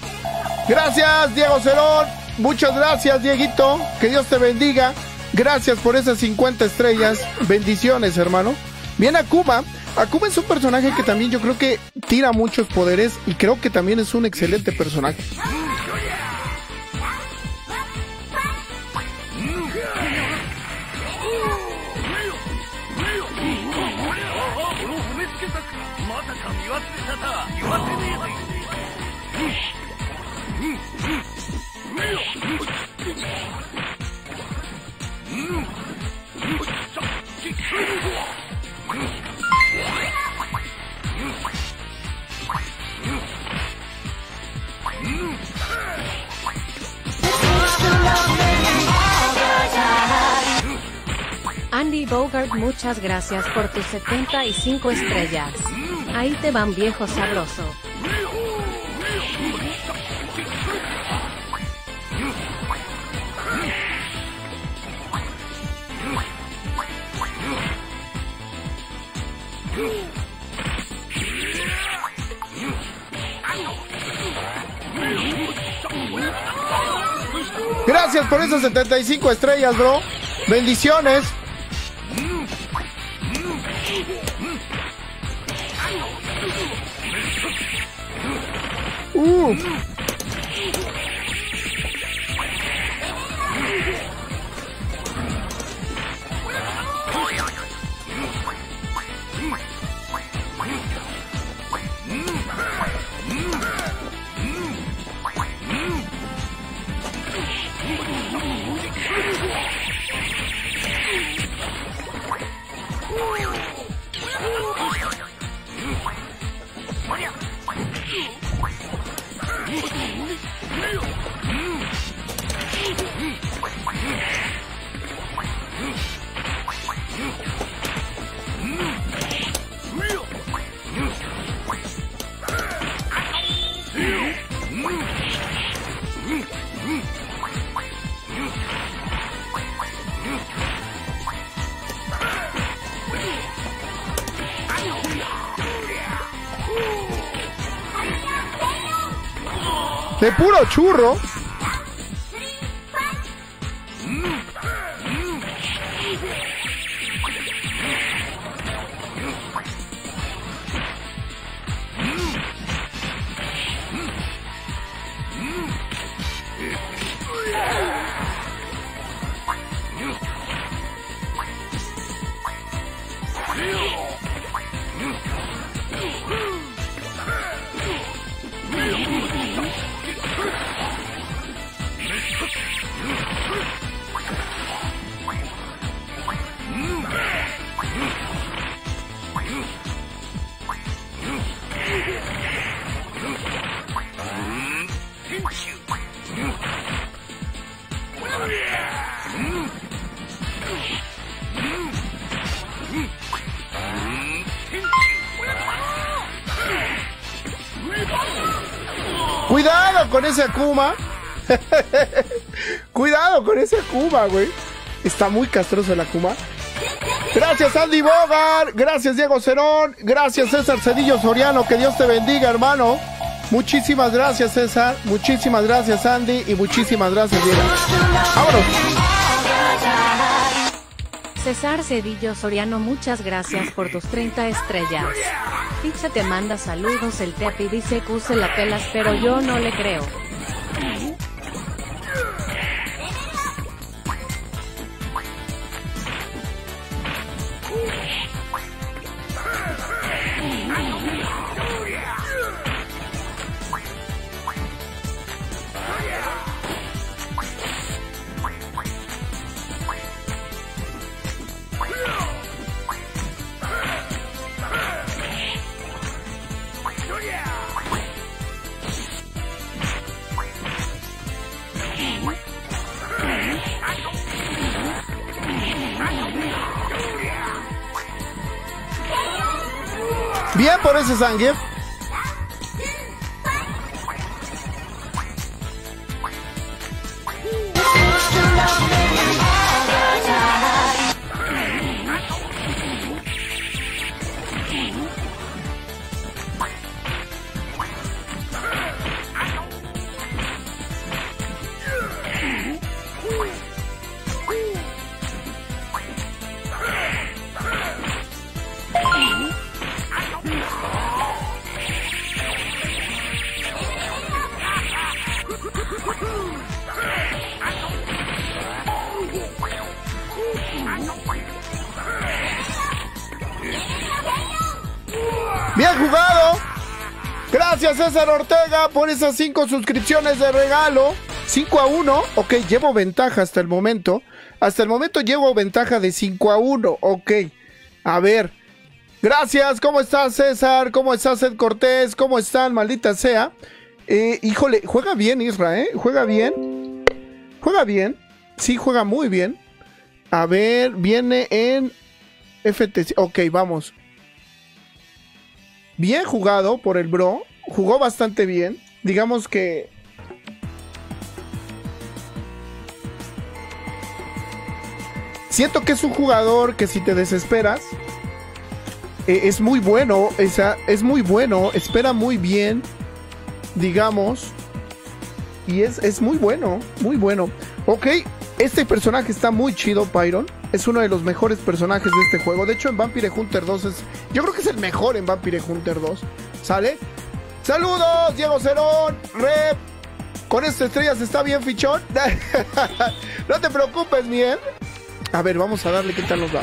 Gracias, Diego Cerón. Muchas gracias, Dieguito. Que Dios te bendiga. Gracias por esas 50 estrellas. Bendiciones, hermano. Bien, Akuma. Akuma es un personaje que también yo creo que tira muchos poderes y creo que también es un excelente personaje. Muchas gracias por tus 75 estrellas. Ahí te van viejo sabroso. Gracias por esas 75 estrellas, bro. Bendiciones. Uh. De puro churro. Con ese Akuma. Cuidado con ese Akuma, güey. Está muy castroso el Akuma. Gracias Andy Bogar, gracias Diego Cerón, gracias César Cedillo Soriano, que Dios te bendiga hermano. Muchísimas gracias César, muchísimas gracias Andy y muchísimas gracias Diego. Vámonos. César Cedillo Soriano, muchas gracias por tus 30 estrellas. Pizza te manda saludos, el Tepi dice que use la pelas, pero yo no le creo. Zangief. César Ortega por esas cinco suscripciones de regalo. 5 a 1. Ok, llevo ventaja hasta el momento. Hasta el momento llevo ventaja de 5 a 1. Ok. A ver. Gracias. ¿Cómo estás César? ¿Cómo estás Ed Cortés? ¿Cómo están? Maldita sea. Eh, híjole, juega bien Isra, ¿eh? Juega bien. Juega bien. Sí, juega muy bien. A ver, viene en FTC. Ok, vamos. Bien jugado por el bro. Jugó bastante bien. Digamos que. Siento que es un jugador que si te desesperas. eh, es muy bueno. Esa, es muy bueno. Espera muy bien. Digamos. Y es, es muy bueno. Muy bueno. Ok. Este personaje está muy chido, Pyron. Es uno de los mejores personajes de este juego. De hecho, en Vampire Hunter 2 es. Yo creo que es el mejor en Vampire Hunter 2. ¿Sale? Saludos, Diego Cerón, Rep. Con estas estrellas está bien, fichón. no te preocupes, bien. A ver, vamos a darle qué tal nos va.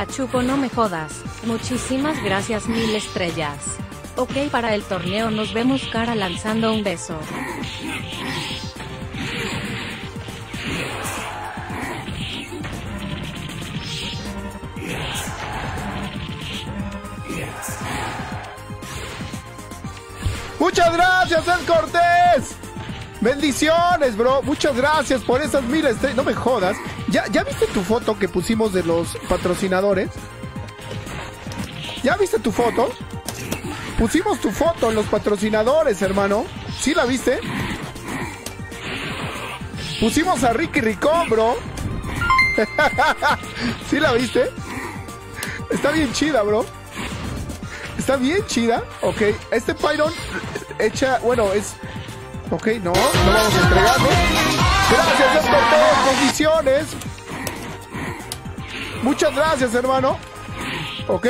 La chupo no me jodas. Muchísimas gracias mil estrellas. Ok para el torneo nos vemos cara lanzando un beso. Muchas gracias, Ed Cortés. Bendiciones, bro. Muchas gracias por esas mil estrellas. No me jodas. ¿Ya, ¿Ya viste tu foto que pusimos de los patrocinadores? ¿Ya viste tu foto? Pusimos tu foto en los patrocinadores, hermano. ¿Sí la viste? Pusimos a Ricky Ricón, bro. ¿Sí la viste? Está bien chida, bro. Está bien chida. Ok, este Pyron echa, bueno, es... Ok, no, no vamos a entregarlo. Gracias, es todas condiciones. Muchas gracias, hermano. Ok.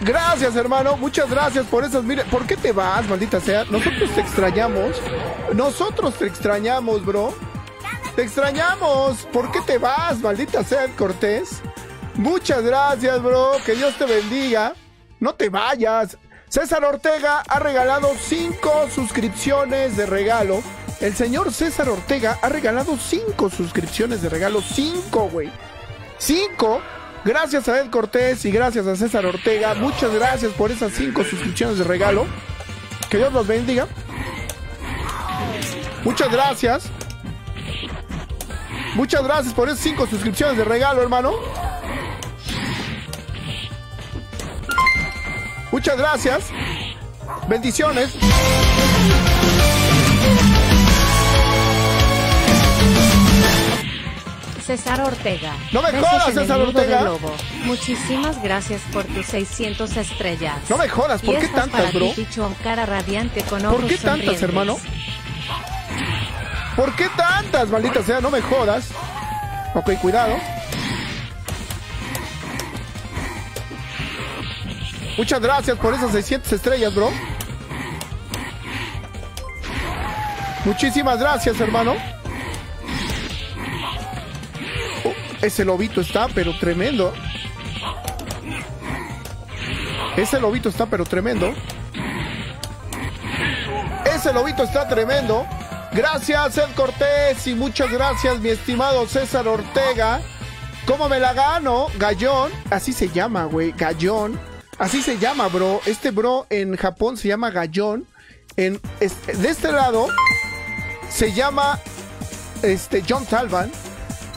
Gracias, hermano. Muchas gracias por esas. Mire, ¿por qué te vas, maldita sea? Nosotros te extrañamos. Nosotros te extrañamos, bro. Te extrañamos. ¿Por qué te vas, maldita sea, Cortés? Muchas gracias, bro. Que Dios te bendiga. No te vayas. César Ortega ha regalado cinco suscripciones de regalo. El señor César Ortega ha regalado cinco suscripciones de regalo. Cinco, güey. Cinco. Gracias a Ed Cortés y gracias a César Ortega. Muchas gracias por esas cinco suscripciones de regalo. Que Dios los bendiga. Muchas gracias. Muchas gracias por esas cinco suscripciones de regalo, hermano. Muchas gracias. Bendiciones. César Ortega. No me besos jodas, César Ortega. Muchísimas gracias por tus 600 estrellas. No me jodas, ¿por Y qué tantas, para bro? ti, Pichón, cara radiante con ojos ¿Por qué tantas, sonrientes. hermano? ¿Por qué tantas, maldita sea? No me jodas. Ok, cuidado. Muchas gracias por esas 600 estrellas, bro. Muchísimas gracias, hermano. Oh, ese lobito está, pero tremendo. Ese lobito está, pero tremendo. Ese lobito está tremendo. Gracias, Ed Cortés. Y muchas gracias, mi estimado César Ortega. ¿Cómo me la gano? Gallón. Así se llama, güey. Gallón. Así se llama, bro. Este bro en Japón se llama Gallón. En, de este lado se llama este, John Talban.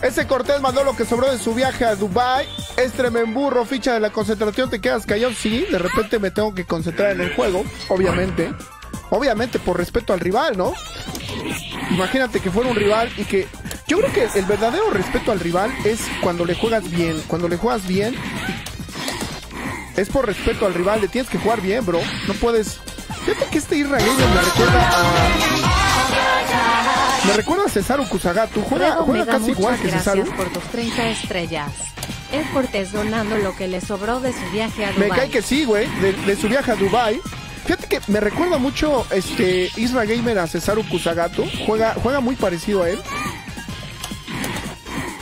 Ese Cortés mandó lo que sobró de su viaje a Dubai. Es trememburro, ficha de la concentración. ¿Te quedas callado? Sí, de repente me tengo que concentrar en el juego, obviamente. Obviamente, por respeto al rival, ¿no? Imagínate que fuera un rival y que. Yo creo que el verdadero respeto al rival es cuando le juegas bien. Cuando le juegas bien, es por respeto al rival. Le tienes que jugar bien, bro. No puedes. Fíjate que este Israel me recuerda a. Me recuerda a Cesaru Kusagatu. Juega, juega casi igual que Cesaru. gracias por tus 30 estrellas. Ed Cortés donando lo que le sobró de su viaje a Me Dubái. cae que sí, güey, de, de su viaje a Dubai. Fíjate que me recuerda mucho este Isra Gamer a Cesaru Kusagato. Juega, juega muy parecido a él.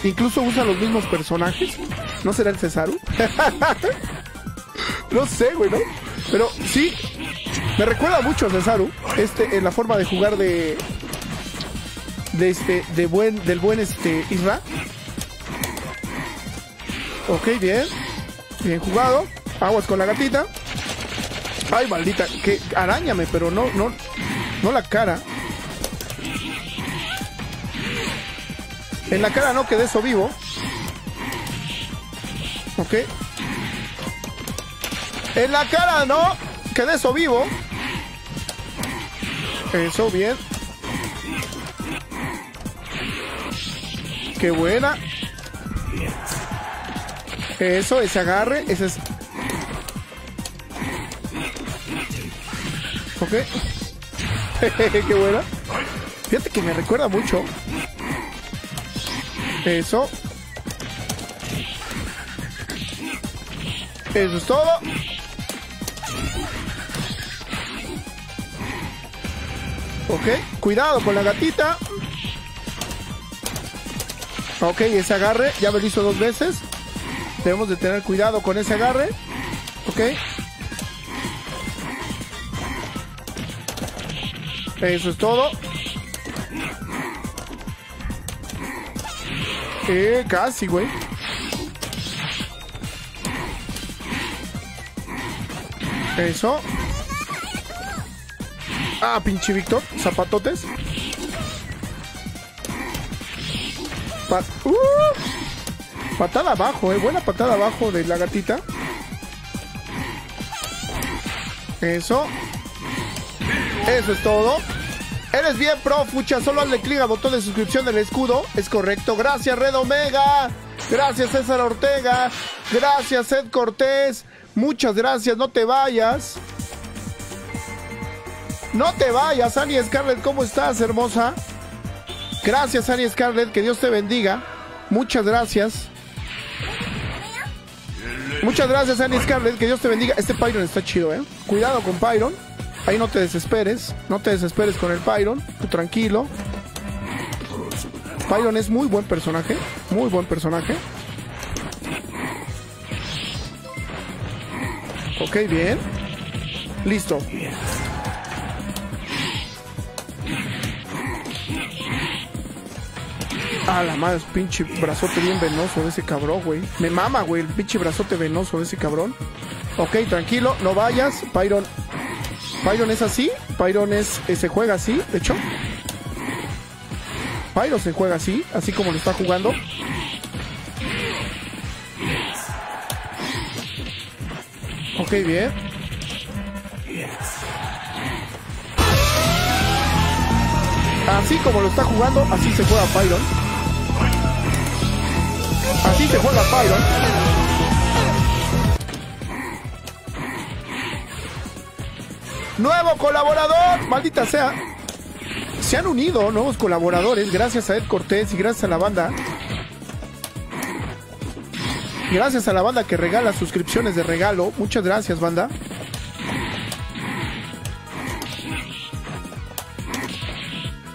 Incluso usa los mismos personajes. ¿No será el Cesaru? no sé, güey, ¿no? Pero sí, me recuerda mucho a Cesaru. Este, en la forma de jugar de. De este, de buen, del buen este Isra. Ok, bien. Bien jugado. Aguas con la gatita. Ay, maldita, que arañame, pero no, no, no la cara. En la cara no quedé eso vivo. Ok. En la cara no quedé eso vivo. Eso, bien. Qué buena. Eso, ese agarre, ese es Ok. Qué buena. Fíjate que me recuerda mucho. Eso. Eso es todo. Ok. Cuidado con la gatita. Ok, ese agarre, ya me lo hizo dos veces. Debemos de tener cuidado con ese agarre. Ok. Eso es todo. Eh, casi, güey. Eso. Ah, pinche Víctor. Zapatotes. Pa- ¡Uh! Patada abajo, eh. Buena patada abajo de la gatita. Eso. Eso es todo. Eres bien pro, fucha. Solo hazle clic al botón de suscripción del escudo. Es correcto. Gracias, Red Omega. Gracias, César Ortega. Gracias, Ed Cortés. Muchas gracias. No te vayas. No te vayas, Annie Scarlett. ¿Cómo estás, hermosa? Gracias, Annie Scarlett. Que Dios te bendiga. Muchas gracias. Muchas gracias, Annie Scarlett. Que Dios te bendiga. Este Pyron está chido, ¿eh? Cuidado con Pyron. Ahí no te desesperes. No te desesperes con el Pyron. Tú tranquilo. Pyron es muy buen personaje. Muy buen personaje. Ok, bien. Listo. Ah, la madre, pinche brazote bien venoso de ese cabrón, güey. Me mama, güey, el pinche brazote venoso de ese cabrón. Ok, tranquilo, no vayas. Pyron. Pyron es así. Pyron es, eh, se juega así, de hecho. Pyron se juega así, así como lo está jugando. Ok, bien. Así como lo está jugando, así se juega Pyron. Así se juega Pyron. Nuevo colaborador, maldita sea. Se han unido nuevos colaboradores gracias a Ed Cortés y gracias a la banda. Gracias a la banda que regala suscripciones de regalo. Muchas gracias, banda.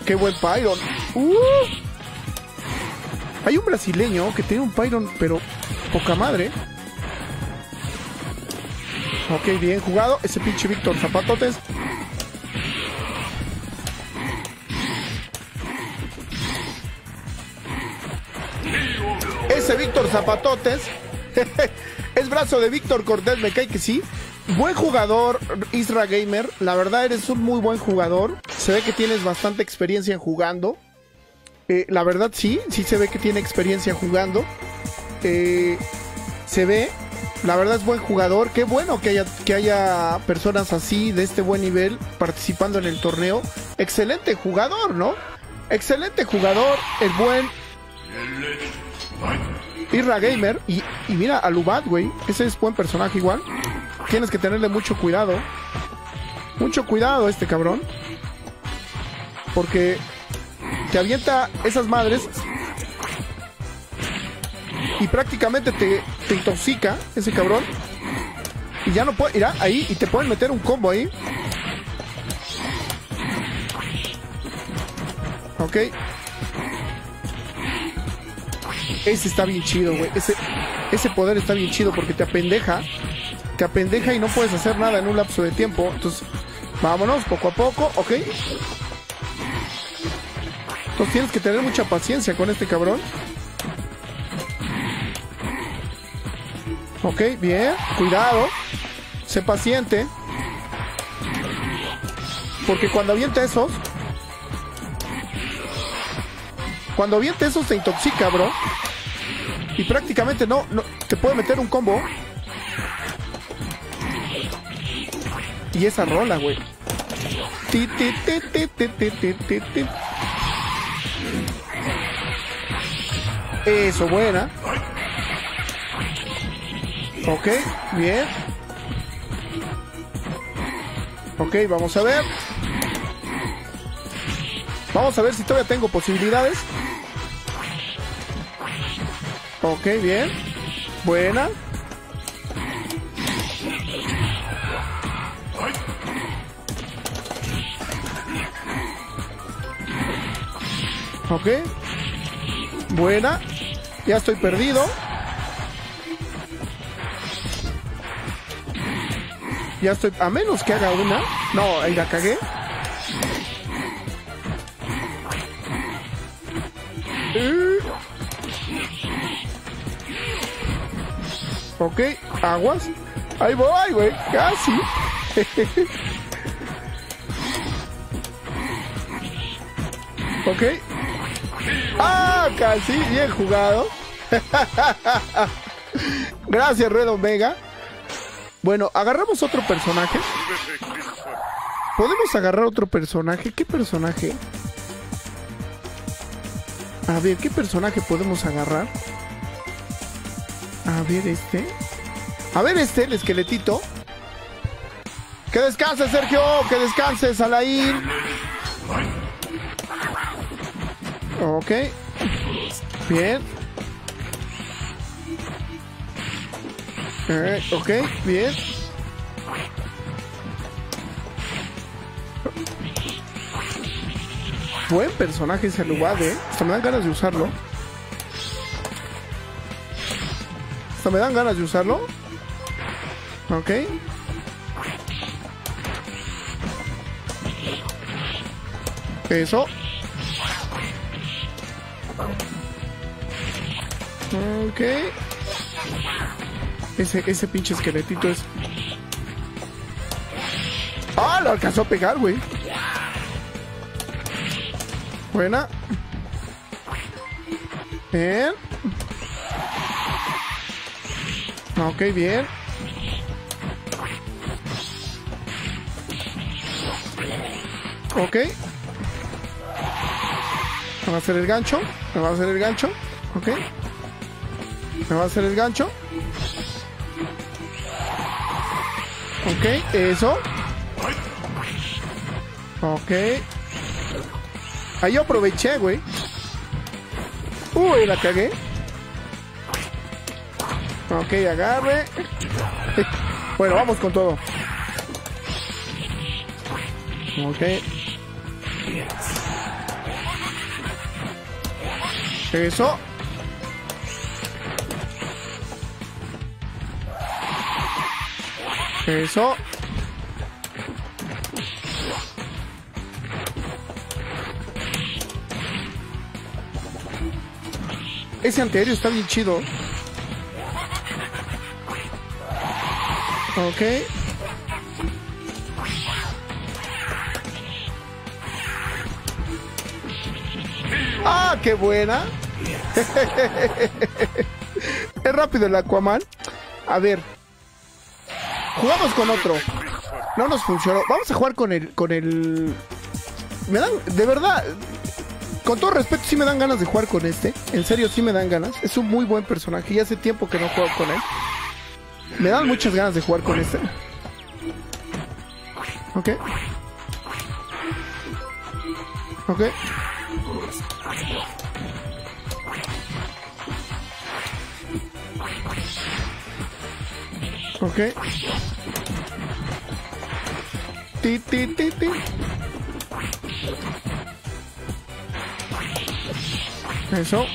Qué buen Pyron. Uh. Hay un brasileño que tiene un Pyron, pero poca madre. Ok, bien jugado. Ese pinche Víctor Zapatotes. Ese Víctor Zapatotes. es brazo de Víctor Cortés, me cae que sí. Buen jugador, Isra Gamer. La verdad eres un muy buen jugador. Se ve que tienes bastante experiencia en jugando. Eh, la verdad sí, sí se ve que tiene experiencia jugando. Eh, se ve, la verdad es buen jugador. Qué bueno que haya, que haya personas así, de este buen nivel, participando en el torneo. Excelente jugador, ¿no? Excelente jugador, el buen Irra Gamer. Y, y mira, Alubat, güey. Ese es buen personaje igual. Tienes que tenerle mucho cuidado. Mucho cuidado este cabrón. Porque te avienta esas madres y prácticamente te, te intoxica ese cabrón. Y ya no puede ir ahí y te pueden meter un combo ahí. Ok. Ese está bien chido, güey. Ese, ese poder está bien chido porque te apendeja. Te apendeja y no puedes hacer nada en un lapso de tiempo. Entonces, vámonos poco a poco, ok. Entonces tienes que tener mucha paciencia con este cabrón. Ok, bien. Cuidado. Sé paciente. Porque cuando avienta esos... Cuando avienta esos te intoxica, bro. Y prácticamente no, no... Te puede meter un combo. Y esa rola, güey. Eso, buena. Ok, bien. Ok, vamos a ver. Vamos a ver si todavía tengo posibilidades. Ok, bien. Buena. Ok. Buena. Ya estoy perdido. Ya estoy... A menos que haga una. No, ahí la cagué. Eh. Ok, aguas. Ahí voy, güey. Casi. ok. Ah, casi. Bien jugado. Gracias, Red Omega. Bueno, agarramos otro personaje. ¿Podemos agarrar otro personaje? ¿Qué personaje? A ver, ¿qué personaje podemos agarrar? A ver, este. A ver, este, el esqueletito. Que descanse, Sergio. Que descanse, Salaín. Ok. Bien. Eh, ok, bien. Buen personaje ese lugar, eh. Hasta me dan ganas de usarlo. Hasta me dan ganas de usarlo. Ok. Eso. Ok. Ese, ese pinche esqueletito es. ¡Ah! Lo alcanzó a pegar, güey. Buena. Bien. Ok, bien. Ok. Me va a hacer el gancho. Me va a hacer el gancho. Ok. Me va a hacer el gancho. Ok, eso. Ok. Ahí aproveché, güey. Uy, la cagué. Ok, agarre. Bueno, vamos con todo. Ok. Eso. Eso. Ese anterior está bien chido. Ok. ¡Ah, qué buena! es rápido el Aquaman. A ver. Jugamos con otro. No nos funcionó. Vamos a jugar con el... Con el... Me dan... De verdad... Con todo respeto, sí me dan ganas de jugar con este. En serio, sí me dan ganas. Es un muy buen personaje. Y hace tiempo que no juego con él. Me dan muchas ganas de jugar con este. Ok. Ok. Ok. Ti, ti, ti, ti. Eso.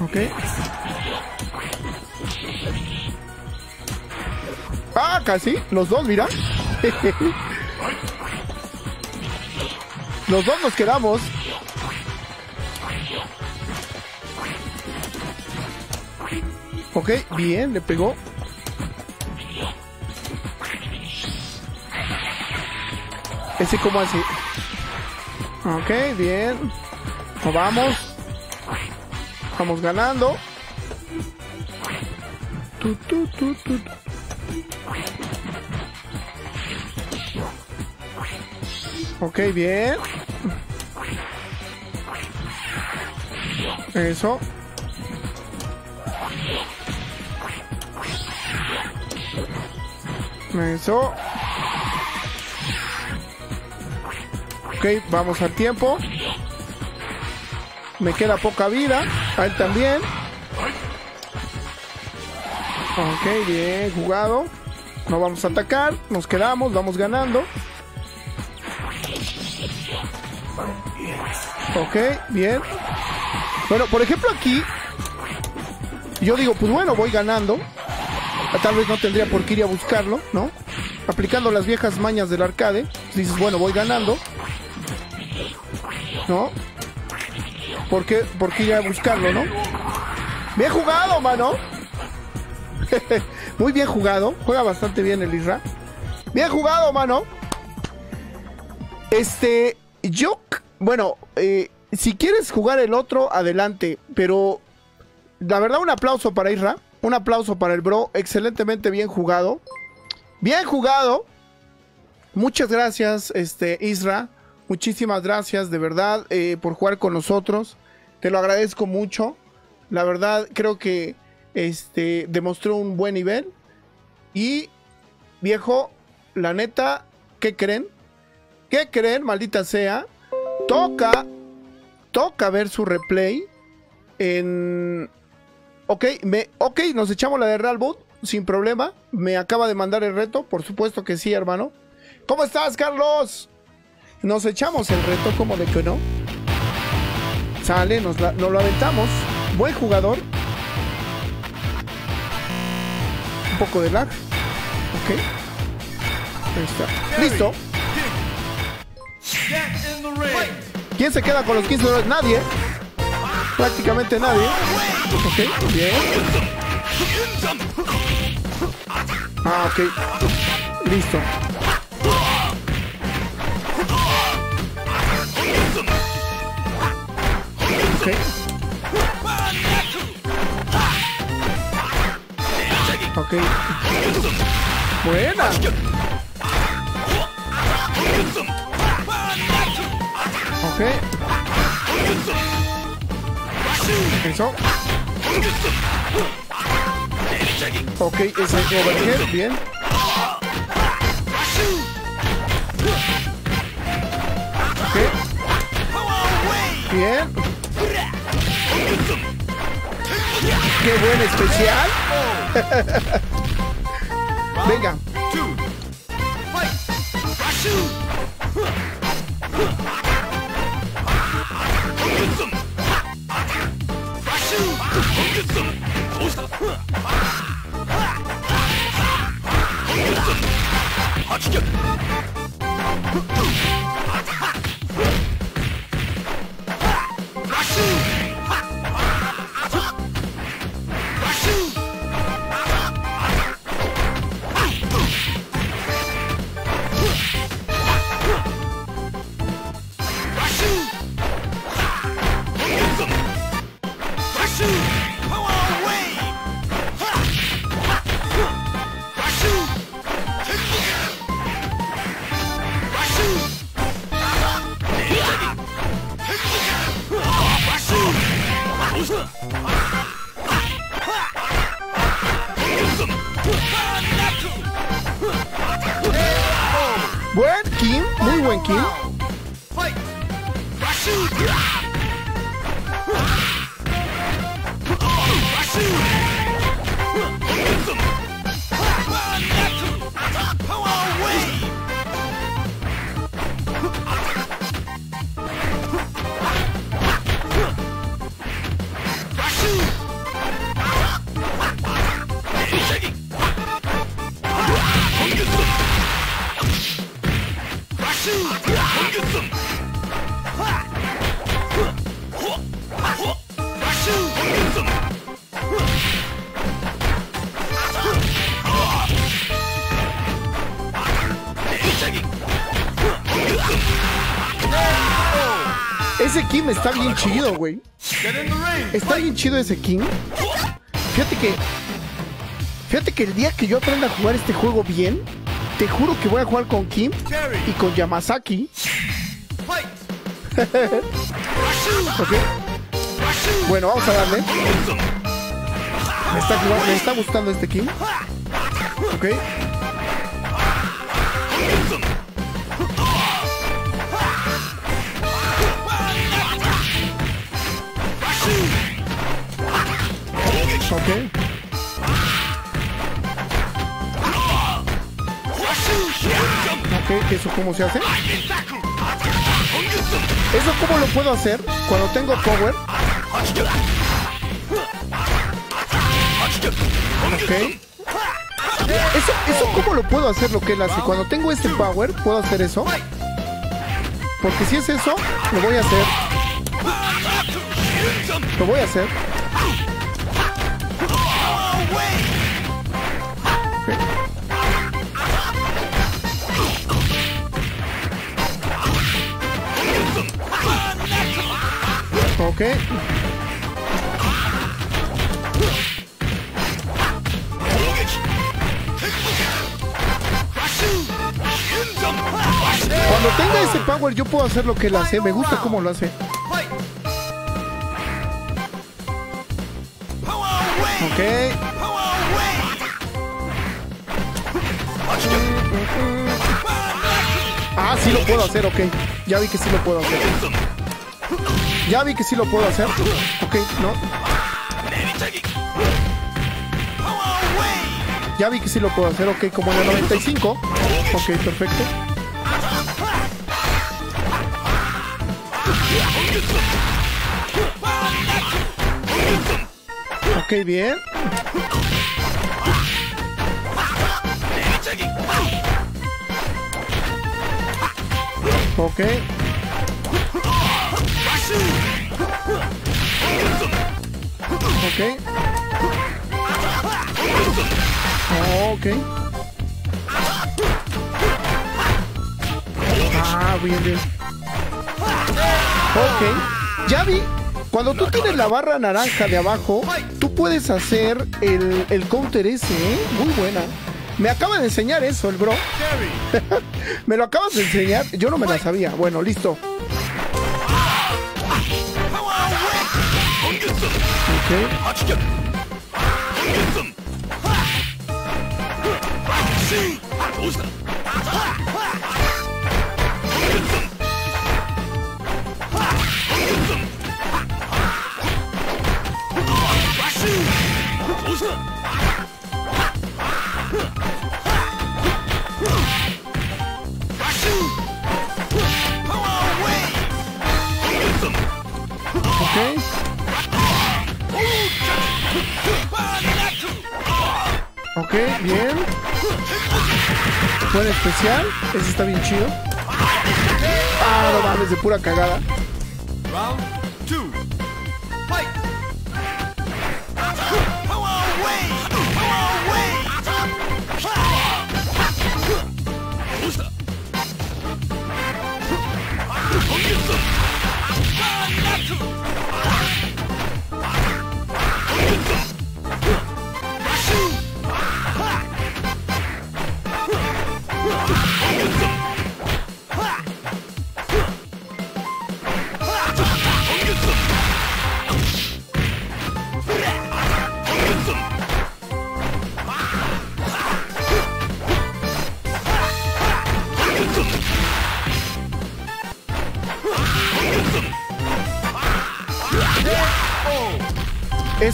Ok. Ah, casi. Los dos, mira. Los dos nos quedamos. Ok, bien, le pegó. Ese como así. Ok, bien. Nos vamos. Vamos ganando. Tu, tu, tu, tu. Ok, bien. Eso. Eso. Ok, vamos al tiempo. Me queda poca vida. A él también. Ok, bien jugado. No vamos a atacar. Nos quedamos. Vamos ganando. Ok, bien. Bueno, por ejemplo aquí, yo digo, pues bueno, voy ganando. Tal vez no tendría por qué ir a buscarlo, ¿no? Aplicando las viejas mañas del arcade. Dices, bueno, voy ganando. ¿No? ¿Por qué, por qué ir a buscarlo, no? Bien jugado, mano. Muy bien jugado. Juega bastante bien el Isra. Bien jugado, mano. Este, yo, bueno, eh, si quieres jugar el otro, adelante. Pero la verdad, un aplauso para Isra. Un aplauso para el bro. Excelentemente bien jugado. Bien jugado. Muchas gracias, este, Isra. Muchísimas gracias, de verdad, eh, por jugar con nosotros. Te lo agradezco mucho. La verdad, creo que este, demostró un buen nivel. Y, viejo, la neta, ¿qué creen? ¿Qué creen, maldita sea? Toca, toca ver su replay en... Ok, me, ok, nos echamos la de Real Boot, sin problema. Me acaba de mandar el reto, por supuesto que sí, hermano. ¿Cómo estás, Carlos? Nos echamos el reto, como de que no. Sale, nos, nos lo aventamos. Buen jugador. Un poco de lag. Ok. Ahí está. Listo. ¿Quién se queda con los 15 dólares? Nadie. Prácticamente nadie. Ok, bien. Ah, ok. Listo. Ok. Ok. Buena. Ok. Eso. Ok, ese overhead, bien. Ok. Bien. Qué buen especial. Venga. 八脚 chido, güey. Está bien chido ese Kim. Fíjate que. Fíjate que el día que yo aprenda a jugar este juego bien, te juro que voy a jugar con Kim y con Yamazaki. Fight. ¿Ok? Bueno, vamos a darle. Me está, me está gustando este Kim. ¿Ok? Ok. Ok, ¿eso cómo se hace? ¿Eso cómo lo puedo hacer? Cuando tengo power. Ok. ¿Eso, ¿Eso cómo lo puedo hacer lo que él hace? Cuando tengo este power, ¿puedo hacer eso? Porque si es eso, lo voy a hacer. Lo voy a hacer. Ok. Cuando tenga ese power yo puedo hacer lo que él hace. Me gusta cómo lo hace. Ok. Ah, sí lo puedo hacer, ok. Ya vi que sí lo puedo hacer. Ya vi que sí lo puedo hacer. Ok, no. Ya vi que sí lo puedo hacer, ok, como en el 95. Ok, perfecto. Ok, bien. Ok. Ok. Ok. Ah, bien, bien. Ok. Ya vi. Cuando tú tienes la barra naranja de abajo, tú puedes hacer el, el counter ese, ¿eh? Muy buena. Me acaba de enseñar eso el bro. Me lo acabas de enseñar. Yo no me la sabía. Bueno, listo. Buen especial. Ese está bien chido. Ah, no mames, de pura cagada.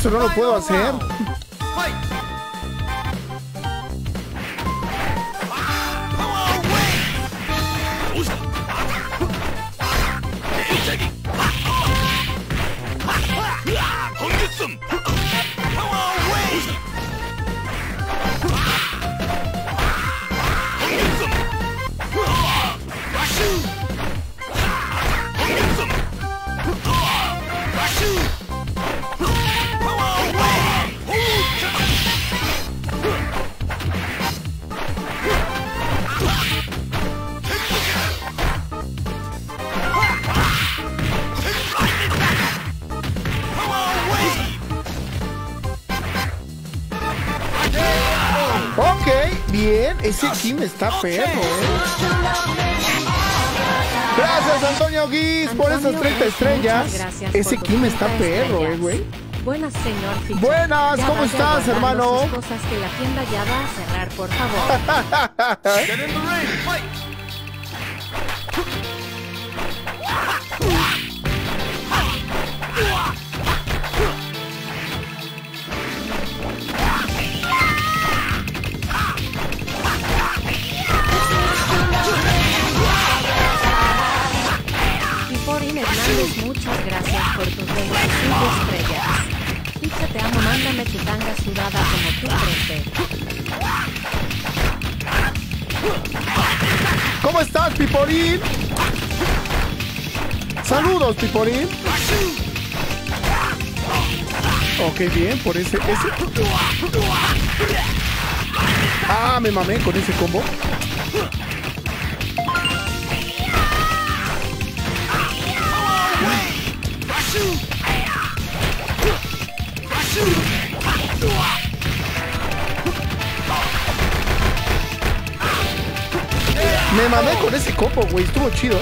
Eso no lo puedo hacer. Kim está perro, ¿eh? Gracias, Antonio Guis, por esas Antonio 30 Guis, estrellas. gracias Ese Kim está 30 perro, eh, güey. Buenas, señor Ficha. Buenas, Ya ¿cómo estás, hermano? cosas que la tienda ya va a cerrar, por favor. Piporín. Ok, bien, por ese, ese. Ah, me mamé con ese combo. Me mamé con ese combo, güey. Estuvo chido.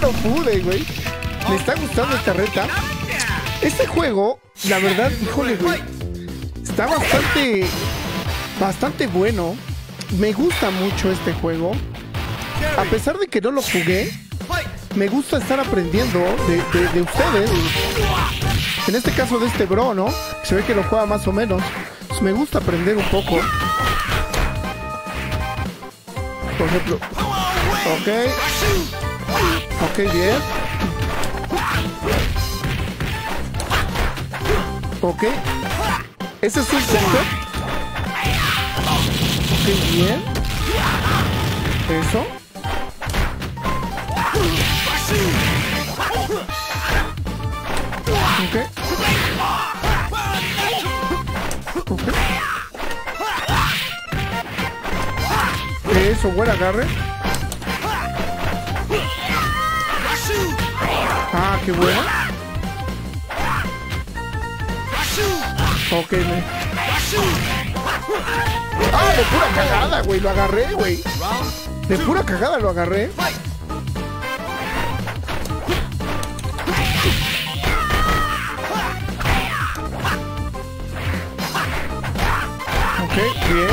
No pude, güey. Me está gustando esta reta. Este juego, la verdad, híjole, güey. Está bastante. Bastante bueno. Me gusta mucho este juego. A pesar de que no lo jugué, me gusta estar aprendiendo de ustedes. En este caso de este bro, ¿no? Se ve que lo juega más o menos. Pues me gusta aprender un poco. Por ejemplo. Ok. Ok, bien. Ok. Ese es un sector. Ok, bien. Eso. Ok. Eso, buen agarre. Qué bueno. Ok, me... Ah, de pura cagada, güey. Lo agarré, güey. De pura cagada lo agarré. Ok, bien.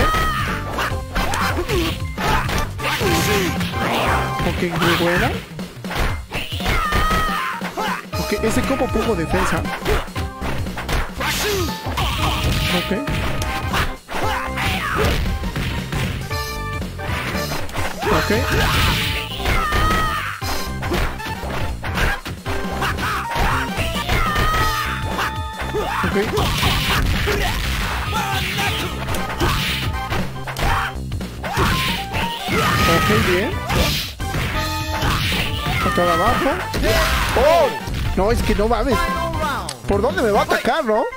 Ok, muy buena. Ese como poco defensa. Ok. Ok. Ok. Ok, bien. Acá abajo. ¡Oh! No, es que no mames. ¿Por dónde me va a atacar, no? ok.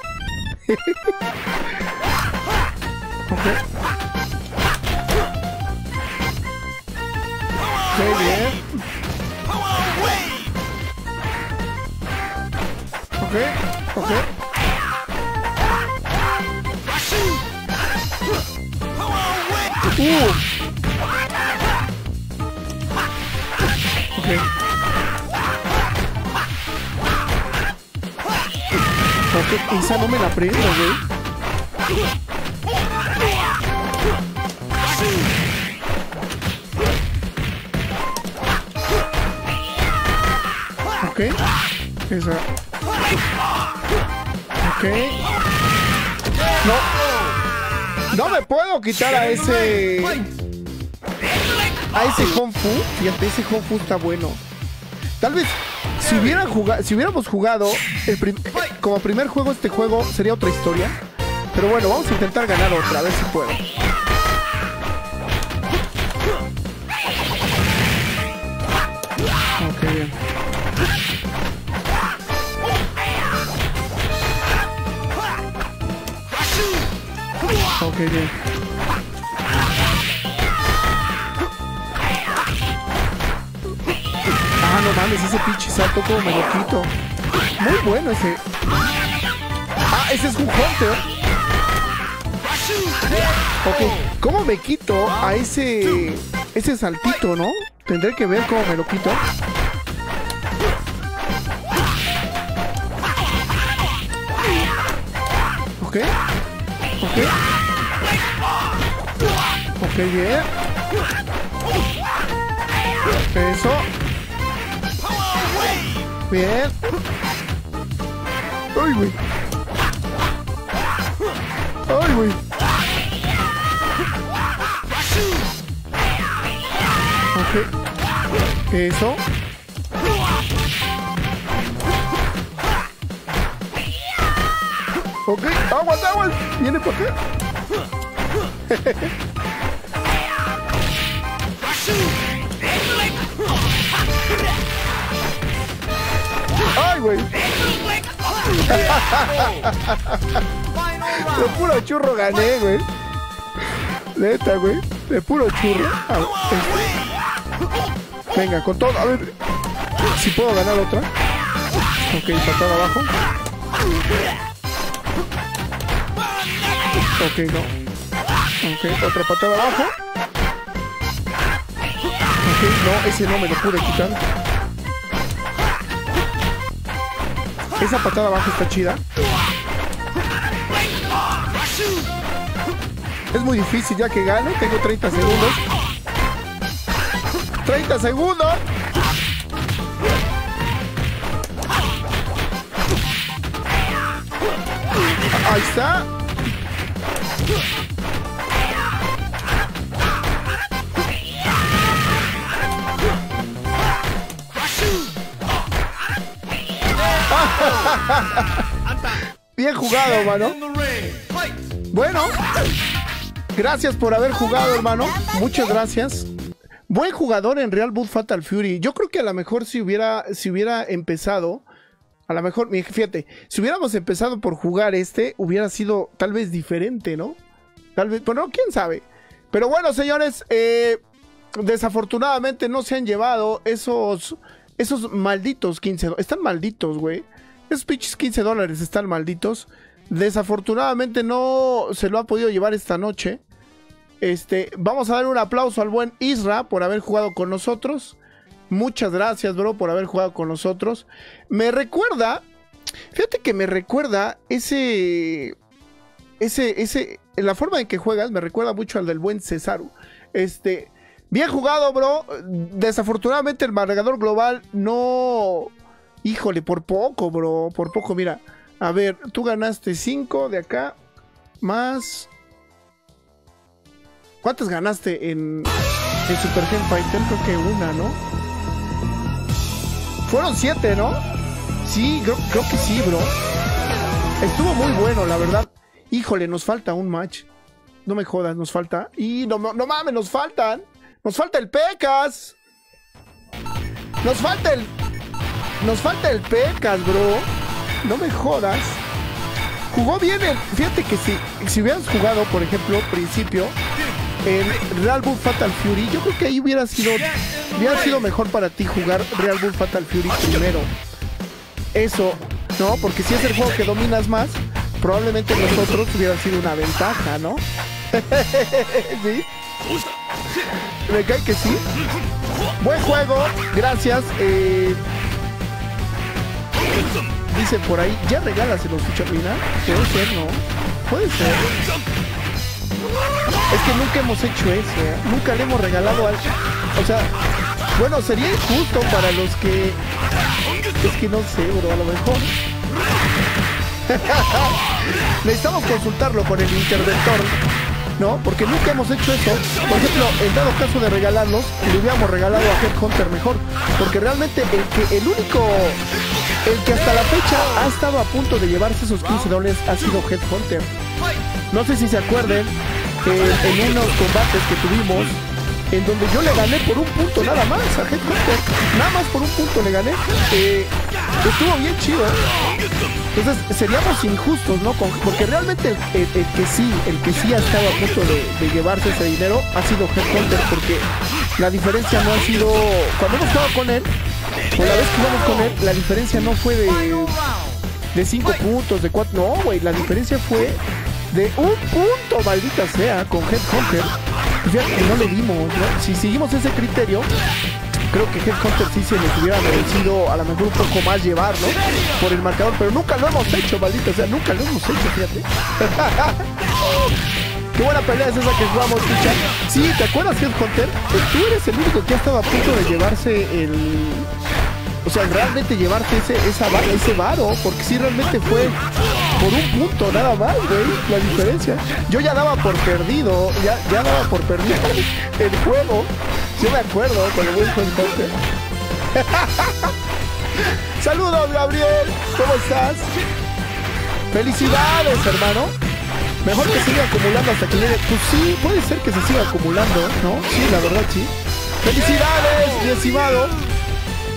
Ok, bien. Ok, ok. Uh. Esa no me la prendo, güey. Ok. Esa. Ok. No. No me puedo quitar a ese. A ese Kung Fu. Fíjate, ese Kung Fu está bueno. Tal vez si, hubieran jugado, si hubiéramos jugado el como primer juego este juego sería otra historia. Pero bueno, vamos a intentar ganar otra, a ver si puedo. Ok, bien. Ok, bien. Ah, no mames, ese pinche salto como me lo quito. Muy bueno ese. Ah, ese es un Hunter. Ok, ¿cómo me quito a ese ese saltito, no? Tendré que ver cómo me lo quito. Ok, ok. Ok, bien. Eso. Bien. Ay, güey. Ay, güey. Ok. Eso. Ok. Aguas, aguas. Viene por acá. Ay, güey. De puro churro gané, güey. Neta, güey. De puro churro. Este. Venga, con todo. A ver. Si puedo ganar otra. Ok, patada abajo. Ok, no. Ok, otra patada abajo. Ok, no, ese no me lo pude quitar. Esa patada abajo está chida. Es muy difícil ya que gane. Tengo 30 segundos. 30 segundos. Ahí está. Jugado, mano. Bueno, gracias por haber jugado, hermano. Muchas gracias. Buen jugador en Real Boot Fatal Fury. Yo creo que a lo mejor si hubiera, si hubiera empezado, a lo mejor, fíjate, si hubiéramos empezado por jugar este, hubiera sido tal vez diferente, ¿no? Tal vez, bueno, quién sabe. Pero bueno, señores, eh, desafortunadamente no se han llevado esos, esos malditos 15 dólares. Están malditos, güey. Esos pinches 15 dólares están malditos. Desafortunadamente no se lo ha podido llevar esta noche. Este, vamos a dar un aplauso al buen Isra por haber jugado con nosotros. Muchas gracias, bro, por haber jugado con nosotros. Me recuerda, fíjate que me recuerda ese, ese, ese, la forma en que juegas me recuerda mucho al del buen Cesaru. Este, bien jugado, bro. Desafortunadamente el marcador global no, híjole, por poco, bro, por poco. Mira, a ver, tú ganaste 5 de acá, más ¿Cuántas ganaste en, en Super Gen Fighter? Creo que una, ¿no? Fueron siete, ¿no? Sí, creo, creo que sí, bro. Estuvo muy bueno, la verdad. Híjole, nos falta un match. No me jodas, nos falta. Y no, no, no mames, nos faltan. Nos falta el Pecas. Nos falta el. Nos falta el Pecas, bro. No me jodas. Jugó bien el. Fíjate que si, si hubieras jugado, por ejemplo, principio, en Real Bull Fatal Fury, yo creo que ahí hubiera sido, hubiera sido mejor para ti jugar Real Bull Fatal Fury primero. Eso, ¿no? Porque si es el juego que dominas más, probablemente nosotros hubiera sido una ventaja, ¿no? ¿Sí? Me cae que sí. Buen juego, gracias. Eh, dice por ahí, ya regálaselos, Chichamina. Puede ser, ¿no? Puede ser. Es que nunca hemos hecho eso, ¿eh? nunca le hemos regalado algo. O sea, bueno, sería injusto para los que Es que no sé, bro, a lo mejor. Necesitamos consultarlo con el interventor, ¿no? Porque nunca hemos hecho eso. Por ejemplo, en dado caso de regalarlos, le hubiéramos regalado a Headhunter mejor. Porque realmente el que el único, el que hasta la fecha ha estado a punto de llevarse esos 15 dólares ha sido Headhunter. No sé si se acuerden eh, en unos combates que tuvimos en donde yo le gané por un punto nada más a Headhunter. Nada más por un punto le gané. Eh, estuvo bien chido. Entonces seríamos injustos, ¿no? Porque realmente el, que sí, el que sí ha estado a punto de, llevarse ese dinero ha sido Headhunter porque la diferencia no ha sido. Cuando hemos jugado con él, o la vez que jugamos con él, la diferencia no fue de de 5 puntos, de 4. No, güey, la diferencia fue de un punto, maldita sea, con Headhunter. Fíjate que no le dimos, ¿no? Si seguimos ese criterio, creo que Headhunter sí se les hubiera merecido a lo mejor un poco más llevar, ¿no? Por el marcador, pero nunca lo hemos hecho, maldita sea, nunca lo hemos hecho, fíjate. Qué buena pelea es esa que jugamos, Picha. Sí, ¿te acuerdas, Headhunter? Eh, Tú eres el único que ha estado a punto de llevarse el, o sea, realmente llevarte ese, esa, varo, porque sí realmente fue por un punto nada más, güey, la diferencia. Yo ya daba por perdido, ya, ya daba por perdido el juego. Yo me acuerdo con el buen Headhunter. Saludos, Gabriel, ¿cómo estás? Felicidades, hermano. Mejor que siga acumulando hasta que llegue. Pues sí, puede ser que se siga acumulando, ¿no? Sí, la verdad, sí. Felicidades, mi estimado.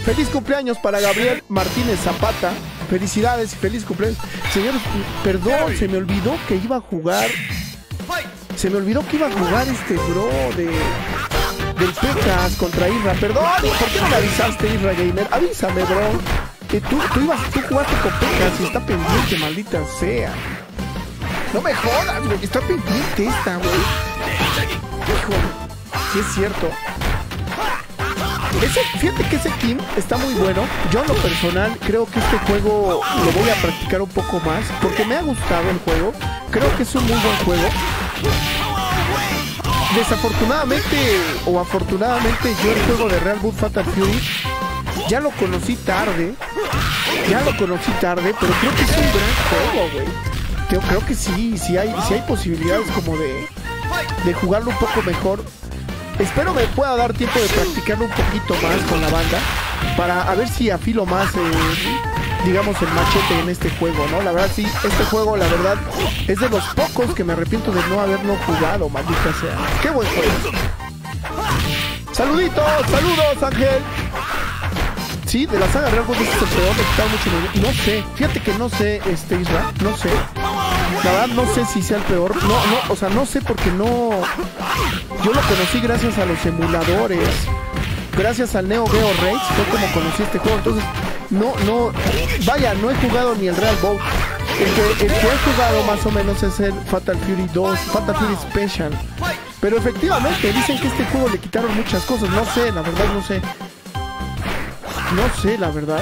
Feliz cumpleaños para Gabriel Martínez Zapata. Felicidades y feliz cumpleaños. Señores, perdón, se me olvidó que iba a jugar. Se me olvidó que iba a jugar este bro de. Del Pecas contra Isra. Perdón, ¿por qué no me avisaste, Isra Gamer? Avísame, bro. Que tú, tú ibas, tú jugaste con Pecas y está pendiente, maldita sea. No me jodas, güey. Está pendiente esta, güey. Híjole. Sí es cierto. Fíjate que ese Kim está muy bueno. Yo en lo personal creo que este juego lo voy a practicar un poco más porque me ha gustado el juego. Creo que es un muy buen juego. Desafortunadamente o afortunadamente yo el juego de Real Boot Fatal Fury ya lo conocí tarde. Ya lo conocí tarde, pero creo que es un gran juego, güey. Creo que sí, sí hay, sí hay posibilidades como de, de jugarlo un poco mejor. Espero me pueda dar tiempo de practicarlo un poquito más con la banda para a ver si afilo más, eh, digamos, el machete en este juego, ¿no? La verdad sí, este juego, la verdad, es de los pocos que me arrepiento de no haberlo jugado, maldita sea. ¡Qué buen juego! ¡Saluditos! ¡Saludos, Ángel! Sí, de la saga Real este es el peor, me mucho. No sé, fíjate que no sé, este Isra, no sé. La verdad no sé si sea el peor. No, no, o sea, no sé porque no. Yo lo conocí gracias a los emuladores. Gracias al Neo Geo Rage fue como conocí este juego. Entonces, no, no. Vaya, no he jugado ni el Real Boat. El que, el que he jugado más o menos es el Fatal Fury 2, Fatal Fury Special. Pero efectivamente, dicen que este juego le quitaron muchas cosas. No sé, la verdad no sé. No sé, la verdad.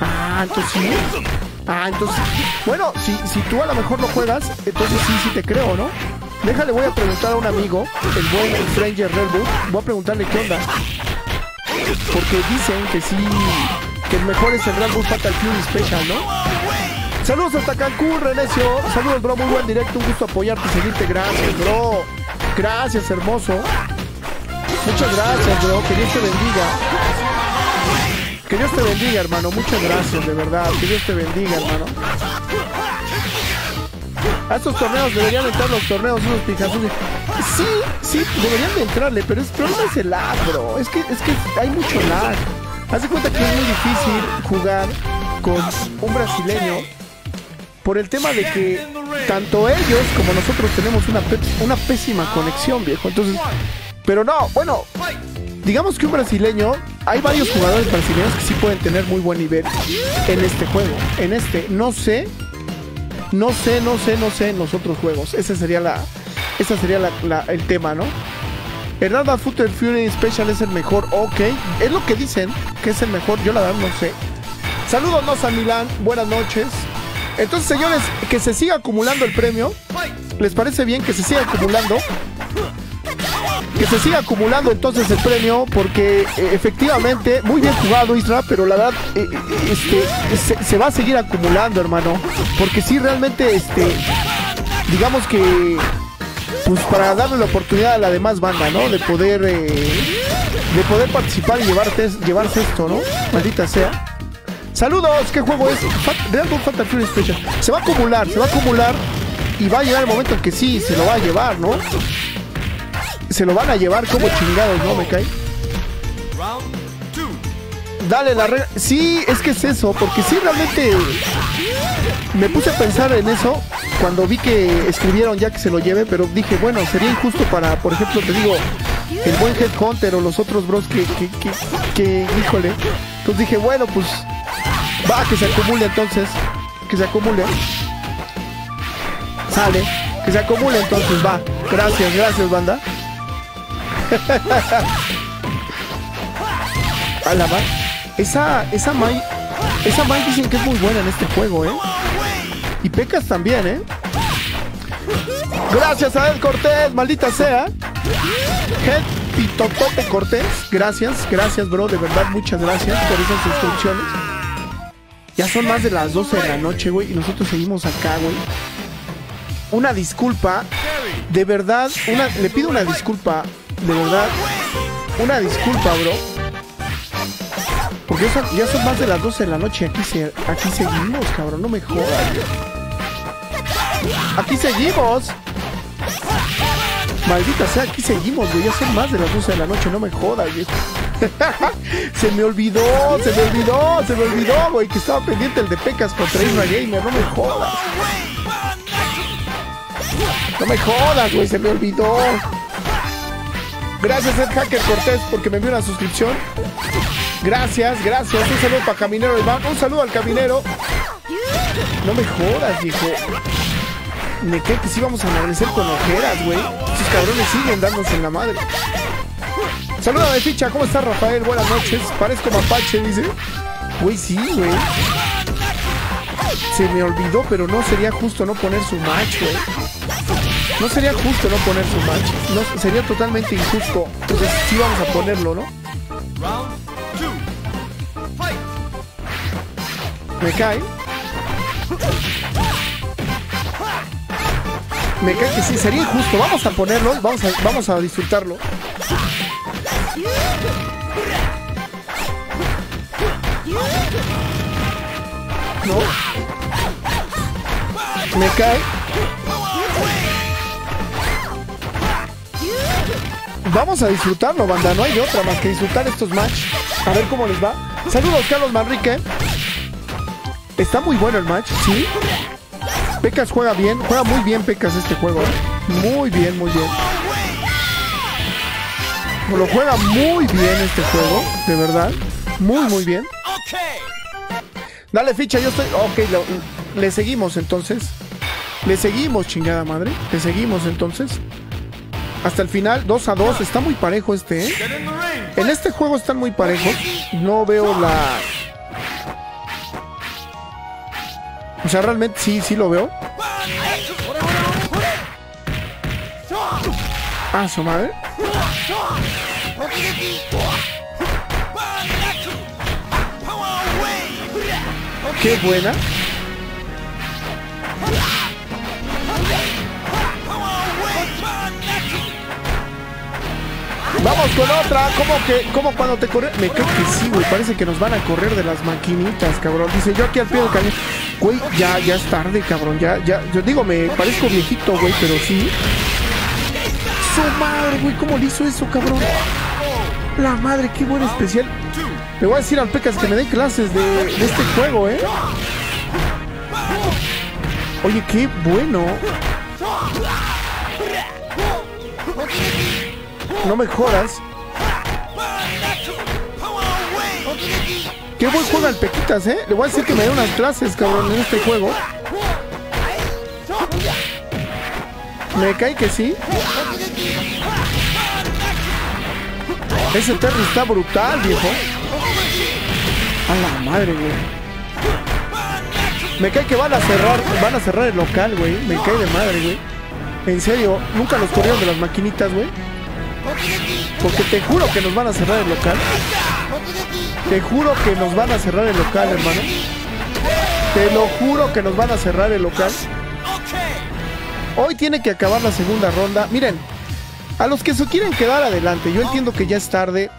Ah, entonces sí. Ah, entonces. Bueno, si, si tú a lo mejor lo juegas, entonces sí, sí te creo, ¿no? Déjale, voy a preguntar a un amigo, el buen Stranger Redwood. Voy a preguntarle qué onda. Porque dicen que sí, que el mejor es el Bull Fatal Fury Special, ¿no? Saludos hasta Cancún, Renecio. Saludos, bro. Muy buen directo. Un gusto apoyarte y seguirte. Gracias, bro. Gracias, hermoso. Muchas gracias, bro. Que Dios te bendiga. Que Dios te bendiga, hermano. Muchas gracias, de verdad. Que Dios te bendiga, hermano. A estos torneos deberían entrar los torneos unos pijazules. Sí, sí, deberían de entrarle, pero el problema es el lag, bro. Es que, es que hay mucho lag. Haz de cuenta que es muy difícil jugar con un brasileño por el tema de que tanto ellos como nosotros tenemos una pésima conexión, viejo. Entonces, pero no, bueno, digamos que un brasileño, hay varios jugadores brasileños que sí pueden tener muy buen nivel en este juego. En este, no sé, no sé, no sé, no sé en los otros juegos. Ese sería la, ese sería la- la- el tema, ¿no? Hernanda Footer Fury Special es el mejor, ok. Es lo que dicen, que es el mejor, yo la verdad no sé. Saludos, Nosa Milán, buenas noches. Entonces, señores, que se siga acumulando el premio. ¿Les parece bien que se siga acumulando? Que se siga acumulando entonces el premio, porque eh, efectivamente, muy bien jugado Isra, pero la verdad, eh, eh, este, se, va a seguir acumulando, hermano. Porque sí, realmente, este, digamos que, pues para darle la oportunidad a la demás banda, ¿no? De poder, de poder participar y llevarte, llevarse esto, ¿no? Maldita sea. Saludos, ¿qué juego es? Real World Fatal Fury Special. Se va a acumular, se va a acumular y va a llegar el momento en que sí, se lo va a llevar, ¿no? Se lo van a llevar como chingados, ¿no? Me cae. Dale la regla. Sí, es que es eso, porque sí realmente me puse a pensar en eso cuando vi que escribieron ya que se lo lleve, pero dije, bueno, sería injusto para, por ejemplo, te digo, el buen Headhunter o los otros bros que, que, que, híjole. Entonces dije, bueno, pues va, que se acumule entonces, que se acumule. Sale, que se acumule entonces, va. Gracias, gracias, banda. A la. Esa, esa Mai, esa Mai dicen que es muy buena en este juego, ¿eh? Y Pecas también, ¿eh? Gracias a Ed Cortés, maldita sea. Head y Totote Cortés, gracias, gracias, bro, de verdad, muchas gracias por esas instrucciones. Ya son más de las 12 de la noche, güey, y nosotros seguimos acá, güey. Una disculpa, de verdad, una, le pido una disculpa, de verdad, una disculpa, bro. Porque ya son, más de las 12 de la noche. Aquí, se, aquí seguimos, cabrón. No me jodas. Aquí seguimos. Maldita sea, aquí seguimos, güey. Ya son más de las 12 de la noche. No me jodas, viejo. se me olvidó, se me olvidó, se me olvidó, güey. Que estaba pendiente el de Pecas contra Isra Gamer. No me jodas. No me jodas, güey. Se me olvidó. Gracias, Ed Hacker Cortés, porque me envió una suscripción. Gracias, gracias. Un saludo para Caminero Iván. Un saludo al Caminero. No me jodas, viejo. Me cae que sí vamos a amanecer con ojeras, güey. Estos cabrones siguen dándose en la madre. Saluda de ficha, ¿cómo estás, Rafael? Buenas noches. Parezco mapache, dice. Güey, sí, güey. Se me olvidó, pero no sería justo no poner su match, güey. No sería justo no poner su match. No, sería totalmente injusto. Entonces sí vamos a ponerlo, ¿no? Me cae. Me cae que sí, sería injusto. Vamos a ponerlo, vamos a, vamos a disfrutarlo. No. Me cae. Vamos a disfrutarlo, banda. No hay otra más que disfrutar estos match. A ver cómo les va. Saludos, Carlos Manrique. Está muy bueno el match, sí. Pecas juega bien, juega muy bien Pecas este juego. ¿eh? Muy bien, muy bien. Lo juega muy bien este juego, de verdad. Muy, muy bien. Dale ficha, yo estoy. Ok, le seguimos entonces. Le seguimos, chingada madre. Le seguimos entonces. Hasta el final, 2 a 2. Está muy parejo este, ¿eh? En este juego están muy parejos. No veo la. O sea, realmente sí, sí lo veo. Ah, su madre. Qué buena. Vamos con otra. ¿Cómo que? ¿Cómo cuando te corre? Me creo que sí, güey. Parece que nos van a correr de las maquinitas, cabrón. Dice yo aquí al pie del cañón. Güey, ya, ya es tarde, cabrón. Ya, ya. Yo digo, me parezco viejito, güey, pero sí. Su madre, güey. ¿Cómo le hizo eso, cabrón? La madre, qué buen especial. Le voy a decir al Pecas que me dé clases de este juego, ¿eh? Oye, qué bueno. No me jodas. Qué buen juego el Pequitas, ¿eh? Le voy a decir que me dé unas clases, cabrón, en este juego. Me cae que sí. Ese Terry está brutal, viejo. A la madre, güey. Me cae que van a cerrar, van a cerrar el local, güey. Me cae de madre, güey. En serio, nunca los corrieron de las maquinitas, güey. Porque te juro que nos van a cerrar el local. Te juro que nos van a cerrar el local, hermano. Te lo juro que nos van a cerrar el local. Hoy tiene que acabar la segunda ronda. Miren, a los que se quieren quedar adelante, yo entiendo que ya es tarde.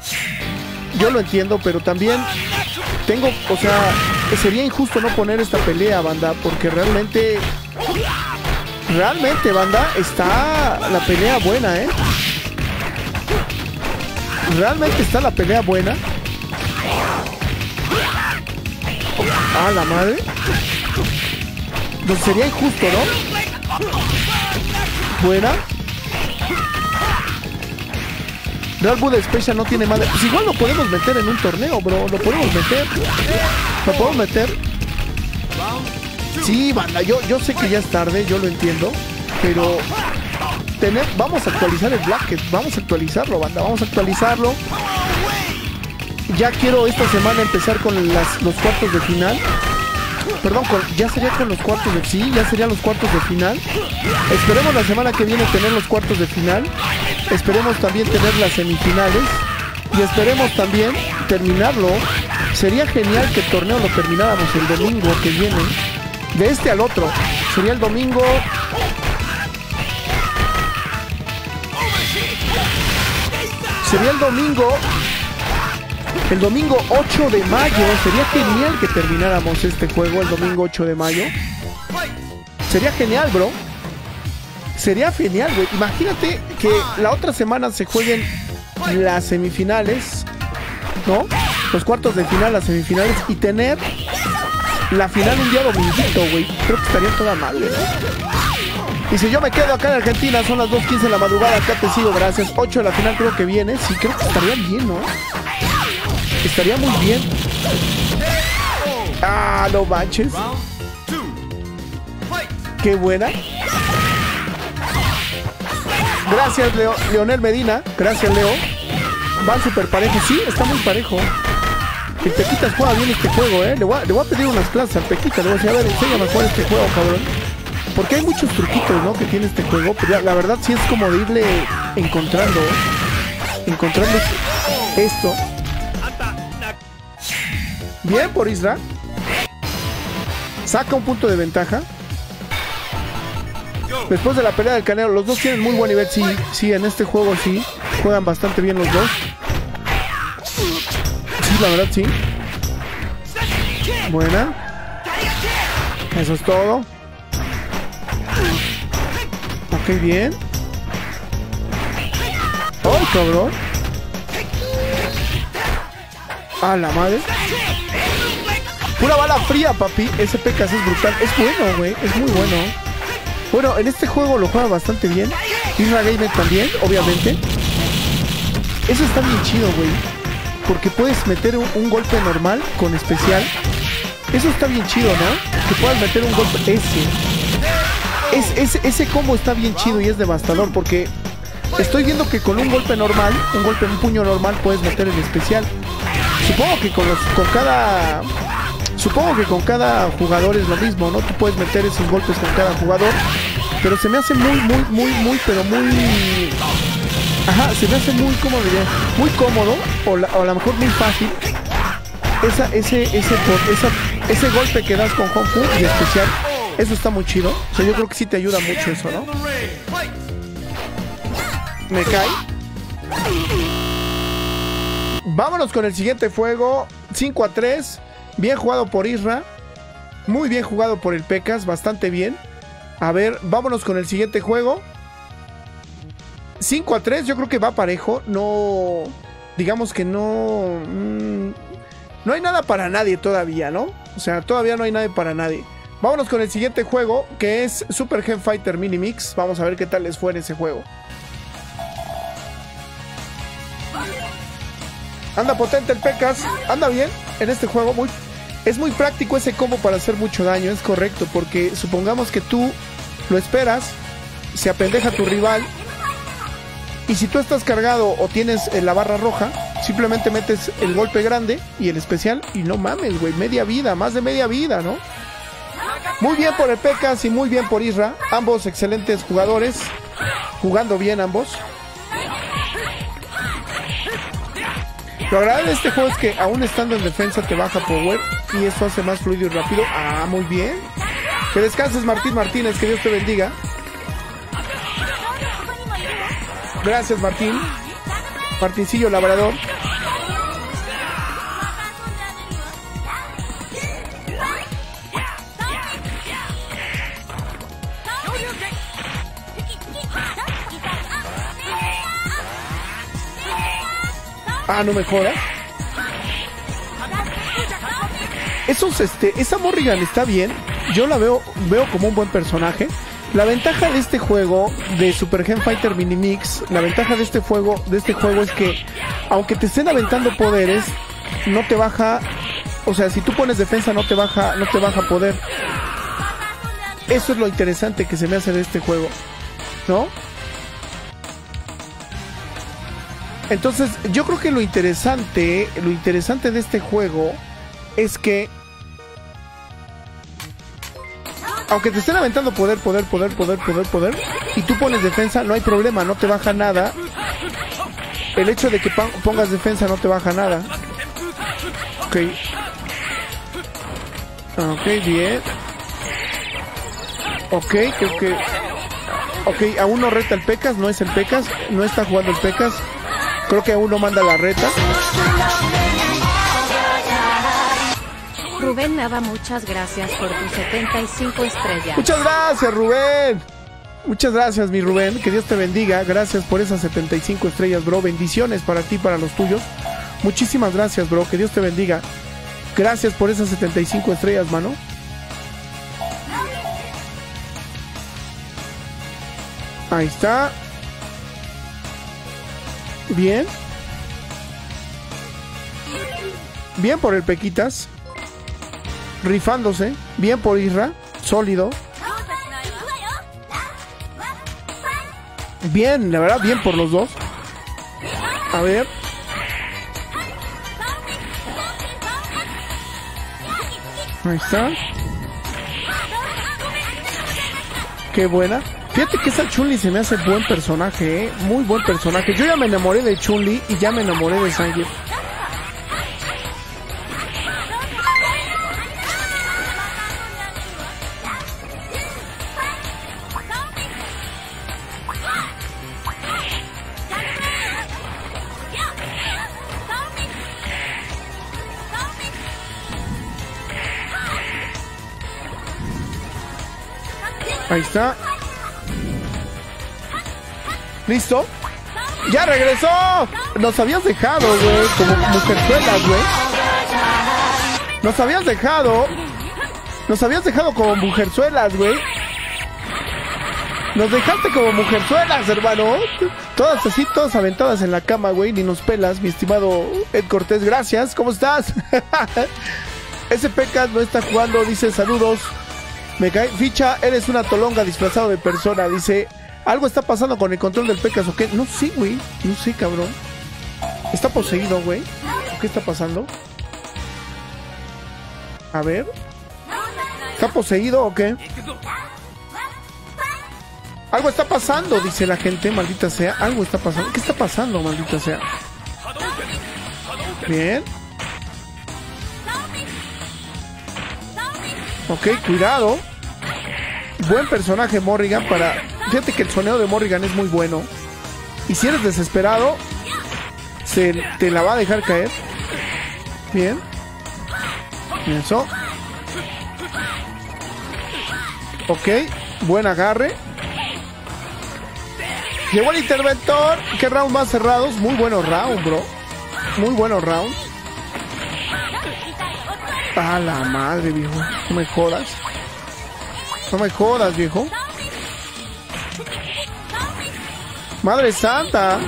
Yo lo entiendo, pero también tengo, o sea, sería injusto no poner esta pelea, banda, porque realmente, realmente, banda, está la pelea buena, ¿eh? Realmente está la pelea buena. Ah, la madre. Entonces sería injusto, ¿no? Buena. Real Buda Special no tiene madre. Pues igual lo podemos meter en un torneo, bro. Lo podemos meter. Lo podemos meter. Sí, banda, yo, yo sé que ya es tarde, yo lo entiendo. Pero vamos a actualizar el bracket. Vamos a actualizarlo, banda. Vamos a actualizarlo. Ya quiero esta semana empezar con los cuartos de final. Perdón, ya sería con los cuartos de sí, ya serían los cuartos de final. Esperemos la semana que viene tener los cuartos de final. Esperemos también tener las semifinales. Y esperemos también terminarlo. Sería genial que el torneo lo termináramos el domingo que viene. De este al otro. Sería el domingo. Sería el domingo. El domingo 8 de mayo. Sería genial que termináramos este juego el domingo 8 de mayo. Sería genial, bro. Sería genial, güey. Imagínate que la otra semana se jueguen las semifinales, ¿no? Los cuartos de final, las semifinales y tener la final un día dominguito, güey. Creo que estaría toda madre, ¿no? Y si yo me quedo acá en Argentina, son las 2.15 de la madrugada, acá te sigo, gracias. 8 de la final creo que viene. Sí, creo que estaría bien, ¿no? Estaría muy bien. Ah, no manches. Qué buena. Gracias, Leo, Leonel Medina. Gracias, Leo. Van súper parejos. Sí, está muy parejo. El Pequitas juega bien este juego, ¿eh? Le voy, a, le voy a pedir unas clases al Pequita. Le voy a decir, a ver, enséñame a jugar este juego, cabrón. Porque hay muchos truquitos, ¿no? Que tiene este juego. Pero la verdad sí es como de irle encontrando. Encontrando esto. Bien por Isra. Saca un punto de ventaja. Después de la pelea del Canelo, los dos tienen muy buen nivel. Sí, sí, en este juego sí. Juegan bastante bien los dos. Sí, la verdad sí. Buena. Eso es todo. Ok, bien. ¡Ay, cabrón! ¡A la madre! Pura bala fría, papi. Ese Pecas es brutal. Es bueno, güey. Es muy bueno. Bueno, en este juego lo juega bastante bien. Isra Gamer también, obviamente. Eso está bien chido, güey. Porque puedes meter un, un golpe normal con especial. Eso está bien chido, ¿no? Que puedas meter un golpe ese. Es, ese, combo está bien chido y es devastador porque estoy viendo que con un golpe normal, un golpe, un puño normal, puedes meter el especial. Supongo que con los, con cada Supongo que con cada jugador es lo mismo, ¿no? Tú puedes meter esos golpes con cada jugador. Pero se me hace muy, muy, muy, muy, pero muy... Ajá, se me hace muy, ¿cómo diría? Muy cómodo, o, la- a lo mejor muy fácil. Esa, ese, ese, ese golpe que das con Hong Fu y especial, eso está muy chido. O sea, yo creo que sí te ayuda mucho eso, ¿no? Me cae. Vámonos con el siguiente fuego. 5 a 3. Bien jugado por Isra. Muy bien jugado por el Pecas. Bastante bien. A ver, vámonos con el siguiente juego. 5 a 3. Yo creo que va parejo. No. Digamos que no. mm, no hay nada para nadie todavía, ¿no? O sea, todavía no hay nadie para nadie. Vámonos con el siguiente juego, que es Super Gen Fighter Mini Mix. Vamos a ver qué tal les fue en ese juego. Anda potente el Pecas. Anda bien en este juego. Muy, es muy práctico ese combo para hacer mucho daño. Es correcto. Porque supongamos que tú lo esperas. Se apendeja tu rival. Y si tú estás cargado o tienes eh, la barra roja, simplemente metes el golpe grande y el especial. Y no mames, güey. Media vida. Más de media vida, ¿no? Muy bien por el Pecas y muy bien por Isra. Ambos excelentes jugadores. Jugando bien ambos. Lo agradable de este juego es que aún estando en defensa te baja power y eso hace más fluido y rápido. Ah, muy bien. Que descanses Martín Martínez, que Dios te bendiga. Gracias Martín. Martincillo Labrador. Ah, no me. Esos, este, esa Morrigan está bien. Yo la veo, veo como un buen personaje. La ventaja de este juego, de Super Gen Fighter Mini Mix, la ventaja de este juego, de este juego es que, aunque te estén aventando poderes, no te baja, o sea, si tú pones defensa no te baja, no te baja poder. Eso es lo interesante que se me hace de este juego, ¿no? Entonces, yo creo que lo interesante, lo interesante de este juego es que aunque te estén aventando poder, poder, poder, poder, poder, poder, y tú pones defensa, no hay problema, no te baja nada. El hecho de que pongas defensa no te baja nada. Ok. Ok, bien. Ok, creo que... Ok, aún no reta el Pecas, no es el Pecas, no está jugando el Pecas. Creo que aún no manda la reta. Rubén Nava, muchas gracias por tus 75 estrellas. Muchas gracias, Rubén. Muchas gracias, mi Rubén. Que Dios te bendiga. Gracias por esas 75 estrellas, bro. Bendiciones para ti, para los tuyos. Muchísimas gracias, bro. Que Dios te bendiga. Gracias por esas 75 estrellas, mano. Ahí está. Bien. Bien por el Pequitas. Rifándose. Bien por Isra. Sólido. Bien, la verdad, bien por los dos. A ver. Ahí está. Qué buena. Fíjate que esa Chun-Li se me hace buen personaje, ¿eh? Muy buen personaje. Yo ya me enamoré de Chun-Li y ya me enamoré de Sanji. Ahí está. ¿Listo? ¡Ya regresó! Nos habías dejado, güey, como mujerzuelas, güey. Nos habías dejado. Nos habías dejado como mujerzuelas, güey. Nos dejaste como mujerzuelas, hermano. Todas así, todas aventadas en la cama, güey. Ni nos pelas, mi estimado Ed Cortés. Gracias, ¿cómo estás? Ese Pecas no está jugando, dice saludos. Me cae. Ficha, eres una tolonga disfrazado de persona, dice. Algo está pasando con el control del Pecas o qué. No sé, güey. No sé, cabrón. Está poseído, güey. ¿Qué está pasando? A ver. ¿Está poseído o qué? Algo está pasando, dice la gente, maldita sea. Algo está pasando. ¿Qué está pasando, maldita sea? Bien. Ok, cuidado. Buen personaje Morrigan para... Fíjate que el soneo de Morrigan es muy bueno. Y si eres desesperado, se te la va a dejar caer. Bien. Eso. Ok, buen agarre. Llegó el interventor. ¿Qué round más cerrados? Muy buenos rounds, bro. Muy buenos rounds. A la madre, viejo. No me jodas. No me jodas, viejo. Madre santa.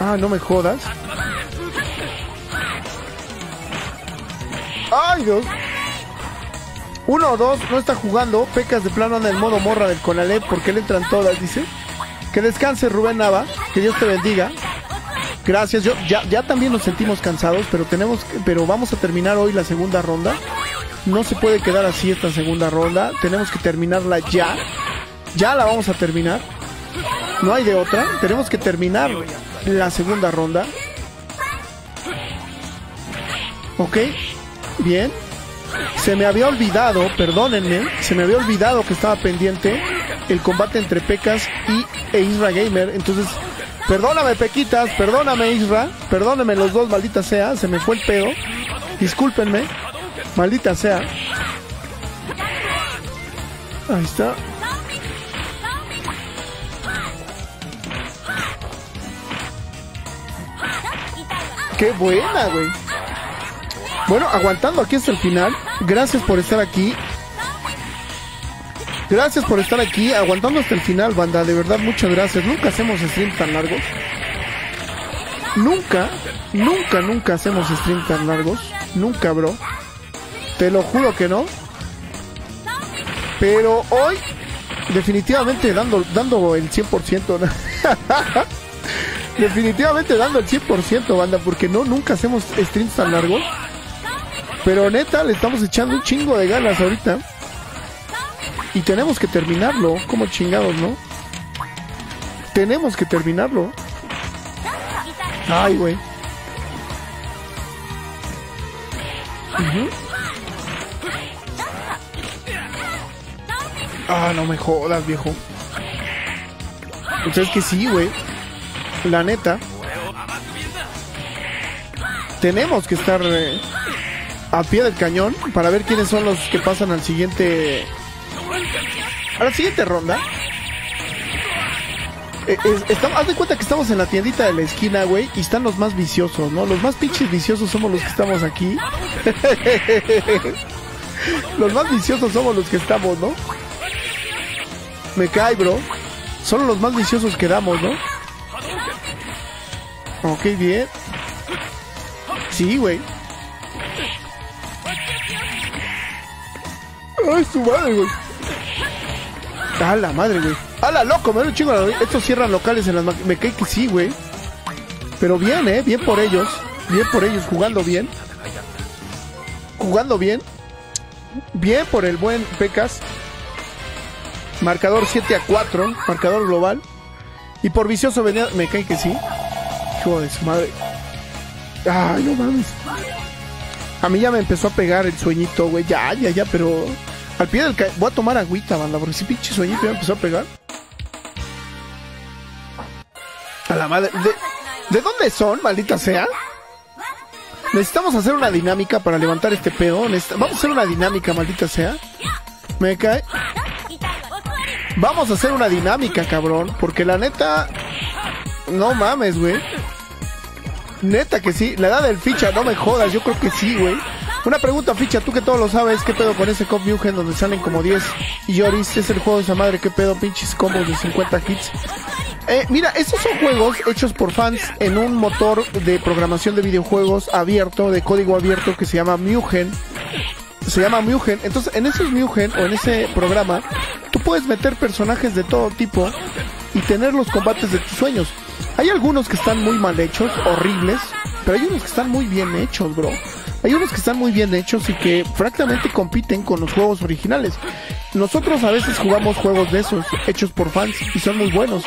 Ah, no me jodas. Ay, Dios. Uno o dos, no está jugando. Pecas de plano anda en modo morra del Conalep porque le entran todas, dice. Que descanse Rubén Nava. Que Dios te bendiga. Gracias. Yo ya, ya también nos sentimos cansados, pero tenemos pero vamos a terminar hoy la segunda ronda. No se puede quedar así esta segunda ronda. Tenemos que terminarla ya. Ya la vamos a terminar. No hay de otra. Tenemos que terminar la segunda ronda. Ok, bien. Se me había olvidado, perdónenme, se me había olvidado que estaba pendiente el combate entre Pecas y e Isra Gamer. Entonces, perdóname Pequitas, perdóname Isra, perdónenme los dos, maldita sea, se me fue el pedo. Discúlpenme, maldita sea. Ahí está. Qué buena, güey. Bueno, aguantando aquí hasta el final. Gracias por estar aquí. Gracias por estar aquí, aguantando hasta el final, banda. De verdad, muchas gracias. Nunca hacemos streams tan largos. Nunca, nunca, nunca hacemos streams tan largos. Nunca, bro. Te lo juro que no. Pero hoy, definitivamente dando, dando el 100%. definitivamente dando el 100%, banda, porque no, nunca hacemos streams tan largos. Pero neta, le estamos echando un chingo de ganas ahorita. Y tenemos que terminarlo, como chingados, ¿no? Tenemos que terminarlo. Ay, güey. Ah, no me jodas, viejo. Pues es que sí, güey. La neta. Tenemos que estar eh, a pie del cañón para ver quiénes son los que pasan al siguiente. A la siguiente ronda. Eh, haz de cuenta que estamos en la tiendita de la esquina, güey, y están los más viciosos, ¿no? Los más pinches viciosos somos los que estamos aquí. los más viciosos somos los que estamos, ¿no? Me cae, bro. Son los más viciosos que damos, ¿no? Ok, bien. Sí, güey. Ay, su madre, güey. A la madre, güey. A la loco, me da un chingo. Estos cierran locales en las Me cae que sí, güey. Pero bien, eh. Bien por ellos. Bien por ellos, jugando bien. Jugando bien. Bien por el buen Pecas. Marcador 7 a 4. Marcador global. Y por vicioso venía. Me cae que sí. De su madre. Ay, no mames. A mí ya me empezó a pegar el sueñito, güey. Ya, ya, ya, pero. Al pie del ca... Voy a tomar agüita, banda, porque si pinche sueñito ya empezó a pegar. A la madre. ¿De, ¿de dónde son, maldita sea? Necesitamos hacer una dinámica para levantar este pedo. Vamos a hacer una dinámica, maldita sea. Me cae. Vamos a hacer una dinámica, cabrón. Porque la neta. No mames, güey. Neta que sí. La edad del ficha, no me jodas. Yo creo que sí, güey. Una pregunta, ficha. Tú que todo lo sabes. ¿Qué pedo con ese Cop Mugen donde salen como 10 Yoris? Es el juego de esa madre. ¿Qué pedo? Pinches combos de 50 hits. Eh, mira, estos son juegos hechos por fans en un motor de programación de videojuegos abierto, de código abierto que se llama Mugen. Se llama Mugen. Entonces, en esos Mugen o en ese programa, tú puedes meter personajes de todo tipo y tener los combates de tus sueños. Hay algunos que están muy mal hechos, horribles, pero hay unos que están muy bien hechos, bro. Hay unos que están muy bien hechos y que francamente compiten con los juegos originales. Nosotros a veces jugamos juegos de esos, hechos por fans, y son muy buenos.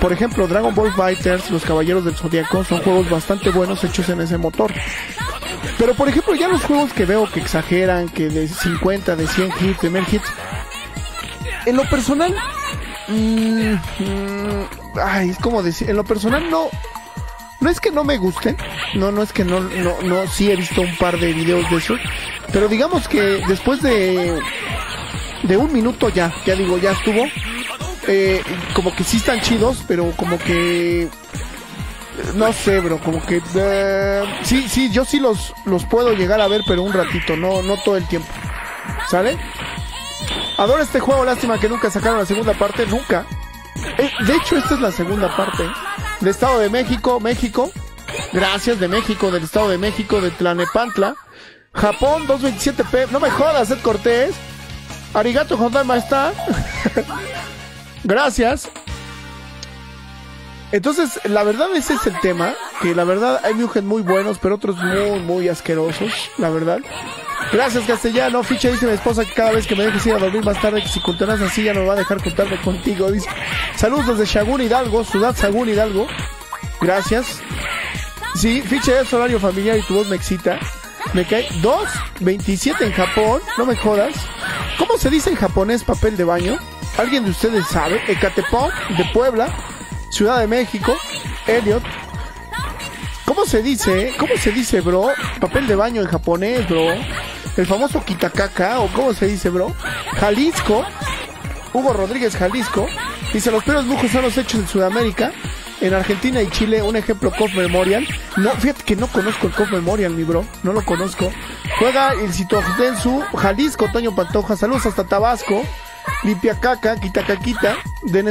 Por ejemplo, Dragon Ball Fighters, Los Caballeros del Zodiaco, son juegos bastante buenos hechos en ese motor. Pero por ejemplo, ya los juegos que veo que exageran, que de 50, de 100 hits, de 1000 hits, en lo personal, mm, mm, ay, es como decir, en lo personal no, no es que no me gusten, no, no es que no, no, no, sí he visto un par de videos de esos, pero digamos que después de, de un minuto ya, ya digo, ya estuvo, eh, como que sí están chidos, pero como que no sé, bro, como que eh, sí, sí, yo sí los los puedo llegar a ver, pero un ratito, no no todo el tiempo. ¿Sale? Adoro este juego, lástima que nunca sacaron la segunda parte, nunca. Eh, de hecho, esta es la segunda parte. De Estado de México, México. Gracias de México, del Estado de México, de Tlanepantla. Japón 227p. No me jodas, Ed Cortés. Arigato Hodama está. Gracias. Entonces, la verdad ese es el tema, que la verdad hay Mugen muy buenos, pero otros muy, muy asquerosos, la verdad. Gracias, castellano. Ficha dice mi esposa que cada vez que me dejes ir a dormir más tarde, que si continúas así ya no va a dejar contarme contigo. Saludos desde Shagun Hidalgo, Ciudad Sagún Hidalgo. Gracias. Sí, ficha es horario familiar y tu voz me excita. Me cae 2.27 en Japón, no me jodas. ¿Cómo se dice en japonés papel de baño? ¿Alguien de ustedes sabe? Ecatepec, de Puebla, Ciudad de México, Elliot. ¿Cómo se dice? ¿Cómo se dice, bro? Papel de baño en japonés, bro. El famoso Kitakaka, o cómo se dice, bro. Jalisco, Hugo Rodríguez Jalisco. Dice, los peores lujos son los hechos en Sudamérica. En Argentina y Chile, un ejemplo Cof Memorial. No, fíjate que no conozco el Cof Memorial, mi bro. No lo conozco. Juega el su Jalisco, Toño Pantoja. Saludos hasta Tabasco. Limpiacaca, Quitacaquita. De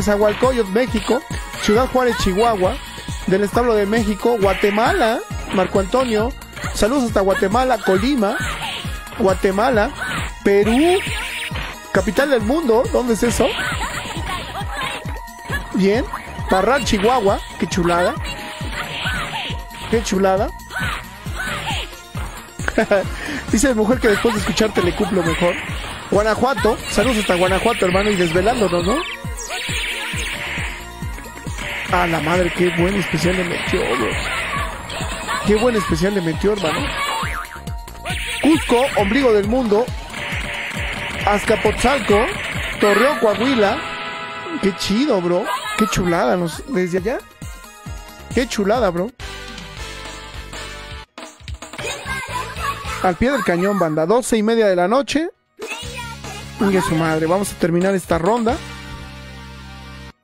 México. Ciudad Juárez, Chihuahua. Del Establo de México. Guatemala, Marco Antonio. Saludos hasta Guatemala, Colima. Guatemala. Perú. Capital del mundo. ¿Dónde es eso? Bien. Parral, Chihuahua. Qué chulada. Qué chulada. Dice mujer que después de escucharte le cumplo mejor. Guanajuato. Saludos hasta Guanajuato, hermano, y desvelándonos, ¿no? A la madre, qué buen especial de metió, bro. Qué buen especial de metió, hermano. Cusco, ombligo del mundo. Azcapotzalco. Torreón, Coahuila. Qué chido, bro. Qué chulada, nos, desde allá. Qué chulada, bro. Al pie del cañón, banda. 12 y media de la noche. Mire su madre. Vamos a terminar esta ronda.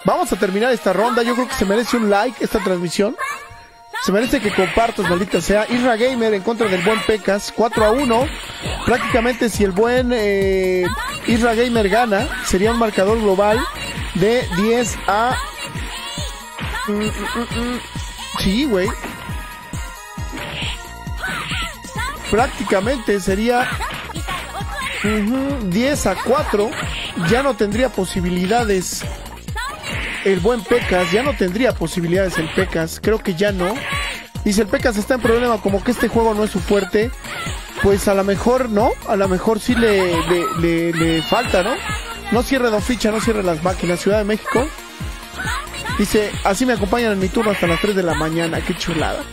Vamos a terminar esta ronda. Yo creo que se merece un like esta transmisión. Se merece que compartas, maldita sea. Isra Gamer en contra del buen Pecas. 4 a 1. Prácticamente si el buen eh, Isra Gamer gana, sería un marcador global de 10 a... Mm, mm, mm, sí, güey. Prácticamente sería 10 a 4. Ya no tendría posibilidades el buen Pecas. Ya no tendría posibilidades el Pecas. Creo que ya no. Dice el Pecas está en problema como que este juego no es su fuerte. Pues a lo mejor no. A lo mejor sí le, le, le, falta, ¿no? No cierre dos ficha, no cierre las máquinas. Ciudad de México. Dice, así me acompañan en mi turno hasta las 3 de la mañana. Qué chulada.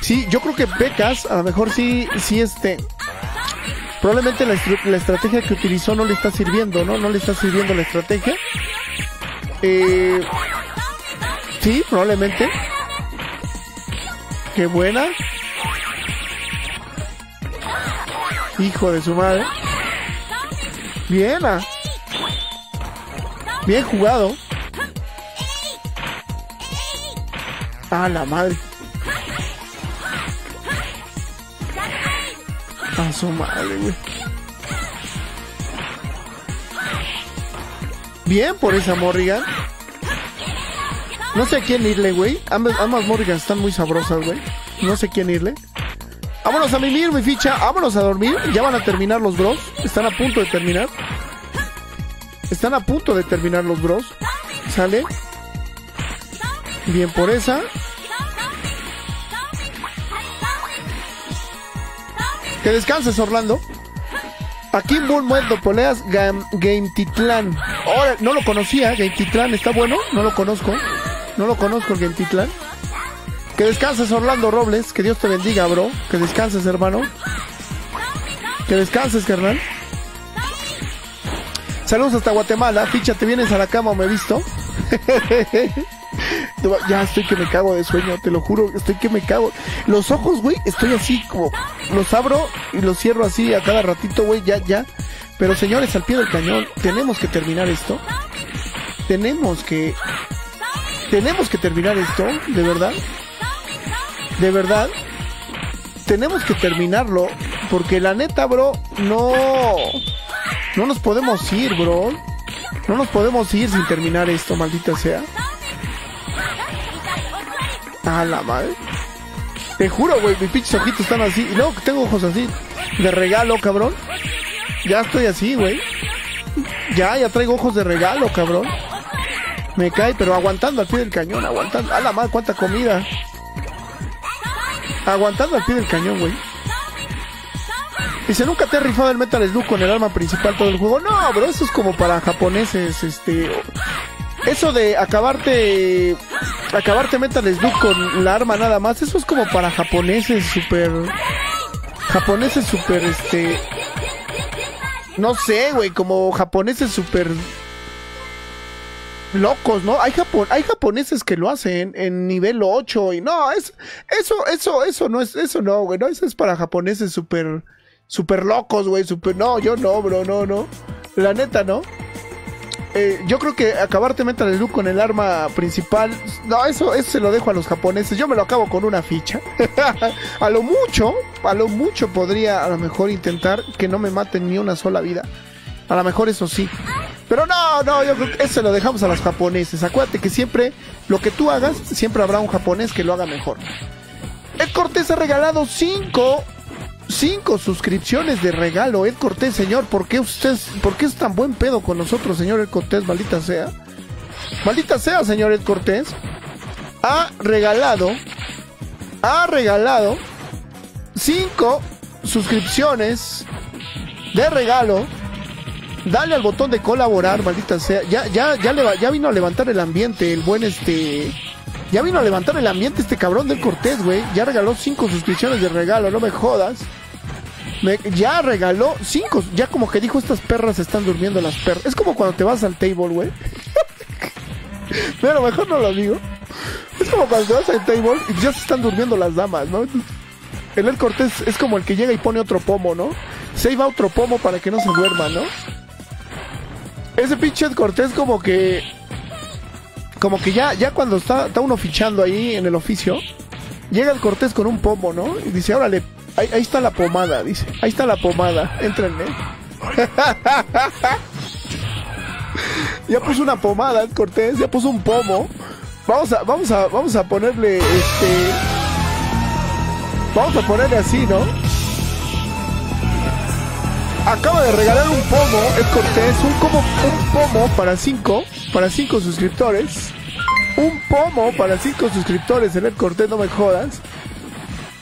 Sí, yo creo que Pecas, a lo mejor sí, sí este, probablemente la, la, estrategia que utilizó no le está sirviendo, ¿no? No le está sirviendo la estrategia. Eh, sí, probablemente. Qué buena. Hijo de su madre. Bien, ah. bien jugado. A la madre. A su madre. Bien por esa Morrigan. No sé a quién irle, güey. Ambas, Morrigan están muy sabrosas, güey. No sé quién irle. Vámonos a mimir, mi ficha. Vámonos a dormir. Ya van a terminar los bros. Están a punto de terminar. Están a punto de terminar los bros. Sale. Bien por esa. Que descanses, Orlando. Aquí en Mundo Poleas Game Titlan. Ahora, no lo conocía, Game Titlan. ¿Está bueno? No lo conozco. No lo conozco Game Titlan. Que descanses, Orlando Robles. Que Dios te bendiga, bro. Que descanses, hermano. Que descanses, carnal. Saludos hasta Guatemala. Ficha, ¿te vienes a la cama o me he visto? Ya estoy que me cago de sueño, te lo juro, estoy que me cago. Los ojos, güey, estoy así como, los abro y los cierro así a cada ratito, güey, ya, ya. Pero señores, al pie del cañón, tenemos que terminar esto. Tenemos que, tenemos que terminar esto, de verdad. De verdad. Tenemos que terminarlo, porque la neta, bro, no, no nos podemos ir, bro. No nos podemos ir sin terminar esto, maldita sea. A la madre. Te juro, güey, mis pinches ojitos están así. Y luego tengo ojos así. De regalo, cabrón. Ya estoy así, güey. Ya, ya traigo ojos de regalo, cabrón. Me cae, pero aguantando al pie del cañón, aguantando. A la madre, cuánta comida. Aguantando al pie del cañón, güey. Dice, ¿nunca te has rifado el Metal Slug con el arma principal todo el juego? No, pero eso es como para japoneses, este... Eso de acabarte acabarte Metal Slug con la arma nada más, eso es como para japoneses super... Japoneses super, este... No sé, güey, como japoneses super locos, ¿no? Hay, Japon hay japoneses que lo hacen en nivel 8 y no, es, eso, eso, eso no es, eso no, güey, no, eso es para japoneses súper, súper locos, güey, súper, no, yo no, bro, no, no, la neta, ¿no? Eh, yo creo que acabarte Metal Slug con el arma principal, no, eso, eso se lo dejo a los japoneses, yo me lo acabo con una ficha, a lo mucho, a lo mucho podría a lo mejor intentar que no me maten ni una sola vida, a lo mejor eso sí. Pero no, no, yo creo que eso lo dejamos a los japoneses. Acuérdate que siempre lo que tú hagas, siempre habrá un japonés que lo haga mejor. Ed Cortés ha regalado cinco, cinco suscripciones de regalo. Ed Cortés, señor, ¿por qué usted, por qué es tan buen pedo con nosotros, señor Ed Cortés? Maldita sea. Maldita sea, señor Ed Cortés. Ha regalado, ha regalado cinco suscripciones de regalo Dale al botón de colaborar, maldita sea. Ya, ya, ya, vino a levantar el ambiente, el buen este. Ya vino a levantar el ambiente este cabrón del Cortés, güey. Ya regaló cinco suscripciones de regalo, no me jodas. ya regaló cinco. Ya como que dijo, estas perras están durmiendo las perras. Es como cuando te vas al table, güey. Pero mejor no lo digo. Es como cuando te vas al table y ya se están durmiendo las damas, ¿no? El El Cortés es como el que llega y pone otro pomo, ¿no? Se iba otro pomo para que no se duerma, ¿no? ese pinche Cortés como que como que ya ya cuando está, está uno fichando ahí en el oficio llega el Cortés con un pomo no y dice órale ahí, ahí está la pomada dice ahí está la pomada entrenle ya puso una pomada el Cortés ya puso un pomo. Vamos a vamos a vamos a ponerle este vamos a ponerle así no acaba de regalar un pomo, es Cortés, un, como, un pomo para cinco, para cinco suscriptores. Un pomo para cinco suscriptores, el Ed Cortés, no me jodas.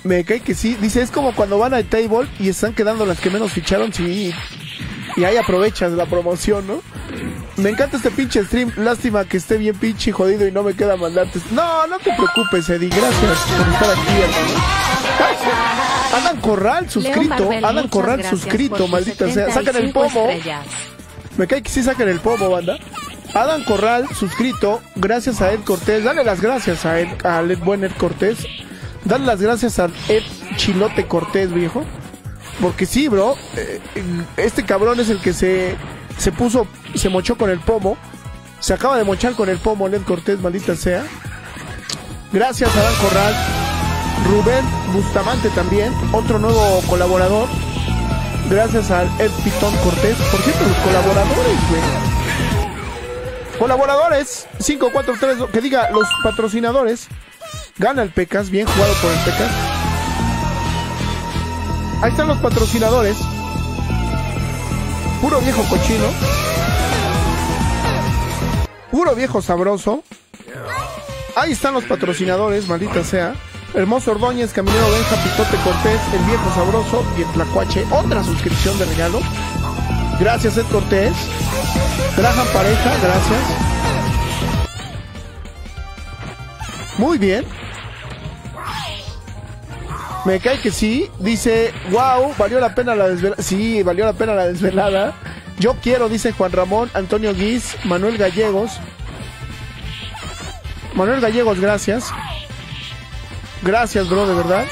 Me cae que sí. Dice, es como cuando van al table y están quedando las que menos ficharon, sí. Y ahí aprovechas la promoción, ¿no? Me encanta este pinche stream. Lástima que esté bien pinche jodido y no me queda mandarte. No, no te preocupes, Eddie. Gracias por estar aquí, hermano. Adam Corral suscrito, Adam Corral suscrito, maldita sea. Sacan el pomo. Me cae que sí sacan el pomo, banda. Adam Corral suscrito, gracias a Ed Cortés. Dale las gracias a Ed, a Ed buen Ed Cortés. Dale las gracias a Ed Chilote Cortés, viejo. Porque sí, bro. Eh, este cabrón es el que se, se puso, se mochó con el pomo. Se acaba de mochar con el pomo, Ed Cortés, maldita sea. Gracias, Adam Corral. Rubén Bustamante también, otro nuevo colaborador. Gracias al Ed Pitón Cortés. Por cierto, los colaboradores, güey. Colaboradores, 543, que diga los patrocinadores. Gana el Pecas, bien jugado por el Pecas. Ahí están los patrocinadores. Puro viejo cochino. Puro viejo sabroso. Ahí están los patrocinadores, maldita sea. Hermoso Ordóñez, Caminero Benja, Pitote Cortés, El Viejo Sabroso y el Tlacuache. Otra suscripción de regalo. Gracias, Ed Cortés. Graham Pareja, gracias. Muy bien. Me cae que sí. Dice, wow, valió la pena la desvelada. Sí, valió la pena la desvelada. Yo quiero, dice Juan Ramón, Antonio Guiz, Manuel Gallegos. Manuel Gallegos, gracias. Gracias, bro, de verdad.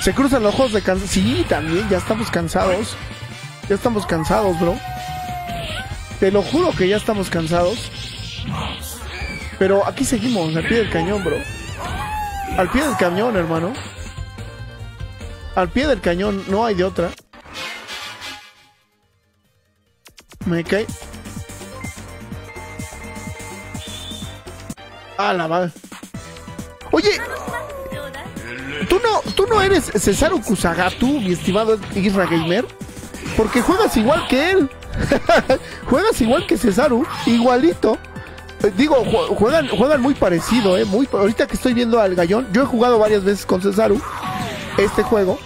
Se cruzan los ojos de cansancio. Sí, también, ya estamos cansados. Ya estamos cansados, bro. Te lo juro que ya estamos cansados. Pero aquí seguimos, al pie del cañón, bro. Al pie del cañón, hermano. Al pie del cañón, no hay de otra. Me cae. A la madre. Oye, ¿tú no, tú no eres Cesaru Kusagatu, mi estimado Isra Gamer? Porque juegas igual que él. juegas igual que Cesaru, igualito. Eh, digo, juegan, juegan muy parecido, eh. Muy, ahorita que estoy viendo al gallón, yo he jugado varias veces con Cesaru este juego,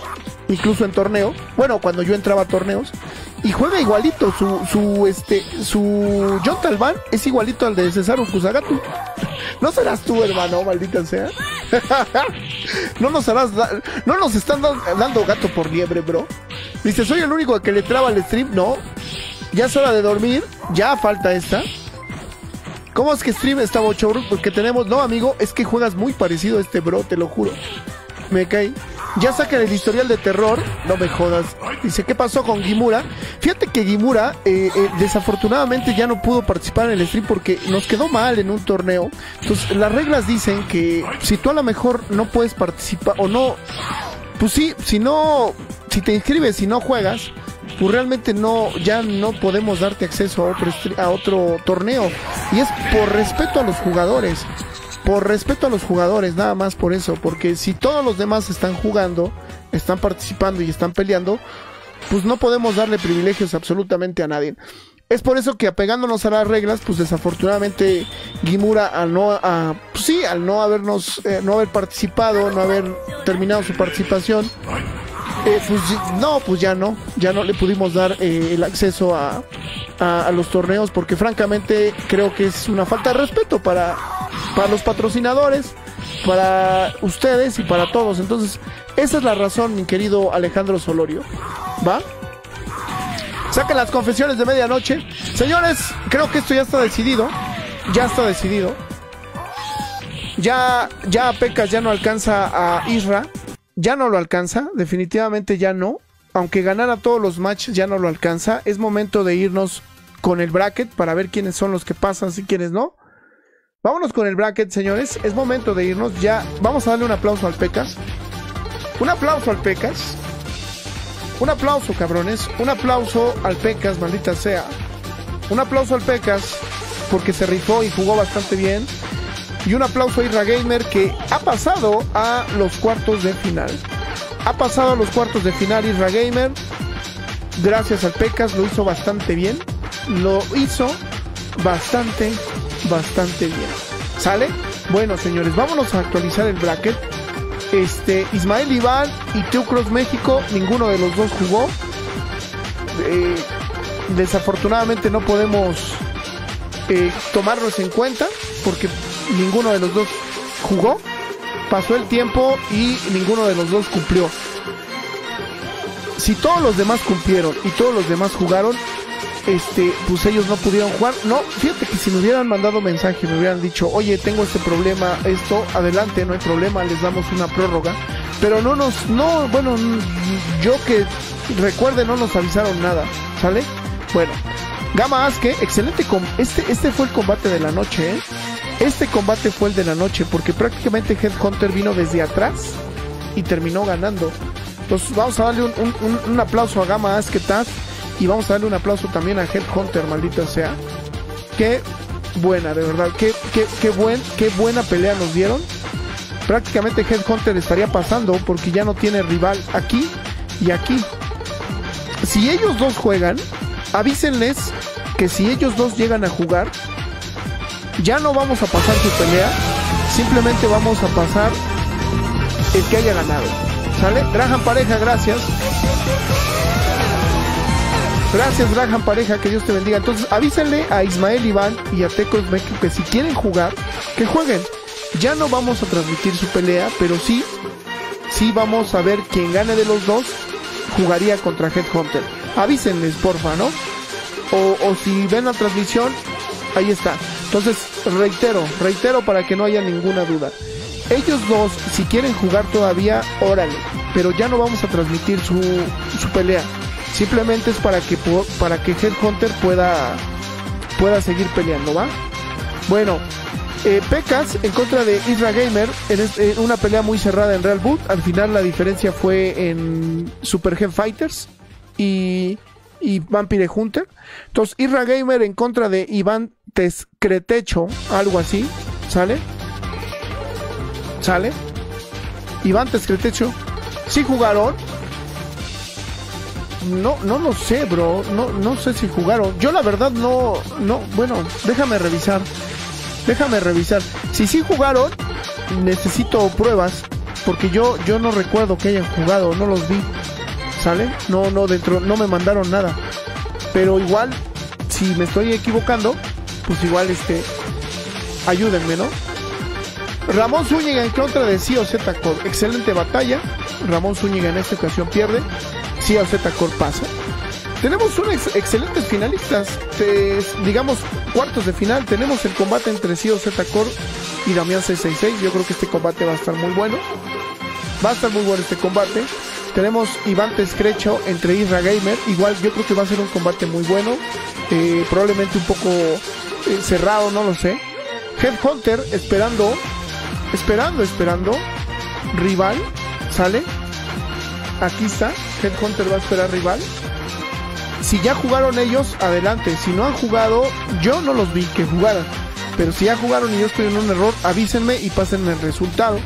incluso en torneo. Bueno, cuando yo entraba a torneos. y juega igualito. Su, su, este, su John Talbán es igualito al de César Kusagatu. No serás tú, hermano, maldita sea. no nos harás, no nos están dando gato por liebre, bro. Dice, soy el único que le traba el stream. No, ya es hora de dormir. Ya falta esta. ¿Cómo es que stream está bocho? Porque tenemos, no, amigo, es que juegas muy parecido a este bro, te lo juro. Me cae. Ya sacan el historial de terror. No me jodas. Dice, ¿qué pasó con Gimura? Fíjate que Gimura, eh, eh, desafortunadamente ya no pudo participar en el stream porque nos quedó mal en un torneo. Entonces, las reglas dicen que si tú a lo mejor no puedes participar o no, pues sí, si no, si te inscribes y no juegas, pues realmente no, ya no podemos darte acceso a otro, a otro torneo. Y es por respeto a los jugadores por respeto a los jugadores, nada más por eso, porque si todos los demás están jugando, están participando y están peleando, pues no podemos darle privilegios absolutamente a nadie. Es por eso que apegándonos a las reglas, pues desafortunadamente Gimura al no, a, pues sí, al no habernos, eh, no haber participado, no haber terminado su participación, eh, pues no, pues ya no, ya no le pudimos dar eh, el acceso a, a, los torneos porque francamente creo que es una falta de respeto para, para los patrocinadores, para ustedes y para todos. Entonces, esa es la razón, mi querido Alejandro Solorio. ¿Va? Saquen las confesiones de medianoche. Señores, creo que esto ya está decidido. Ya está decidido. Ya, ya Pecas ya no alcanza a Isra. Ya no lo alcanza. Definitivamente ya no. Aunque ganara todos los matches, ya no lo alcanza. Es momento de irnos con el bracket para ver quiénes son los que pasan y quiénes no. Vámonos con el bracket, señores. Es momento de irnos. Ya vamos a darle un aplauso al Pecas. Un aplauso al Pecas. Un aplauso, cabrones. Un aplauso al Pecas, maldita sea. Un aplauso al Pecas porque se rifó y jugó bastante bien. Y un aplauso a Irra Gamer que ha pasado a los cuartos de final. Ha pasado a los cuartos de final Irra Gamer. Gracias al Pecas, lo hizo bastante bien lo hizo bastante, bastante bien. ¿Sale? Bueno, señores, vámonos a actualizar el bracket. Este, Ismael Iván y Teucros México, ninguno de los dos jugó. Eh, desafortunadamente no podemos eh, tomarlos en cuenta porque ninguno de los dos jugó. Pasó el tiempo y ninguno de los dos cumplió. Si todos los demás cumplieron y todos los demás jugaron, este, pues ellos no pudieron jugar. No, fíjate que si me hubieran mandado mensaje, me hubieran dicho, oye, tengo este problema, esto, adelante, no hay problema, les damos una prórroga. Pero no nos, no, bueno, yo que recuerde, no nos avisaron nada, ¿sale? Bueno, Gama Aske, excelente, com este, este fue el combate de la noche, ¿eh? Este combate fue el de la noche, porque prácticamente Headhunter vino desde atrás y terminó ganando. Entonces vamos a darle un, un, aplauso a Gama Aske Taz y vamos a darle un aplauso también a Headhunter, maldita sea. Qué buena, de verdad. Qué, qué, qué, buen, qué buena pelea nos dieron. Prácticamente Headhunter estaría pasando porque ya no tiene rival aquí y aquí. Si ellos dos juegan, avísenles que si ellos dos llegan a jugar, ya no vamos a pasar su pelea, simplemente vamos a pasar el que haya ganado. ¿Sale? Graham Pareja, gracias. Gracias, Graham Pareja, que Dios te bendiga. Entonces, avísenle a Ismael Iván y a Tecos México que si quieren jugar, que jueguen. Ya no vamos a transmitir su pelea, pero sí, sí vamos a ver quién gane de los dos jugaría contra Headhunter. Avísenles, porfa, ¿no? O, o si ven la transmisión, ahí está. Entonces, reitero, reitero para que no haya ninguna duda. Ellos dos, si quieren jugar todavía, órale. Pero ya no vamos a transmitir su, su pelea. Simplemente es para que, para que Headhunter pueda, pueda seguir peleando, ¿va? Bueno, eh, en contra de Isra Gamer en, una pelea muy cerrada en Real Boot. Al final la diferencia fue en Super Head Fighters y, y Vampire Hunter. Entonces, Isra Gamer en contra de Iván Tescretecho, algo así, ¿sale? ¿Sale? Iván Tescretecho. Sí jugaron, no, no lo sé, bro. No, no sé si jugaron. Yo la verdad no, no, bueno, déjame revisar. Déjame revisar. Si sí jugaron, necesito pruebas. Porque yo, yo no recuerdo que hayan jugado, no los vi. ¿Sale? No, no, dentro, no me mandaron nada. Pero igual, si me estoy equivocando, pues igual este, ayúdenme, ¿no? Ramón Zúñiga en contra de CIO Z Core. Excelente batalla. Ramón Zúñiga en esta ocasión pierde. CIO Z Core pasa. Tenemos unos excelentes finalistas. digamos, cuartos de final. Tenemos el combate entre CIO Z Core y Damián 666. Yo creo que este combate va a estar muy bueno. Va a estar muy bueno este combate. Tenemos Iván Tescrecho entre Isra Gamer. Igual yo creo que va a ser un combate muy bueno. Eh, probablemente un poco cerrado, no lo sé. Headhunter esperando Esperando, esperando. Rival. Sale. Aquí está. Headhunter va a esperar rival. Si ya jugaron ellos, adelante. Si no han jugado, yo no los vi que jugaran. Pero si ya jugaron y yo estoy en un error, avísenme y pasen el resultado.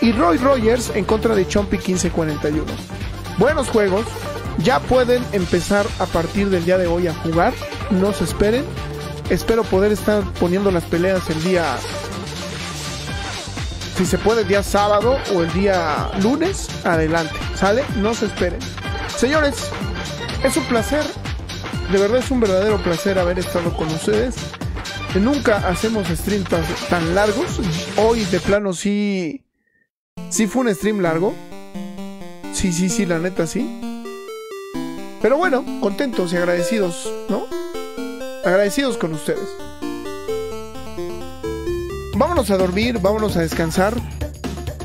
Y Roy Rogers en contra de Chompy 1541. Buenos juegos. Ya pueden empezar a partir del día de hoy a jugar. No se esperen. Espero poder estar poniendo las peleas el día si se puede el día sábado o el día lunes, adelante. ¿Sale? No se esperen. Señores, es un placer. De verdad es un verdadero placer haber estado con ustedes. Nunca hacemos streams tan, largos. Hoy de plano sí. Sí fue un stream largo. Sí, sí, sí, la neta sí. Pero bueno, contentos y agradecidos, ¿no? Agradecidos con ustedes vámonos a dormir, vámonos a descansar.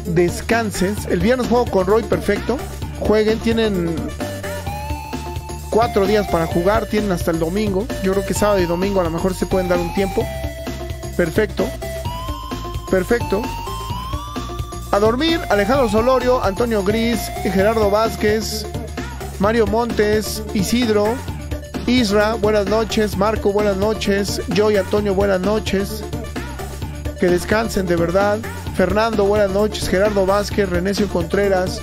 Descanses. El viernes juego con Roy perfecto. Jueguen, tienen cuatro días para jugar, tienen hasta el domingo. Yo creo que sábado y domingo a lo mejor se pueden dar un tiempo. Perfecto. Perfecto. A dormir, Alejandro Solorio, Antonio Gris, Gerardo Vázquez, Mario Montes, Isidro, Isra, buenas noches, Marco, buenas noches, yo y Antonio, buenas noches que descansen de verdad. Fernando, buenas noches. Gerardo Vázquez, Renecio Contreras,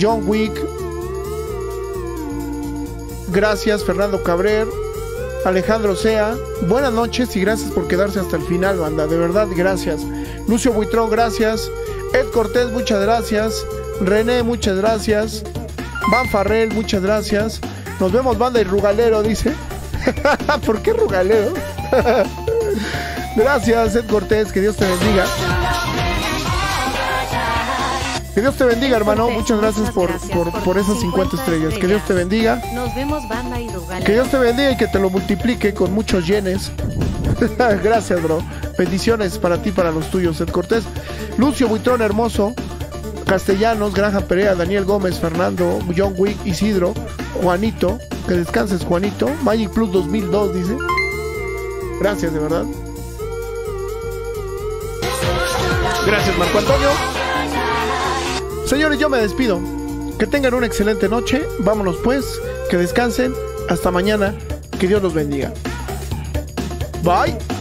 John Wick. Gracias, Fernando Cabrer. Alejandro Sea, buenas noches y gracias por quedarse hasta el final, banda. De verdad, gracias. Lucio Buitrón, gracias. Ed Cortés, muchas gracias. René, muchas gracias. Van Farrell, muchas gracias. Nos vemos, banda y Rugalero, dice. ¿Por qué Rugalero? Gracias, Ed Cortés. Que Dios te bendiga. Que Dios te bendiga, hermano. Muchas gracias, por, por, esas 50 estrellas. Que Dios te bendiga. Nos vemos, banda y Que Dios te bendiga y que te lo multiplique con muchos yenes. gracias, bro. Bendiciones para ti, para los tuyos, Ed Cortés. Lucio Buitrón, hermoso. Castellanos, Granja Perea, Daniel Gómez, Fernando, John Wick, Isidro, Juanito. Que descanses, Juanito. Magic Plus 2002, dice. Gracias, de verdad. Gracias, Marco Antonio. Señores, yo me despido. Que tengan una excelente noche. Vámonos pues. Que descansen. Hasta mañana. Que Dios los bendiga. Bye.